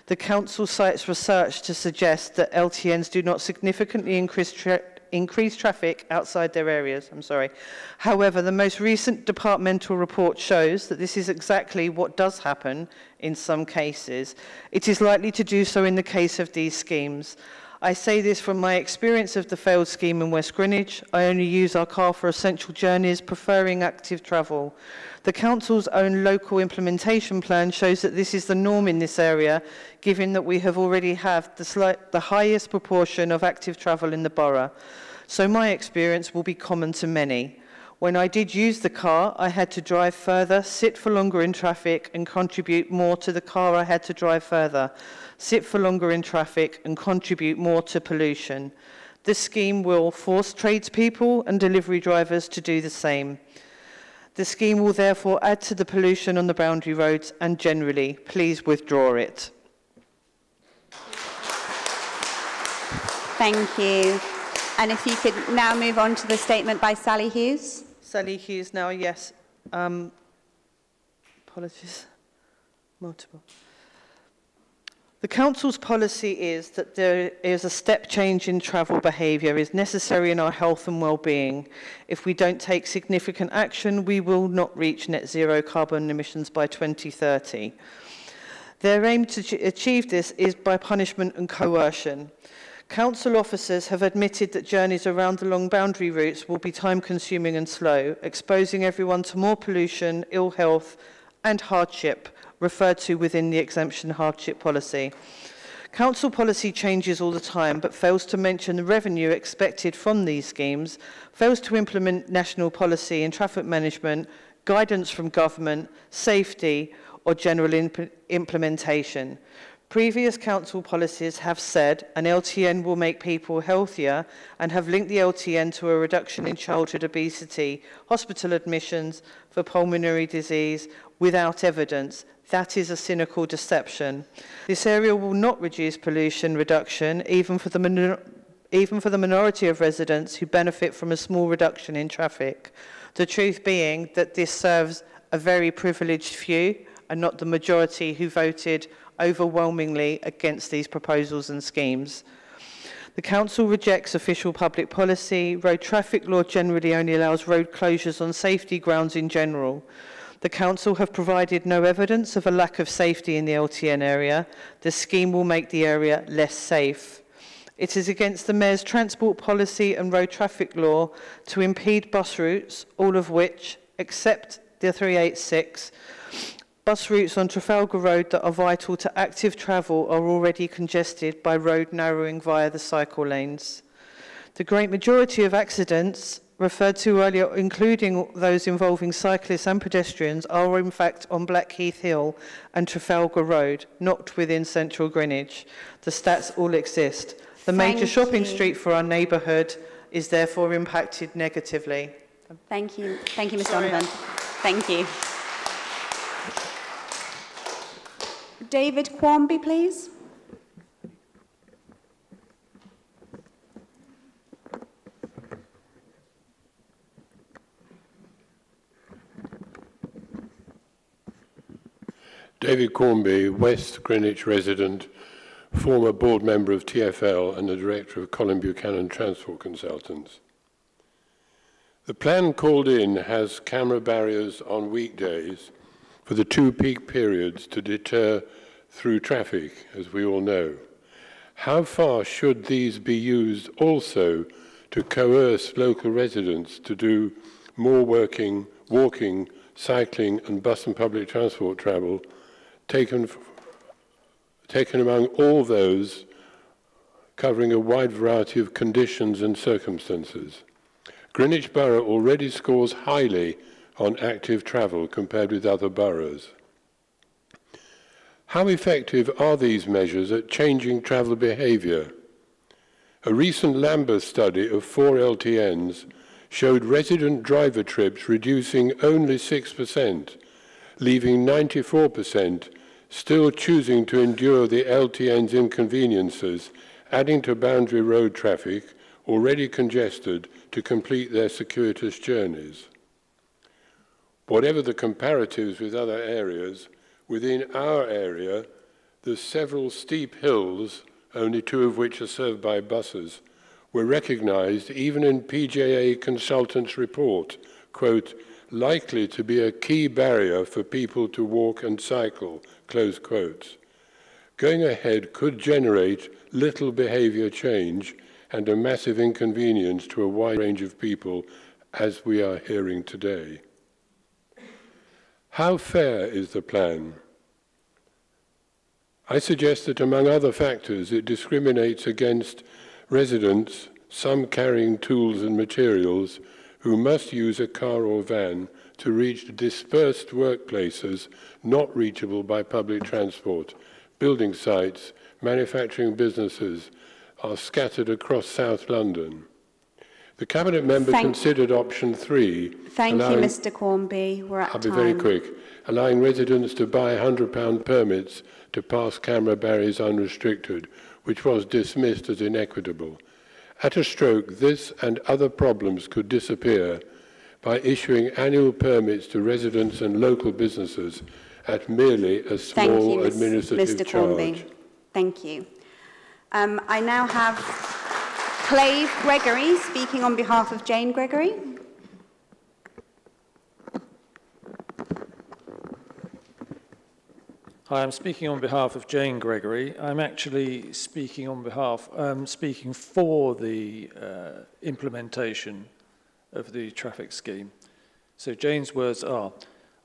The council cites research to suggest that LTNs do not significantly increase tra increase traffic outside their areas. I'm sorry. However, the most recent departmental report shows that this is exactly what does happen in some cases. It is likely to do so in the case of these schemes. I say this from my experience of the failed scheme in West Greenwich. I only use our car for essential journeys, preferring active travel. The Council's own local implementation plan shows that this is the norm in this area, given that we have already have the, slight, the highest proportion of active travel in the borough. So my experience will be common to many. When I did use the car, I had to drive further, sit for longer in traffic and contribute more to the car I had to drive further, sit for longer in traffic and contribute more to pollution. This scheme will force tradespeople and delivery drivers to do the same. The scheme will therefore add to the pollution on the boundary roads and generally, please withdraw it. Thank you. And if you could now move on to the statement by Sally Hughes. Sally Hughes now, yes. Um, apologies. Multiple. The Council's policy is that there is a step change in travel behaviour is necessary in our health and well-being. If we don't take significant action, we will not reach net zero carbon emissions by 2030. Their aim to achieve this is by punishment and coercion. Council officers have admitted that journeys around the long boundary routes will be time-consuming and slow, exposing everyone to more pollution, ill health and hardship referred to within the exemption hardship policy. Council policy changes all the time but fails to mention the revenue expected from these schemes, fails to implement national policy in traffic management, guidance from government, safety or general imp implementation. Previous council policies have said an LTN will make people healthier and have linked the LTN to a reduction in childhood obesity, hospital admissions for pulmonary disease without evidence That is a cynical deception. This area will not reduce pollution reduction, even for the minor even for the minority of residents who benefit from a small reduction in traffic. The truth being that this serves a very privileged few and not the majority who voted overwhelmingly against these proposals and schemes. The Council rejects official public policy. Road traffic law generally only allows road closures on safety grounds in general. The Council have provided no evidence of a lack of safety in the LTN area. The scheme will make the area less safe. It is against the Mayor's transport policy and road traffic law to impede bus routes, all of which, except the 386, bus routes on Trafalgar Road that are vital to active travel are already congested by road narrowing via the cycle lanes. The great majority of accidents referred to earlier, including those involving cyclists and pedestrians, are in fact on Blackheath Hill and Trafalgar Road, not within central Greenwich. The stats all exist. The major shopping you. street for our neighbourhood is therefore impacted negatively. Thank you. Thank you, Ms Sorry. Donovan. Thank you. David Quarmby, please. David Quarmby, West Greenwich resident, former board member of TfL and the director of Colin Buchanan Transport Consultants. The plan called in has camera barriers on weekdays for the two peak periods to deter through traffic, as we all know. How far should these be used also to coerce local residents to do more working, walking, cycling and bus and public transport travel taken, taken among all those covering a wide variety of conditions and circumstances. Greenwich Borough already scores highly on active travel compared with other boroughs. How effective are these measures at changing travel behaviour? A recent Lambeth study of four LTNs showed resident driver trips reducing only 6%, leaving 94% still choosing to endure the LTN's inconveniences, adding to boundary road traffic already congested to complete their circuitous journeys. Whatever the comparatives with other areas, within our area, there's several steep hills, only two of which are served by buses, were recognized even in PJA consultants' report, quote, likely to be a key barrier for people to walk and cycle, close quotes. Going ahead could generate little behavior change and a massive inconvenience to a wide range of people, as we are hearing today. How fair is the plan? I suggest that among other factors, it discriminates against residents, some carrying tools and materials, who must use a car or van to reach dispersed workplaces not reachable by public transport. Building sites, manufacturing businesses are scattered across South London. The Cabinet member Thank- considered option three. Thank you, Mr Quarmby. We're at I'll be very quick. Allowing residents to buy £100 permits to pass camera barriers unrestricted, which was dismissed as inequitable. At a stroke, this and other problems could disappear by issuing annual permits to residents and local businesses at merely a Thank small you, Ms- administrative Mr charge. Quarmby. Thank you. Um, I now have Clave Gregory speaking on behalf of Jane Gregory. Hi, I'm speaking on behalf of Jane Gregory. I'm actually speaking on behalf, um, speaking for the uh, implementation of the traffic scheme. So Jane's words are,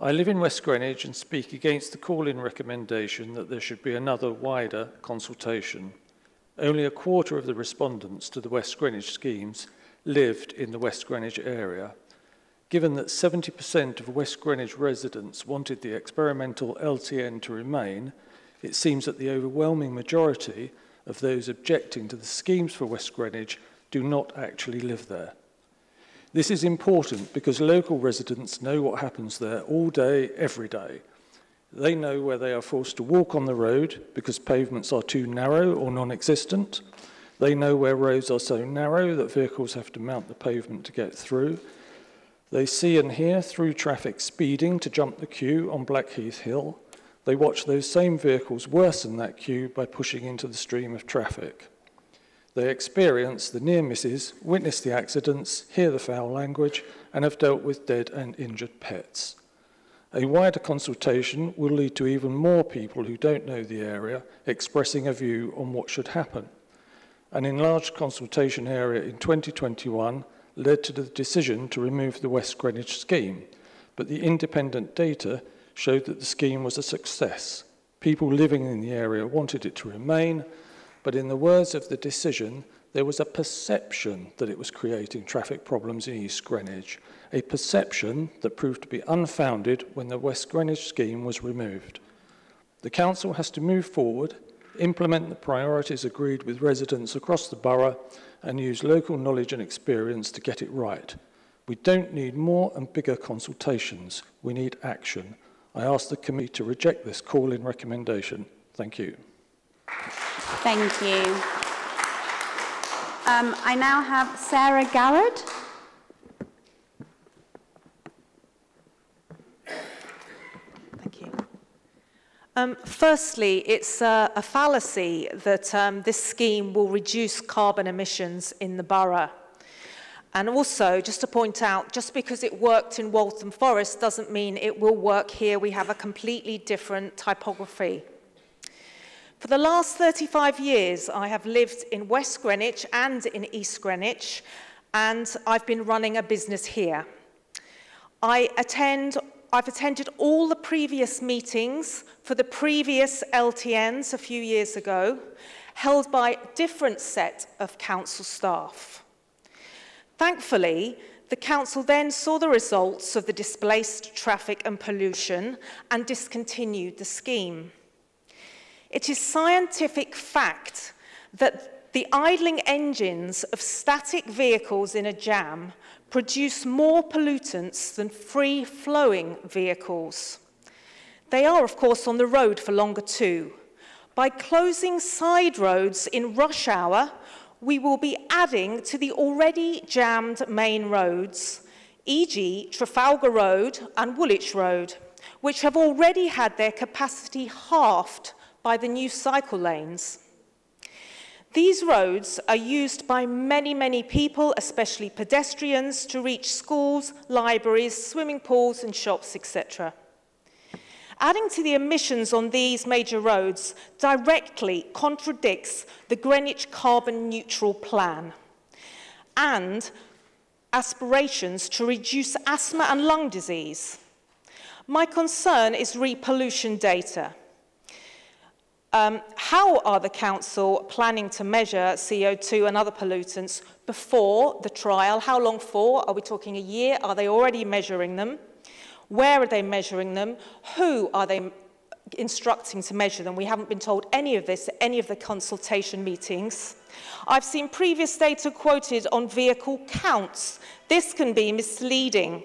I live in West Greenwich and speak against the call-in recommendation that there should be another wider consultation. Only a quarter of the respondents to the West Greenwich schemes lived in the West Greenwich area. Given that 70% of West Greenwich residents wanted the experimental LTN to remain, it seems that the overwhelming majority of those objecting to the schemes for West Greenwich do not actually live there. This is important because local residents know what happens there all day, every day. They know where they are forced to walk on the road because pavements are too narrow or non-existent. They know where roads are so narrow that vehicles have to mount the pavement to get through. They see and hear through traffic speeding to jump the queue on Blackheath Hill. They watch those same vehicles worsen that queue by pushing into the stream of traffic. They experience the near misses, witness the accidents, hear the foul language, and have dealt with dead and injured pets. A wider consultation will lead to even more people who don't know the area expressing a view on what should happen. An enlarged consultation area in 2021 led to the decision to remove the West Greenwich scheme, but the independent data showed that the scheme was a success. People living in the area wanted it to remain, but in the words of the decision, there was a perception that it was creating traffic problems in East Greenwich, a perception that proved to be unfounded when the West Greenwich scheme was removed. The Council has to move forward, implement the priorities agreed with residents across the borough and use local knowledge and experience to get it right. We don't need more and bigger consultations. We need action. I ask the committee to reject this call-in recommendation. Thank you. Thank you. Um, I now have Sarah Garrett. Thank you. Um, firstly, it's a fallacy that um, this scheme will reduce carbon emissions in the borough. And also, just to point out, just because it worked in Waltham Forest doesn't mean it will work here. We have a completely different typography. For the last 35 years, I have lived in West Greenwich and in East Greenwich, and I've been running a business here. I attend I've attended all the previous meetings for the previous LTNs a few years ago, held by a different set of council staff. Thankfully, the council then saw the results of the displaced traffic and pollution and discontinued the scheme. It is scientific fact that the idling engines of static vehicles in a jam produce more pollutants than free-flowing vehicles. They are, of course, on the road for longer too. By closing side roads in rush hour, we will be adding to the already jammed main roads, e.g. Trafalgar Road and Woolwich Road, which have already had their capacity halved by the new cycle lanes. These roads are used by many, many people, especially pedestrians, to reach schools, libraries, swimming pools and shops, etc. Adding to the emissions on these major roads directly contradicts the Greenwich carbon neutral plan and aspirations to reduce asthma and lung disease. My concern is repollution data. Um, how are the council planning to measure CO2 and other pollutants before the trial? How long for? Are we talking a year? Are they already measuring them? Where are they measuring them? Who are they instructing to measure them. We haven't been told any of this at any of the consultation meetings. I've seen previous data quoted on vehicle counts. This can be misleading.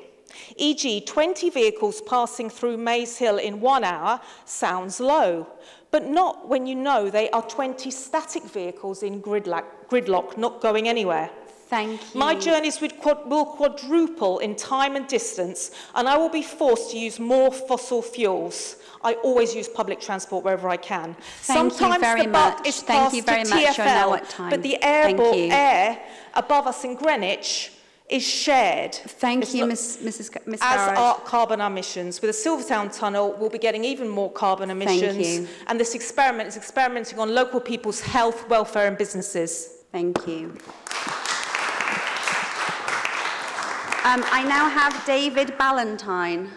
E.g., 20 vehicles passing through Maze Hill in one hour sounds low, but not when you know they are 20 static vehicles in gridlock, gridlock not going anywhere. Thank you. My journeys will quadruple in time and distance, and I will be forced to use more fossil fuels. I always use public transport wherever I can. Thank Sometimes you very the much. is Thank passed you very to much. TFL, You're now at time. but the air, air above us in Greenwich is shared. Thank It's you, not- Ms. Mrs. G- Ms. As Garrett. are carbon emissions. With the Silvertown Tunnel, we'll be getting even more carbon emissions. you. And this experiment is experimenting on local people's health, welfare and businesses. Thank you. Um, I now have David Ballantyne.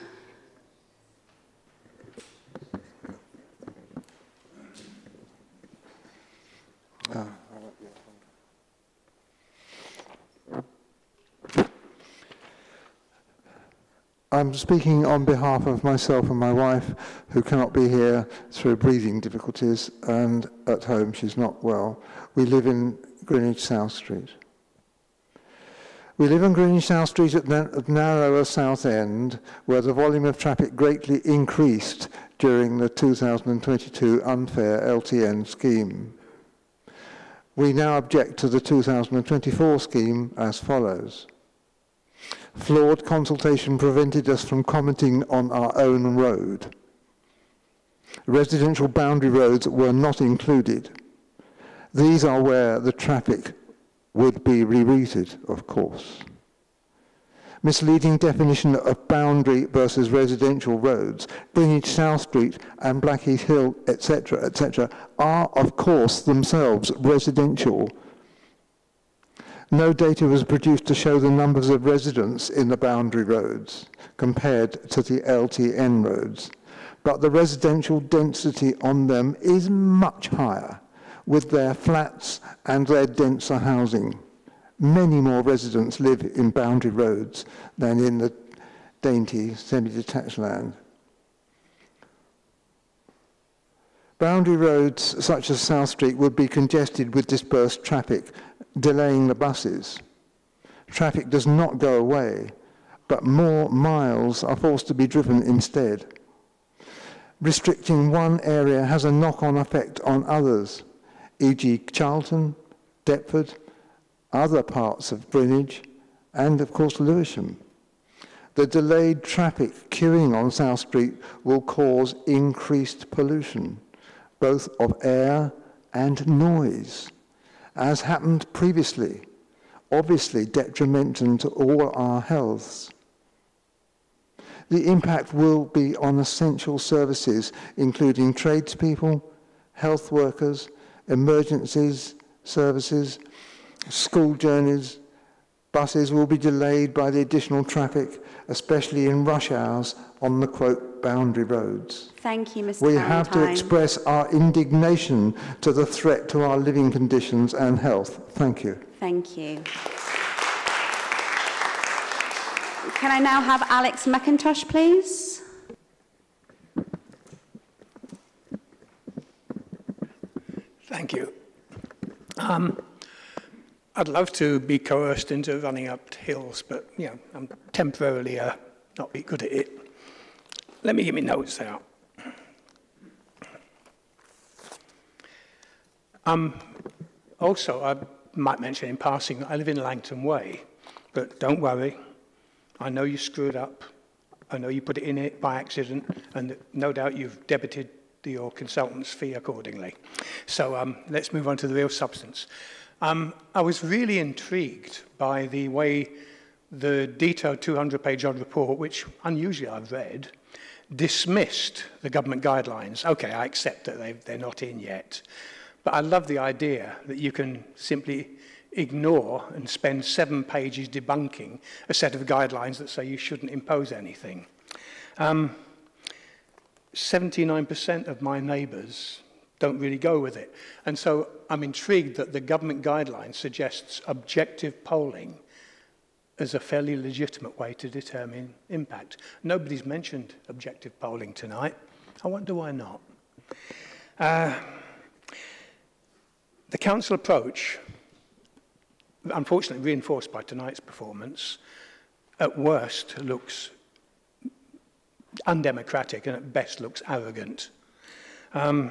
I'm speaking on behalf of myself and my wife, who cannot be here through breathing difficulties, and at home she's not well. We live in Greenwich South Street. We live in Greenwich South Street at the narrower south end, where the volume of traffic greatly increased during the 2022 unfair LTN scheme. We now object to the 2024 scheme as follows. Flawed consultation prevented us from commenting on our own road. Residential boundary roads were not included. These are where the traffic would be rerouted, of course. Misleading definition of boundary versus residential roads, Greenwich South Street and Blackheath Hill, etc., etc., are, of course, themselves residential no data was produced to show the numbers of residents in the boundary roads compared to the LTN roads, but the residential density on them is much higher with their flats and their denser housing. Many more residents live in boundary roads than in the dainty semi-detached land. Boundary roads such as South Street would be congested with dispersed traffic, delaying the buses. Traffic does not go away, but more miles are forced to be driven instead. Restricting one area has a knock-on effect on others, e.g. Charlton, Deptford, other parts of Greenwich, and of course Lewisham. The delayed traffic queuing on South Street will cause increased pollution, both of air and noise, as happened previously, obviously detrimental to all our healths. The impact will be on essential services, including tradespeople, health workers, emergencies services, school journeys. Buses will be delayed by the additional traffic, especially in rush hours on the quote boundary roads. Thank you, Mr. We have to express our indignation to the threat to our living conditions and health. Thank you. Thank you. Can I now have Alex McIntosh, please? Thank you. Um, I'd love to be coerced into running up hills, but you know, I'm temporarily uh, not be good at it. Let me get my notes out. Um, also, I might mention in passing, that I live in Langton Way, but don't worry. I know you screwed up. I know you put it in it by accident, and no doubt you've debited your consultant's fee accordingly. So um, let's move on to the real substance. Um, I was really intrigued by the way the detailed 200-page odd report, which unusually I've read, dismissed the government guidelines. Okay, I accept that they, they're not in yet. But I love the idea that you can simply ignore and spend seven pages debunking a set of guidelines that say you shouldn't impose anything. 79% um, of my neighbours don't really go with it. And so I'm intrigued that the government guideline suggests objective polling – as a fairly legitimate way to determine impact. Nobody's mentioned objective polling tonight. I wonder why not. Uh, the council approach, unfortunately reinforced by tonight's performance, at worst looks undemocratic and at best looks arrogant. Um,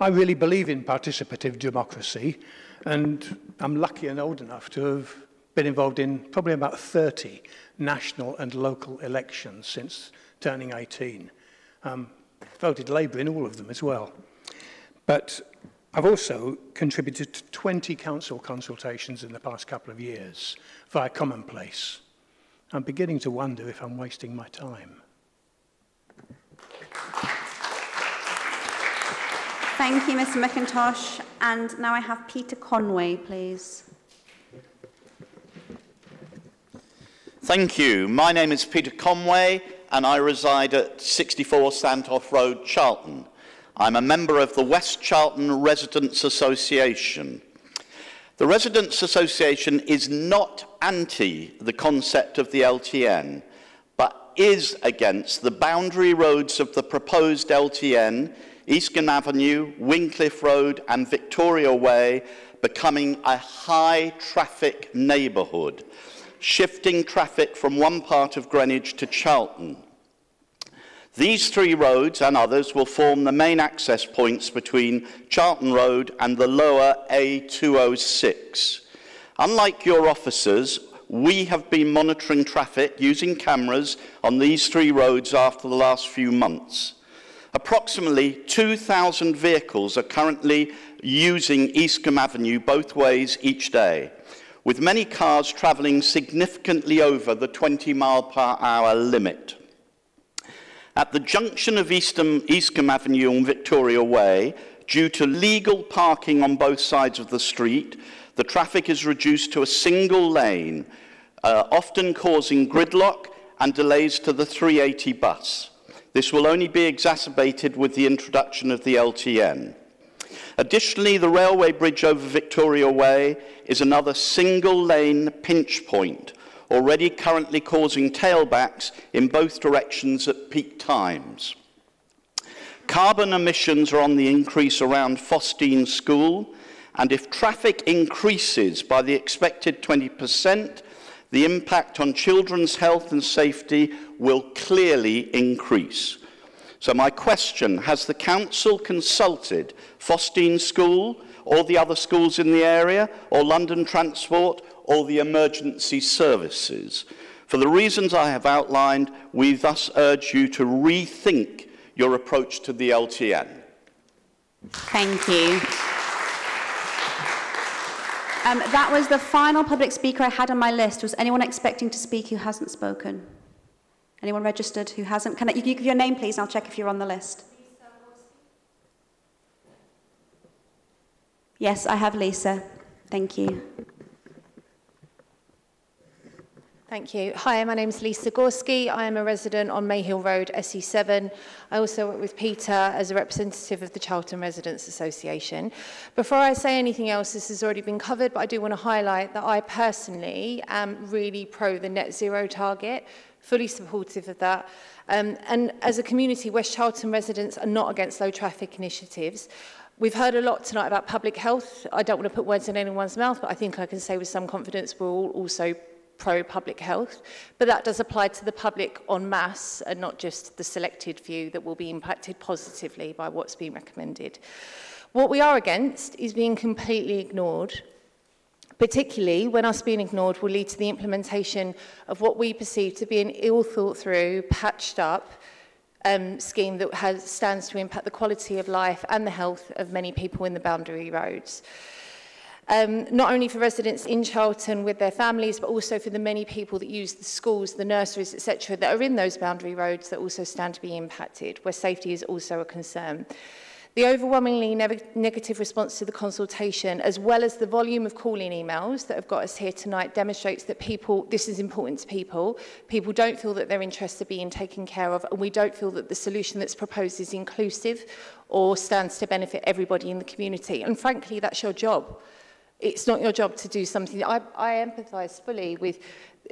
I really believe in participative democracy, and I'm lucky and old enough to have been involved in probably about 30 national and local elections since turning 18. Um, voted Labour in all of them as well. But I've also contributed to 20 council consultations in the past couple of years via Commonplace. I'm beginning to wonder if I'm wasting my time. Thank you, Mr McIntosh. And now I have Peter Conway, please. Thank you. My name is Peter Conway and I reside at 64 Sandtoft Road, Charlton. I'm a member of the West Charlton Residents Association. The Residents Association is not anti the concept of the LTN, but is against the boundary roads of the proposed LTN, Eastcombe Avenue, Wyndcliff Road and Victoria Way becoming a high traffic neighbourhood, shifting traffic from one part of Greenwich to Charlton. These three roads and others will form the main access points between Charlton Road and the lower A206. Unlike your officers, we have been monitoring traffic using cameras on these three roads after the last few months. Approximately 2,000 vehicles are currently using Eastcombe Avenue both ways each day, with many cars travelling significantly over the 20 mile per hour limit. At the junction of Eastcombe, Avenue and Victoria Way, due to legal parking on both sides of the street, the traffic is reduced to a single lane, uh, often causing gridlock and delays to the 380 bus. This will only be exacerbated with the introduction of the LTN. Additionally, the railway bridge over Victoria Way is another single lane pinch point, already currently causing tailbacks in both directions at peak times. Carbon emissions are on the increase around Fossdene School, and if traffic increases by the expected 20%, the impact on children's health and safety will clearly increase. So my question, has the council consulted Fossdene School or the other schools in the area or London Transport or the emergency services? For the reasons I have outlined, we thus urge you to rethink your approach to the LTN. Thank you. Um, that was the final public speaker I had on my list. Was anyone expecting to speak who hasn't spoken? Anyone registered who hasn't? Can I, you, you give your name, please, and I'll check if you're on the list. Yes, I have Lisa. Thank you. Thank you. Hi, my name is Lisa Gorski. I am a resident on Mayhill Road, SE7. I also work with Peter as a representative of the Charlton Residents Association. Before I say anything else, this has already been covered, but I do want to highlight that I personally am really pro the net zero target, fully supportive of that. Um, and as a community, West Charlton residents are not against low traffic initiatives. We've heard a lot tonight about public health. I don't want to put words in anyone's mouth, but I think I can say with some confidence we're all also pro-public health, but that does apply to the public en masse and not just the selected few that will be impacted positively by what's being recommended. What we are against is being completely ignored, particularly when us being ignored will lead to the implementation of what we perceive to be an ill thought through, patched up, um, scheme that has, stands to impact the quality of life and the health of many people in the Boundary Roads. Um, not only for residents in Charlton with their families, but also for the many people that use the schools, the nurseries, etc., that are in those boundary roads that also stand to be impacted, where safety is also a concern. The overwhelmingly ne negative response to the consultation, as well as the volume of calling emails that have got us here tonight, demonstrates that people, this is important to people, people don't feel that their interests are being taken care of, and we don't feel that the solution that's proposed is inclusive or stands to benefit everybody in the community. And frankly, that's your job. It's not your job to do something. I, I empathise fully with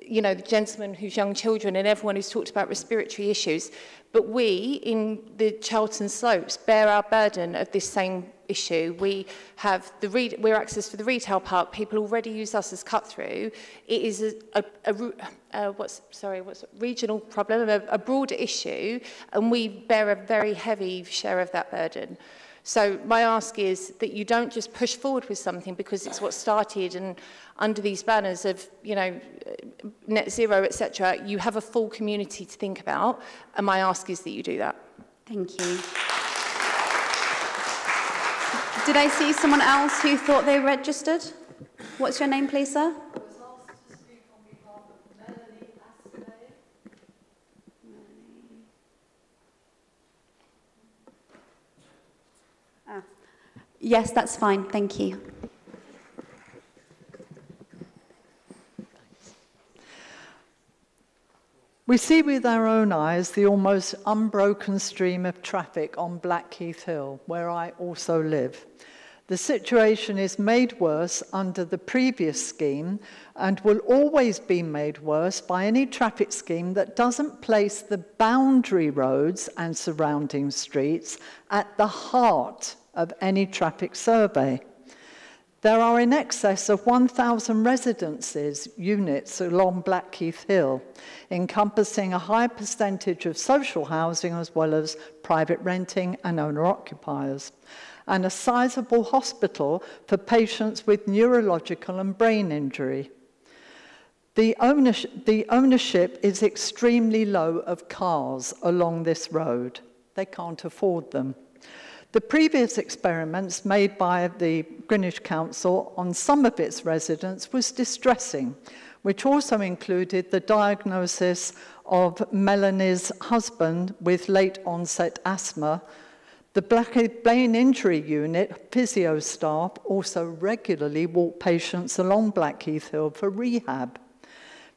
you know, the gentleman who's young children and everyone who's talked about respiratory issues. But we in the Charlton Slopes bear our burden of this same issue. We have the re we're access for the retail park. People already use us as cut through. It is a, a, a a uh, what's sorry, what's a regional problem, a, a broader issue, and we bear a very heavy share of that burden. So my ask is that you don't just push forward with something because it's what started and under these banners of, you know, net zero, etc. you have a full community to think about. And my ask is that you do that. Thank you. Did I see someone else who thought they registered? What's your name, please, sir? Yes, that's fine. Thank you. We see with our own eyes the almost unbroken stream of traffic on Blackheath Hill, where I also live. The situation is made worse under the previous scheme and will always be made worse by any traffic scheme that doesn't place the boundary roads and surrounding streets at the heart of any traffic survey. There are in excess of 1,000 residences units along Blackheath Hill, encompassing a high percentage of social housing as well as private renting and owner-occupiers, and a sizable hospital for patients with neurological and brain injury. The ownership, the ownership is extremely low of cars along this road. They can't afford them. The previous experiments made by the Greenwich Council on some of its residents was distressing, which also included the diagnosis of Melanie's husband with late onset asthma. The Brain Injury Unit physio staff also regularly walk patients along Blackheath Hill for rehab.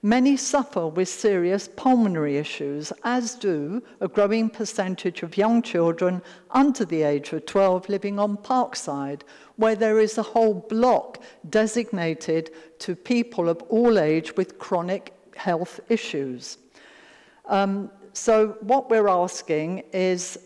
Many suffer with serious pulmonary issues, as do a growing percentage of young children under the age of 12 living on Parkside, where there is a whole block designated to people of all age with chronic health issues. Um, so what we're asking is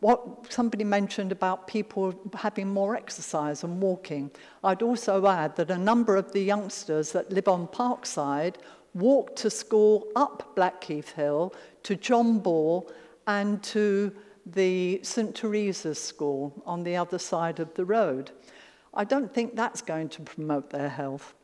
what somebody mentioned about people having more exercise and walking. I'd also add that a number of the youngsters that live on Parkside walk to school up Blackheath Hill to John Ball and to the St Teresa's School on the other side of the road. I don't think that's going to promote their health.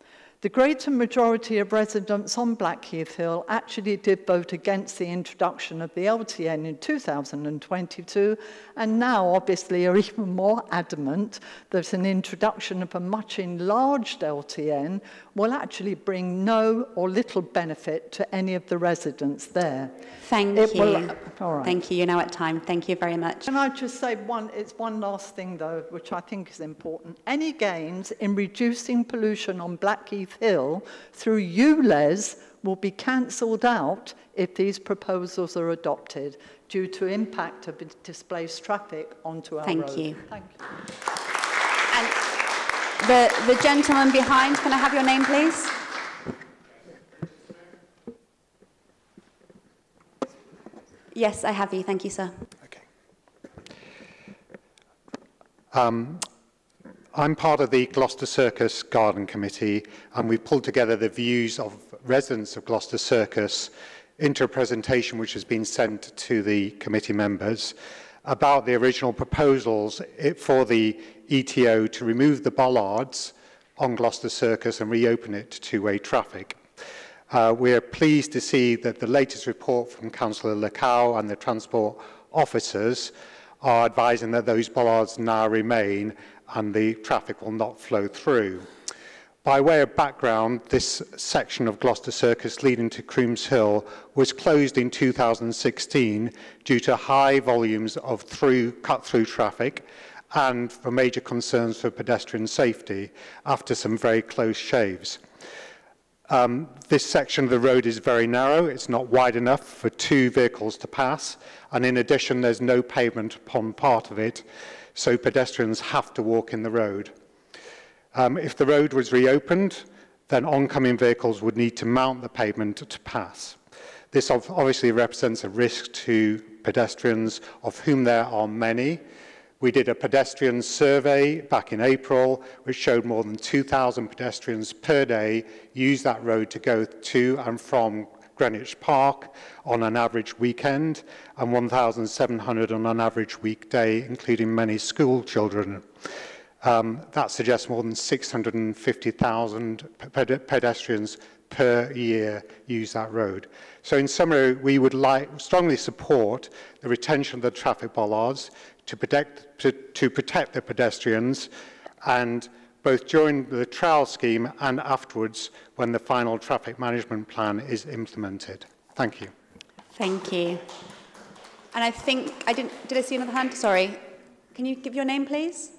The greater majority of residents on Blackheath Hill actually did vote against the introduction of the LTN in 2022 and now obviously are even more adamant that an introduction of a much enlarged LTN will actually bring no or little benefit to any of the residents there. Thank It you. will- all right. Thank you. You're now at time. Thank you very much. Can I just say one, it's one last thing though, which I think is important. Any gains in reducing pollution on Blackheath Hill through ULEZ will be cancelled out if these proposals are adopted due to impact of displaced traffic onto our Thank road. you. Thank you. The, the gentleman behind, can I have your name, please? Yes, I have you. Thank you, sir. Um, I'm part of the Gloucester Circus Garden Committee, and we've pulled together the views of residents of Gloucester Circus into a presentation which has been sent to the committee members about the original proposals for the ETO to remove the bollards on Gloucester Circus and reopen it to two-way traffic. Uh, we're pleased to see that the latest report from Councillor Lekau and the transport officers are advising that those bollards now remain and the traffic will not flow through. By way of background, this section of Gloucester Circus leading to Crooms Hill was closed in 2016 due to high volumes of through, cut-through traffic and for major concerns for pedestrian safety after some very close shaves. Um, this section of the road is very narrow. It's not wide enough for two vehicles to pass. And in addition, there's no pavement upon part of it, so pedestrians have to walk in the road. Um, if the road was reopened, then oncoming vehicles would need to mount the pavement to pass. This obviously represents a risk to pedestrians, of whom there are many. We did a pedestrian survey back in April, which showed more than 2,000 pedestrians per day use that road to go to and from Greenwich Park on an average weekend and 1,700 on an average weekday, including many school children. Um, that suggests more than 650,000 pedestrians per year use that road. So in summary, we would like strongly support the retention of the traffic bollards, to protect, to, to protect the pedestrians and both during the trial scheme and afterwards when the final traffic management plan is implemented. Thank you. Thank you. And I think, I didn't, did I see another hand? Sorry. Can you give your name, please?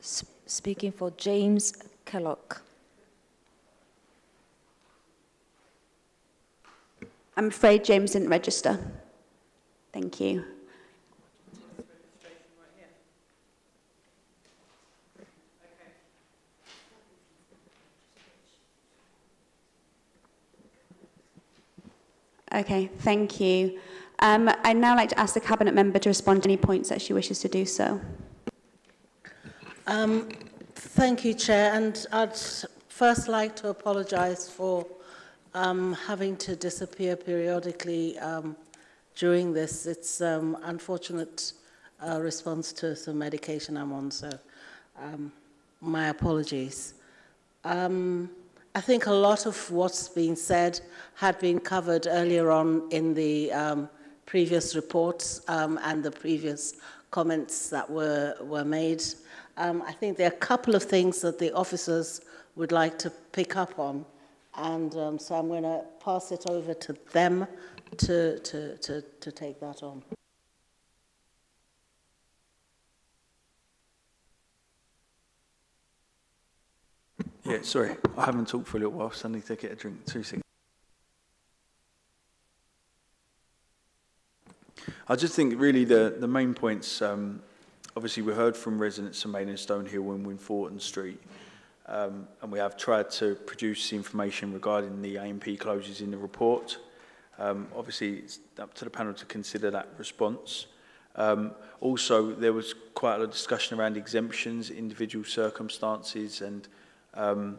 S- Speaking for James Kellogg. I'm afraid James didn't register. Thank you. Okay, thank you. Um, I'd now like to ask the Cabinet member to respond to any points that she wishes to do so. Um, thank you, Chair. And I'd first like to apologise for um, having to disappear periodically um, during this. It's um, unfortunate uh, response to some medication I'm on, so um, my apologies. Um, I think a lot of what's been said had been covered earlier on in the um, previous reports and the previous comments that were, were made. I think there are a couple of things that the officers would like to pick up on. And um, so I'm going to pass it over to them to, to, to, to take that on. Yeah, sorry, I haven't talked for a little while, so I need to get a drink. Two seconds. I just think really the, the main points, um, obviously we heard from residents of Maiden Stonehill and Winforton Street, um, and we have tried to produce information regarding the AMP closures in the report. Um, obviously, it's up to the panel to consider that response. Um, also, there was quite a lot of discussion around exemptions, individual circumstances, and um,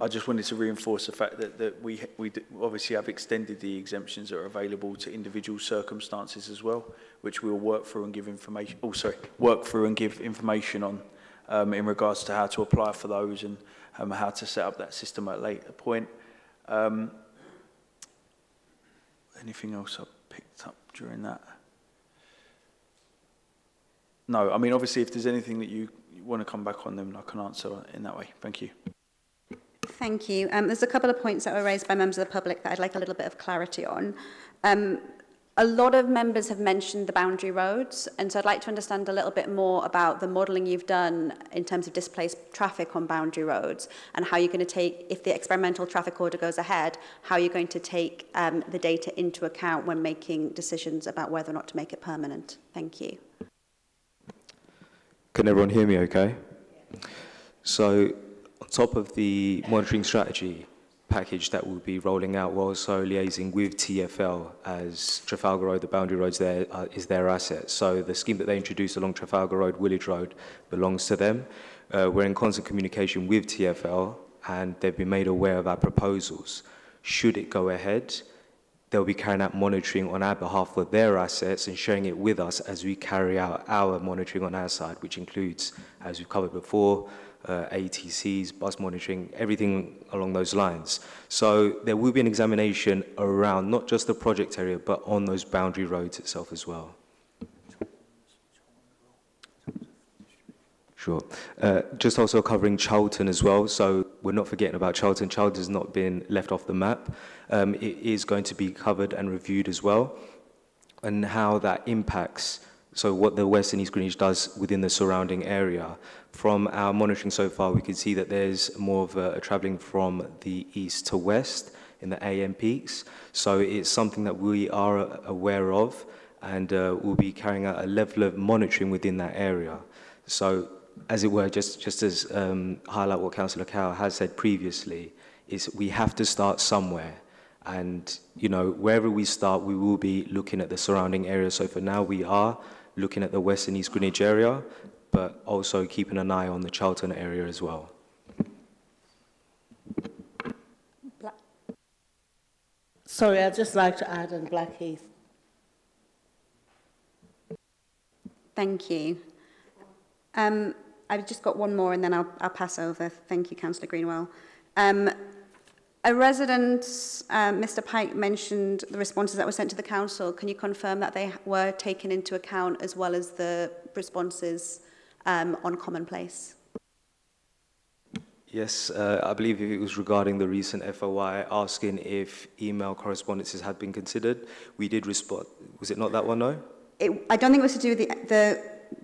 I just wanted to reinforce the fact that, that we, we obviously have extended the exemptions that are available to individual circumstances as well, which we'll work through and give information. Oh, sorry, work through and give information on um, in regards to how to apply for those and um, how to set up that system at a later point. Um, anything else I picked up during that? No, I mean, obviously, if there's anything that you, you want to come back on, then I can answer in that way. Thank you. Thank you. Um, there's a couple of points that were raised by members of the public that I'd like a little bit of clarity on. Um, a lot of members have mentioned the boundary roads, and so I'd like to understand a little bit more about the modelling you've done in terms of displaced traffic on boundary roads and how you're going to take, if the experimental traffic order goes ahead, how you're going to take um, the data into account when making decisions about whether or not to make it permanent. Thank you. Can everyone hear me okay? So on top of the monitoring strategy package that we'll be rolling out, we're also liaising with TFL as Trafalgar Road, the boundary roads there, uh, is their asset. So the scheme that they introduced along Trafalgar Road, Woolwich Road, belongs to them. Uh, we're in constant communication with TFL and they've been made aware of our proposals. Should it go ahead, they'll be carrying out monitoring on our behalf for their assets and sharing it with us as we carry out our monitoring on our side, which includes, as we've covered before, uh, ATCs, bus monitoring, everything along those lines. So there will be an examination around not just the project area, but on those boundary roads itself as well. Sure. Uh, just also covering Charlton as well. So we're not forgetting about Charlton. Charlton has not been left off the map. Um, it is going to be covered and reviewed as well, and how that impacts so what the West and East Greenwich does within the surrounding area. From our monitoring so far, we can see that there's more of a, a travelling from the east to west in the AM peaks. So it's something that we are aware of and uh, we'll be carrying out a level of monitoring within that area. So as it were, just, just as um, highlight what Councillor Cow has said previously, is we have to start somewhere. And, you know, wherever we start, we will be looking at the surrounding area. So for now, we are looking at the West and East Greenwich area, but also keeping an eye on the Charlton area as well. Sorry, I'd just like to add on Blackheath. Thank you. Um, I've just got one more and then I'll, I'll pass over. Thank you, Councillor Greenwell. Um, A resident, uh, Mr Pike, mentioned the responses that were sent to the council. Can you confirm that they were taken into account as well as the responses um, on commonplace? Yes, uh, I believe it was regarding the recent FOI asking if email correspondences had been considered. We did respond. Was it not that one, no? It, I don't think it was to do with the, the,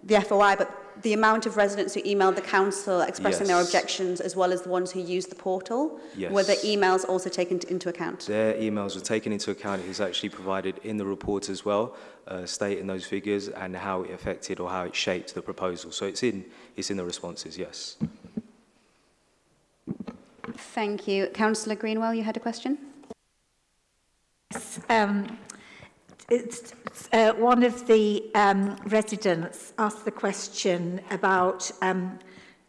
the FOI, but the amount of residents who emailed the council expressing yes. their objections as well as the ones who used the portal, yes. were the emails also taken into account? Their emails were taken into account. It was actually provided in the report as well, uh, stating those figures and how it affected or how it shaped the proposal. So it's in, it's in the responses, yes. Thank you. Councillor Greenwell, you had a question? Yes, um, it's, uh, one of the um, residents asked the question about um,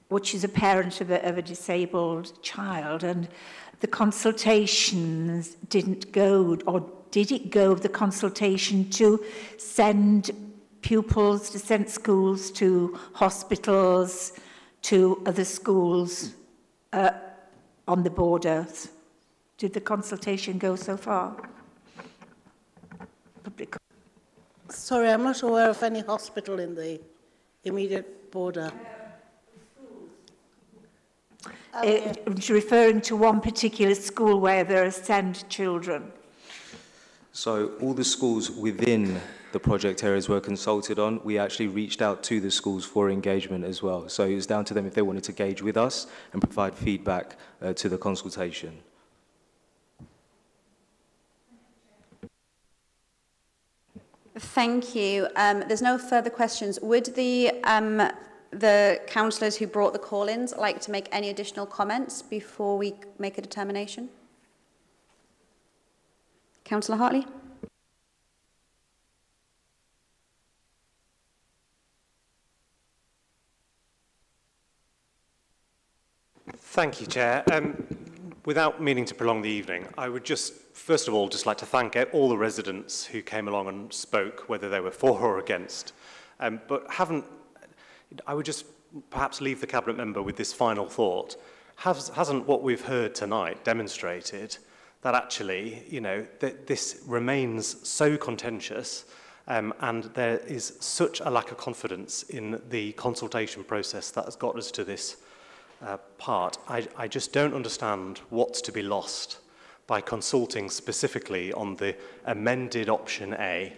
what she's a parent of a, of a disabled child and the consultations didn't go or did it go the consultation to send pupils to send schools to hospitals to other schools uh, on the borders? Did the consultation go so far? public. Sorry, I'm not aware of any hospital in the immediate border. Uh, eh, it, um, referring to one particular school where there are SEND children. So all the schools within the project areas were consulted on. We actually reached out to the schools for engagement as well. So it was down to them if they wanted to engage with us and provide feedback uh, to the consultation. Thank you. Um, there's no further questions. Would the um, the councillors who brought the call-ins like to make any additional comments before we make a determination? Councillor Hartley? Thank you, Chair. Um, without meaning to prolong the evening, I would just, first of all, just like to thank all the residents who came along and spoke, whether they were for or against, um, but haven't, I would just perhaps leave the Cabinet member with this final thought. Has, hasn't what we've heard tonight demonstrated that actually, you know, that this remains so contentious um, and there is such a lack of confidence in the consultation process that has got us to this uh, part, I, I just don't understand what's to be lost by consulting specifically on the amended option A.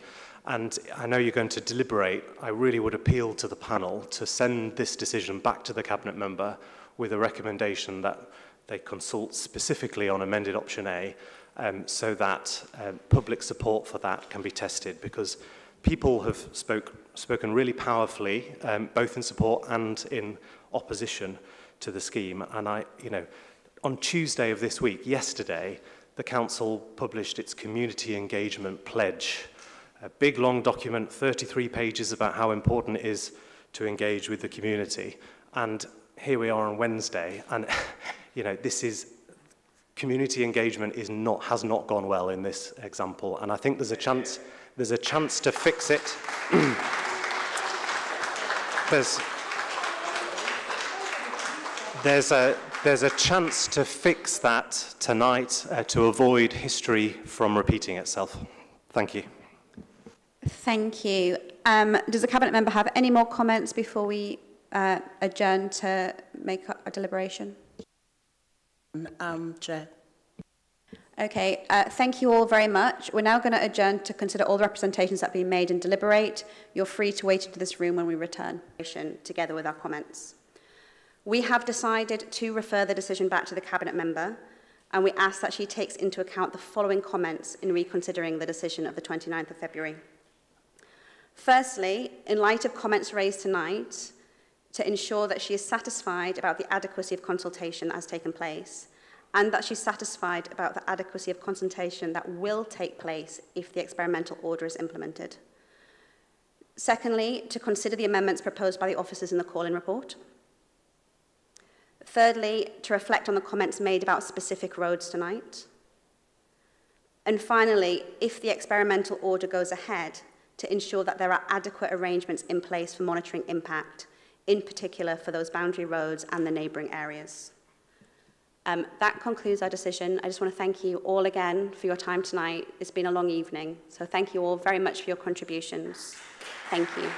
And I know you're going to deliberate. I really would appeal to the panel to send this decision back to the Cabinet member with a recommendation that they consult specifically on amended option A um, so that um, public support for that can be tested because people have spoke, spoken really powerfully, um, both in support and in opposition to the scheme. And I, you know, on Tuesday of this week, yesterday, the council published its community engagement pledge, a big long document, 33 pages about how important it is to engage with the community. And here we are on Wednesday, and you know, this is community engagement is not has not gone well in this example, and I think there's a chance there's a chance to fix it. there's there's a, there's a chance to fix that tonight uh, to avoid history from repeating itself. Thank you. Thank you. Um, does the Cabinet member have any more comments before we uh, adjourn to make a, a deliberation? Um, Chair. Okay, uh, thank you all very much. We're now going to adjourn to consider all the representations that have been made and deliberate. You're free to wait into this room when we return, together with our comments. We have decided to refer the decision back to the Cabinet member, and we ask that she takes into account the following comments in reconsidering the decision of the 29th of February. Firstly, in light of comments raised tonight, to ensure that she is satisfied about the adequacy of consultation that has taken place, and that she's satisfied about the adequacy of consultation that will take place if the experimental order is implemented. Secondly, to consider the amendments proposed by the officers in the call-in report. Thirdly, to reflect on the comments made about specific roads tonight. And finally, if the experimental order goes ahead, to ensure that there are adequate arrangements in place for monitoring impact, in particular for those boundary roads and the neighbouring areas. Um, that concludes our decision. I just want to thank you all again for your time tonight. It's been a long evening, so thank you all very much for your contributions. Thank you.